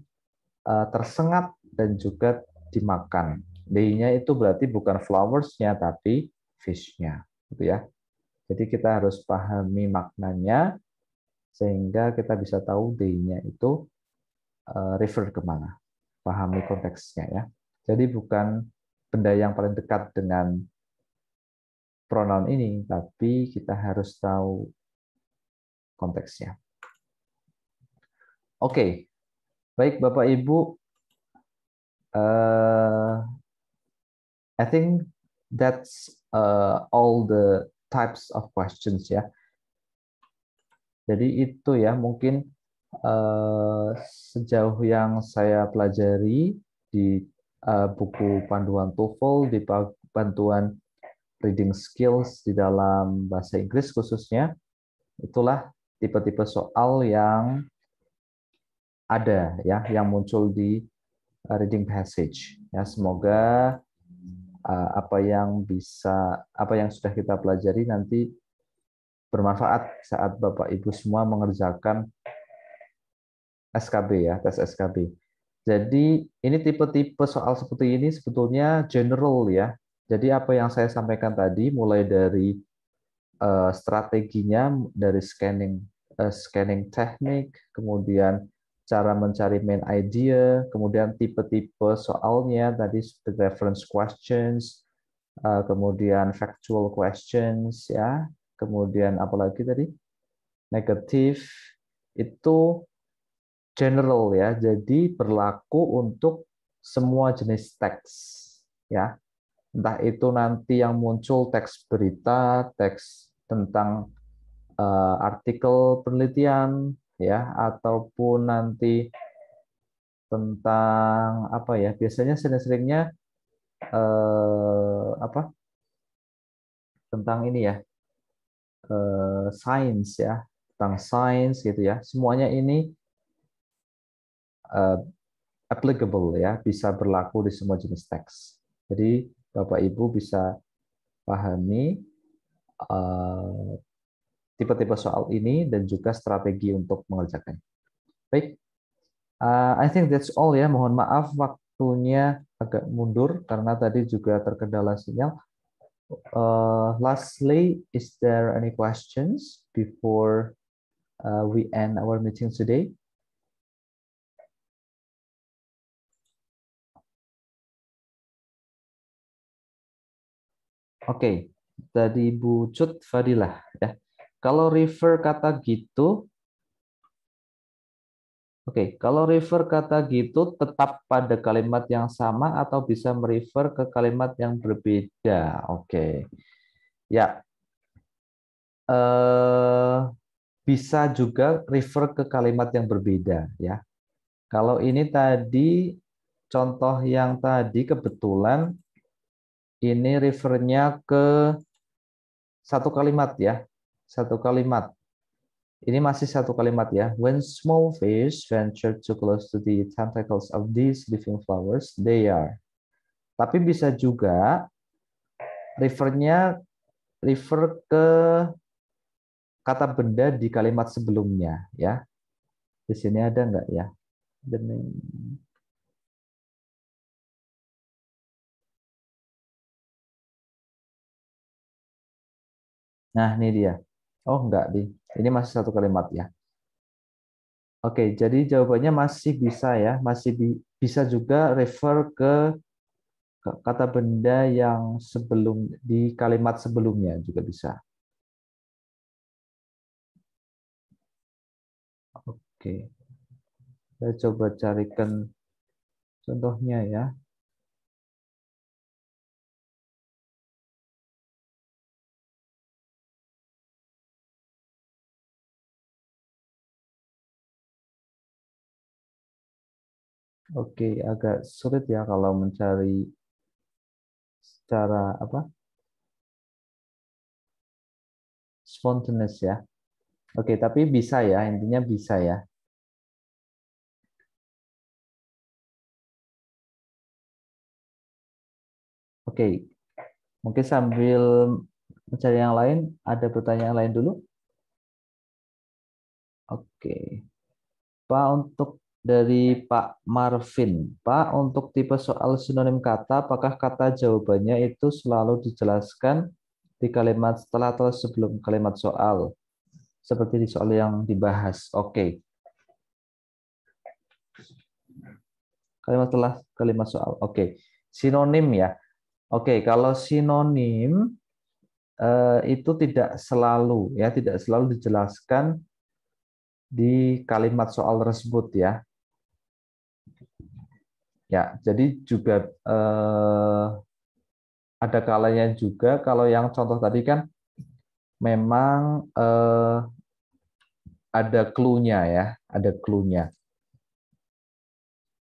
uh, tersengat dan juga dimakan. Day-nya itu berarti bukan flowers-nya tapi fish-nya, gitu ya. Jadi kita harus pahami maknanya sehingga kita bisa tahu day-nya itu uh, refer ke mana, pahami konteksnya ya. Jadi bukan benda yang paling dekat dengan pronoun ini, tapi kita harus tahu konteksnya. Oke, baik Bapak Ibu, uh, I think that's uh, all the types of questions ya. Jadi itu ya mungkin uh, sejauh yang saya pelajari di uh, buku panduan TOEFL di bantuan reading skills di dalam bahasa Inggris khususnya itulah tipe-tipe soal yang ada ya yang muncul di uh, reading passage ya. Semoga Eh, apa yang bisa apa yang sudah kita pelajari nanti bermanfaat saat Bapak Ibu semua mengerjakan SKB ya, tes SKB. Jadi ini tipe-tipe soal seperti ini sebetulnya general ya. Jadi apa yang saya sampaikan tadi mulai dari uh, strateginya dari scanning uh, scanning teknik, kemudian cara mencari main idea, kemudian tipe-tipe soalnya tadi reference questions, eh, kemudian factual questions ya, kemudian apalagi tadi? Negatif itu general ya, jadi berlaku untuk semua jenis teks ya. Entah itu nanti yang muncul teks berita, teks tentang uh, artikel penelitian, ya ataupun nanti tentang apa ya biasanya sering-seringnya eh, apa? Tentang ini ya eh, sains ya tentang sains gitu ya semuanya ini eh, applicable ya bisa berlaku di semua jenis teks jadi bapak ibu bisa pahami eh, tipe-tipe soal ini dan juga strategi untuk mengerjakannya. Baik, uh, I think that's all ya. Mohon maaf waktunya agak mundur karena tadi juga terkendala sinyal. Uh, lastly, is there any questions before uh, we end our meeting today? Oke, okay. tadi Bu Cut Fadilah ya. Kalau refer kata gitu, oke, kalau refer kata gitu tetap pada kalimat yang sama atau bisa merefer ke kalimat yang berbeda. Oke, ya. eh, bisa juga refer ke kalimat yang berbeda ya. Kalau ini tadi contoh yang tadi kebetulan ini refernya ke satu kalimat ya. Satu kalimat. Ini masih satu kalimat ya. When small fish venture too close to the tentacles of these living flowers, they are. Tapi bisa juga refernya refer ke kata benda di kalimat sebelumnya ya. Di sini ada enggak ya? The name. Nah, ini dia. Oh, enggak, di. Ini masih satu kalimat ya. Oke, jadi jawabannya masih bisa ya, masih bi bisa juga refer ke kata benda yang sebelum di kalimat sebelumnya juga bisa. Oke. Saya coba carikan contohnya ya. Oke, agak sulit ya kalau mencari secara apa? Spontaneous ya. Oke, tapi bisa ya, intinya bisa ya. Oke, mungkin sambil mencari yang lain, ada pertanyaan lain dulu? Oke. Pak, untuk dari Pak Marvin. Pak, untuk tipe soal sinonim kata, apakah kata jawabannya itu selalu dijelaskan di kalimat setelah atau sebelum kalimat soal? Seperti di soal yang dibahas. Oke. Kalimat setelah kalimat soal. Oke. Sinonim ya. Oke, kalau sinonim eh, itu tidak selalu ya, tidak selalu dijelaskan di kalimat soal tersebut ya. Ya, jadi juga eh, ada kalanya juga kalau yang contoh tadi kan memang eh, ada clue-nya ya, ada clue-nya.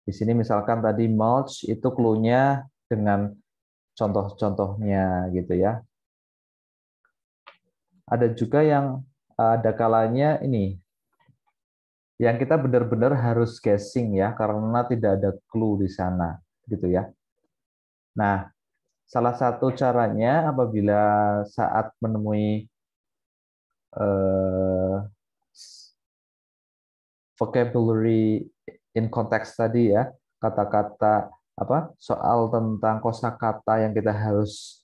Di sini misalkan tadi mulch itu clue-nya dengan contoh-contohnya gitu ya. Ada juga yang ada kalanya ini yang kita benar-benar harus guessing ya karena tidak ada clue di sana gitu ya. Nah, salah satu caranya apabila saat menemui uh, vocabulary in context tadi ya, kata-kata apa soal tentang kosakata yang kita harus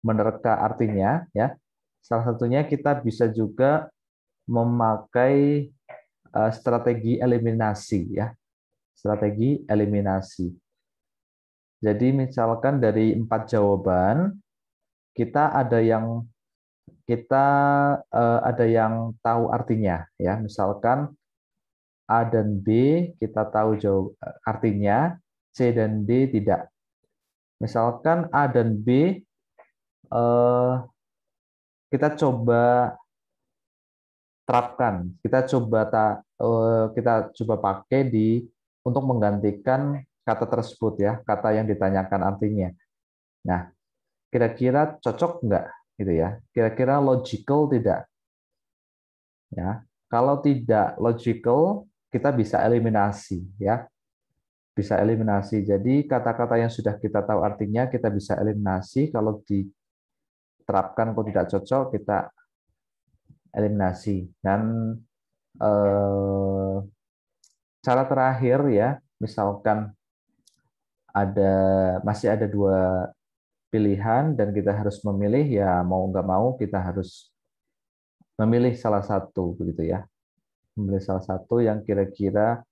menerka artinya ya. Salah satunya kita bisa juga memakai strategi eliminasi ya. Strategi eliminasi. Jadi misalkan dari empat jawaban kita ada yang kita uh, ada yang tahu artinya ya. Misalkan A dan B kita tahu jawab artinya, C dan D tidak. Misalkan A dan B uh, kita coba terapkan. Kita coba ta, uh, kita coba pakai di untuk menggantikan kata tersebut ya, kata yang ditanyakan artinya. Nah, kira-kira cocok enggak gitu ya? Kira-kira logical tidak? Ya. Kalau tidak logical, kita bisa eliminasi ya. Bisa eliminasi. Jadi kata-kata yang sudah kita tahu artinya kita bisa eliminasi kalau diterapkan kok tidak cocok kita eliminasi. Dan eh, cara terakhir ya misalkan ada masih ada dua pilihan dan kita harus memilih ya mau nggak mau kita harus memilih salah satu begitu ya. Memilih salah satu yang kira-kira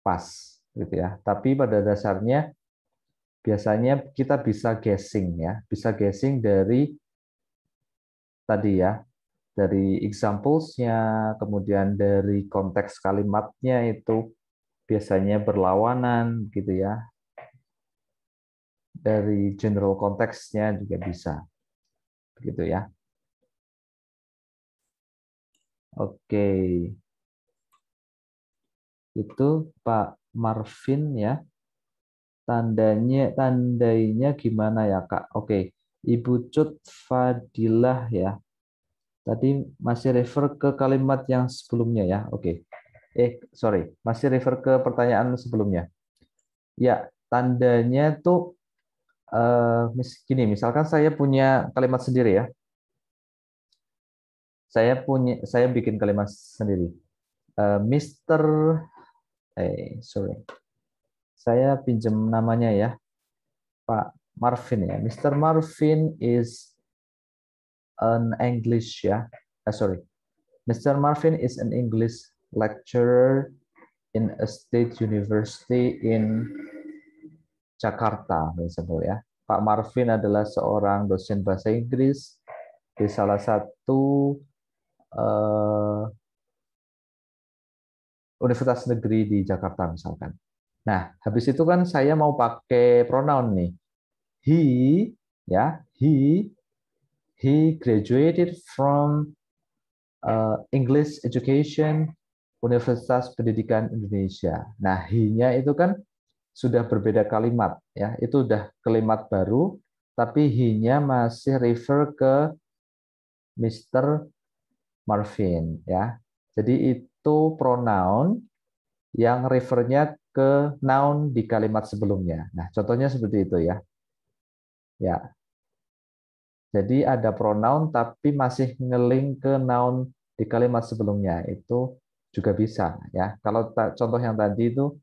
pas gitu ya. Tapi pada dasarnya biasanya kita bisa guessing ya. Bisa guessing dari tadi ya dari examples-nya, kemudian dari konteks kalimatnya itu biasanya berlawanan gitu ya. Dari general konteksnya juga bisa. Begitu ya. Oke. Itu Pak Marvin ya. Tandanya tandainya gimana ya, Kak? Oke. Ibu Cut Fadilah ya. Tadi masih refer ke kalimat yang sebelumnya ya. Oke. Eh, sorry. Masih refer ke pertanyaan sebelumnya. Ya, tandanya tuh uh, gini, misalkan saya punya kalimat sendiri ya. Saya punya saya bikin kalimat sendiri. Uh, Mr. eh sorry. Saya pinjam namanya ya. Pak Marvin ya. Mr. Marvin is an English ya. Uh, sorry. Mr. Marvin is an English lecturer in a state university in Jakarta misalnya ya. Pak Marvin adalah seorang dosen bahasa Inggris di salah satu uh, universitas negeri di Jakarta misalkan. Nah, habis itu kan saya mau pakai pronoun nih. He ya, he he graduated from uh, English Education Universitas Pendidikan Indonesia. Nah, he-nya itu kan sudah berbeda kalimat ya itu udah kalimat baru tapi he-nya masih refer ke Mr. Marvin ya jadi itu pronoun yang refernya ke noun di kalimat sebelumnya nah contohnya seperti itu ya ya jadi ada pronoun tapi masih ngeling ke noun di kalimat sebelumnya itu juga bisa ya kalau contoh yang tadi itu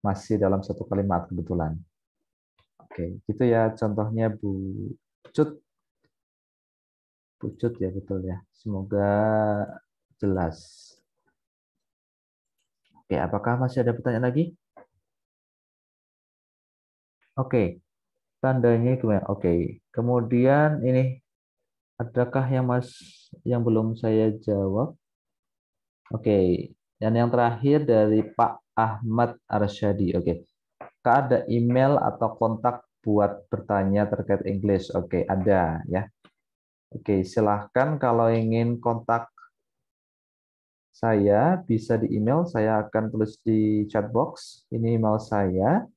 masih dalam satu kalimat kebetulan. Oke, gitu ya contohnya Bu Cut. Bu ya betul ya. Semoga jelas. Oke, apakah masih ada pertanyaan lagi? Oke, tandanya gimana? Oke, kemudian ini adakah yang mas yang belum saya jawab? Oke, dan yang terakhir dari Pak Ahmad Arsyadi. Oke. Okay. Ada email atau kontak buat bertanya terkait English. Oke, okay, ada ya. Oke, okay, silahkan kalau ingin kontak saya bisa di email. Saya akan tulis di chat box. Ini email saya.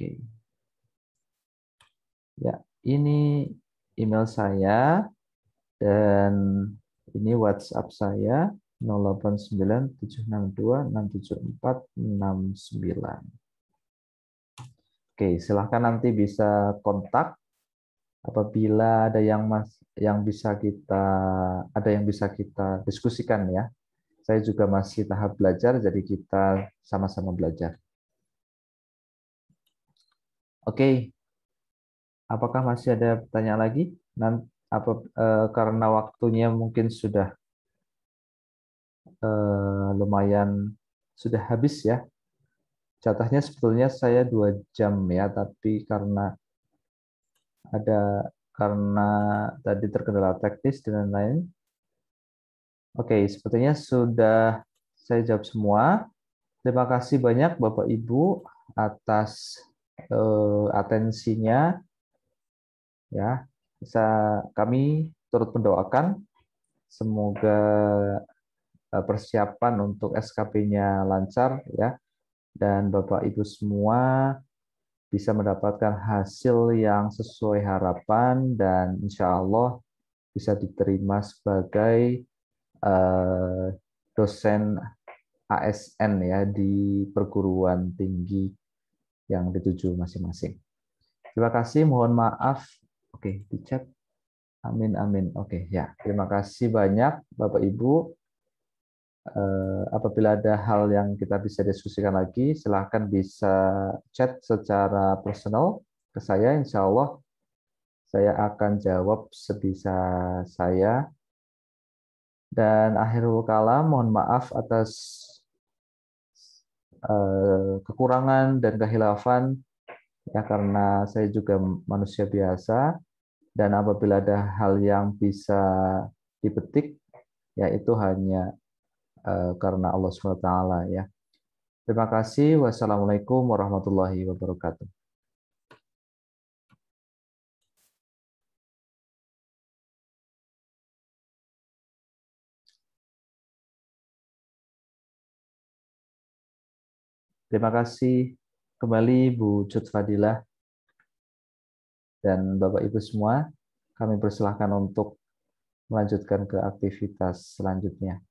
Oke. Ya, ini email saya dan ini WhatsApp saya 089762674699. Oke, silahkan nanti bisa kontak apabila ada yang mas yang bisa kita ada yang bisa kita diskusikan ya. Saya juga masih tahap belajar jadi kita sama-sama belajar. Oke, Apakah masih ada pertanyaan lagi? Nanti, apa eh, karena waktunya mungkin sudah eh, lumayan sudah habis ya. Jatahnya sebetulnya saya dua jam ya, tapi karena ada karena tadi terkendala teknis dan lain-lain. Oke, sepertinya sudah saya jawab semua. Terima kasih banyak Bapak Ibu atas uh, atensinya ya bisa kami turut mendoakan. Semoga eh, persiapan untuk SKP-nya lancar ya. Dan Bapak Ibu semua bisa mendapatkan hasil yang sesuai harapan dan insya Allah bisa diterima sebagai uh, dosen ASN ya di perguruan tinggi yang dituju masing-masing. Terima kasih, mohon maaf Oke, dicek. Amin, amin. Oke, ya. Terima kasih banyak Bapak Ibu. Uh, apabila ada hal yang kita bisa diskusikan lagi, silahkan bisa chat secara personal ke saya. Insya Allah saya akan jawab sebisa saya. Dan akhirul kalam, mohon maaf atas kekurangan dan kehilafan ya karena saya juga manusia biasa dan apabila ada hal yang bisa dipetik ya itu hanya uh, karena Allah SWT ya. Terima kasih. Wassalamualaikum warahmatullahi wabarakatuh. Terima kasih kembali Bu Cut Fadilah dan Bapak Ibu semua. Kami persilahkan untuk melanjutkan ke aktivitas selanjutnya.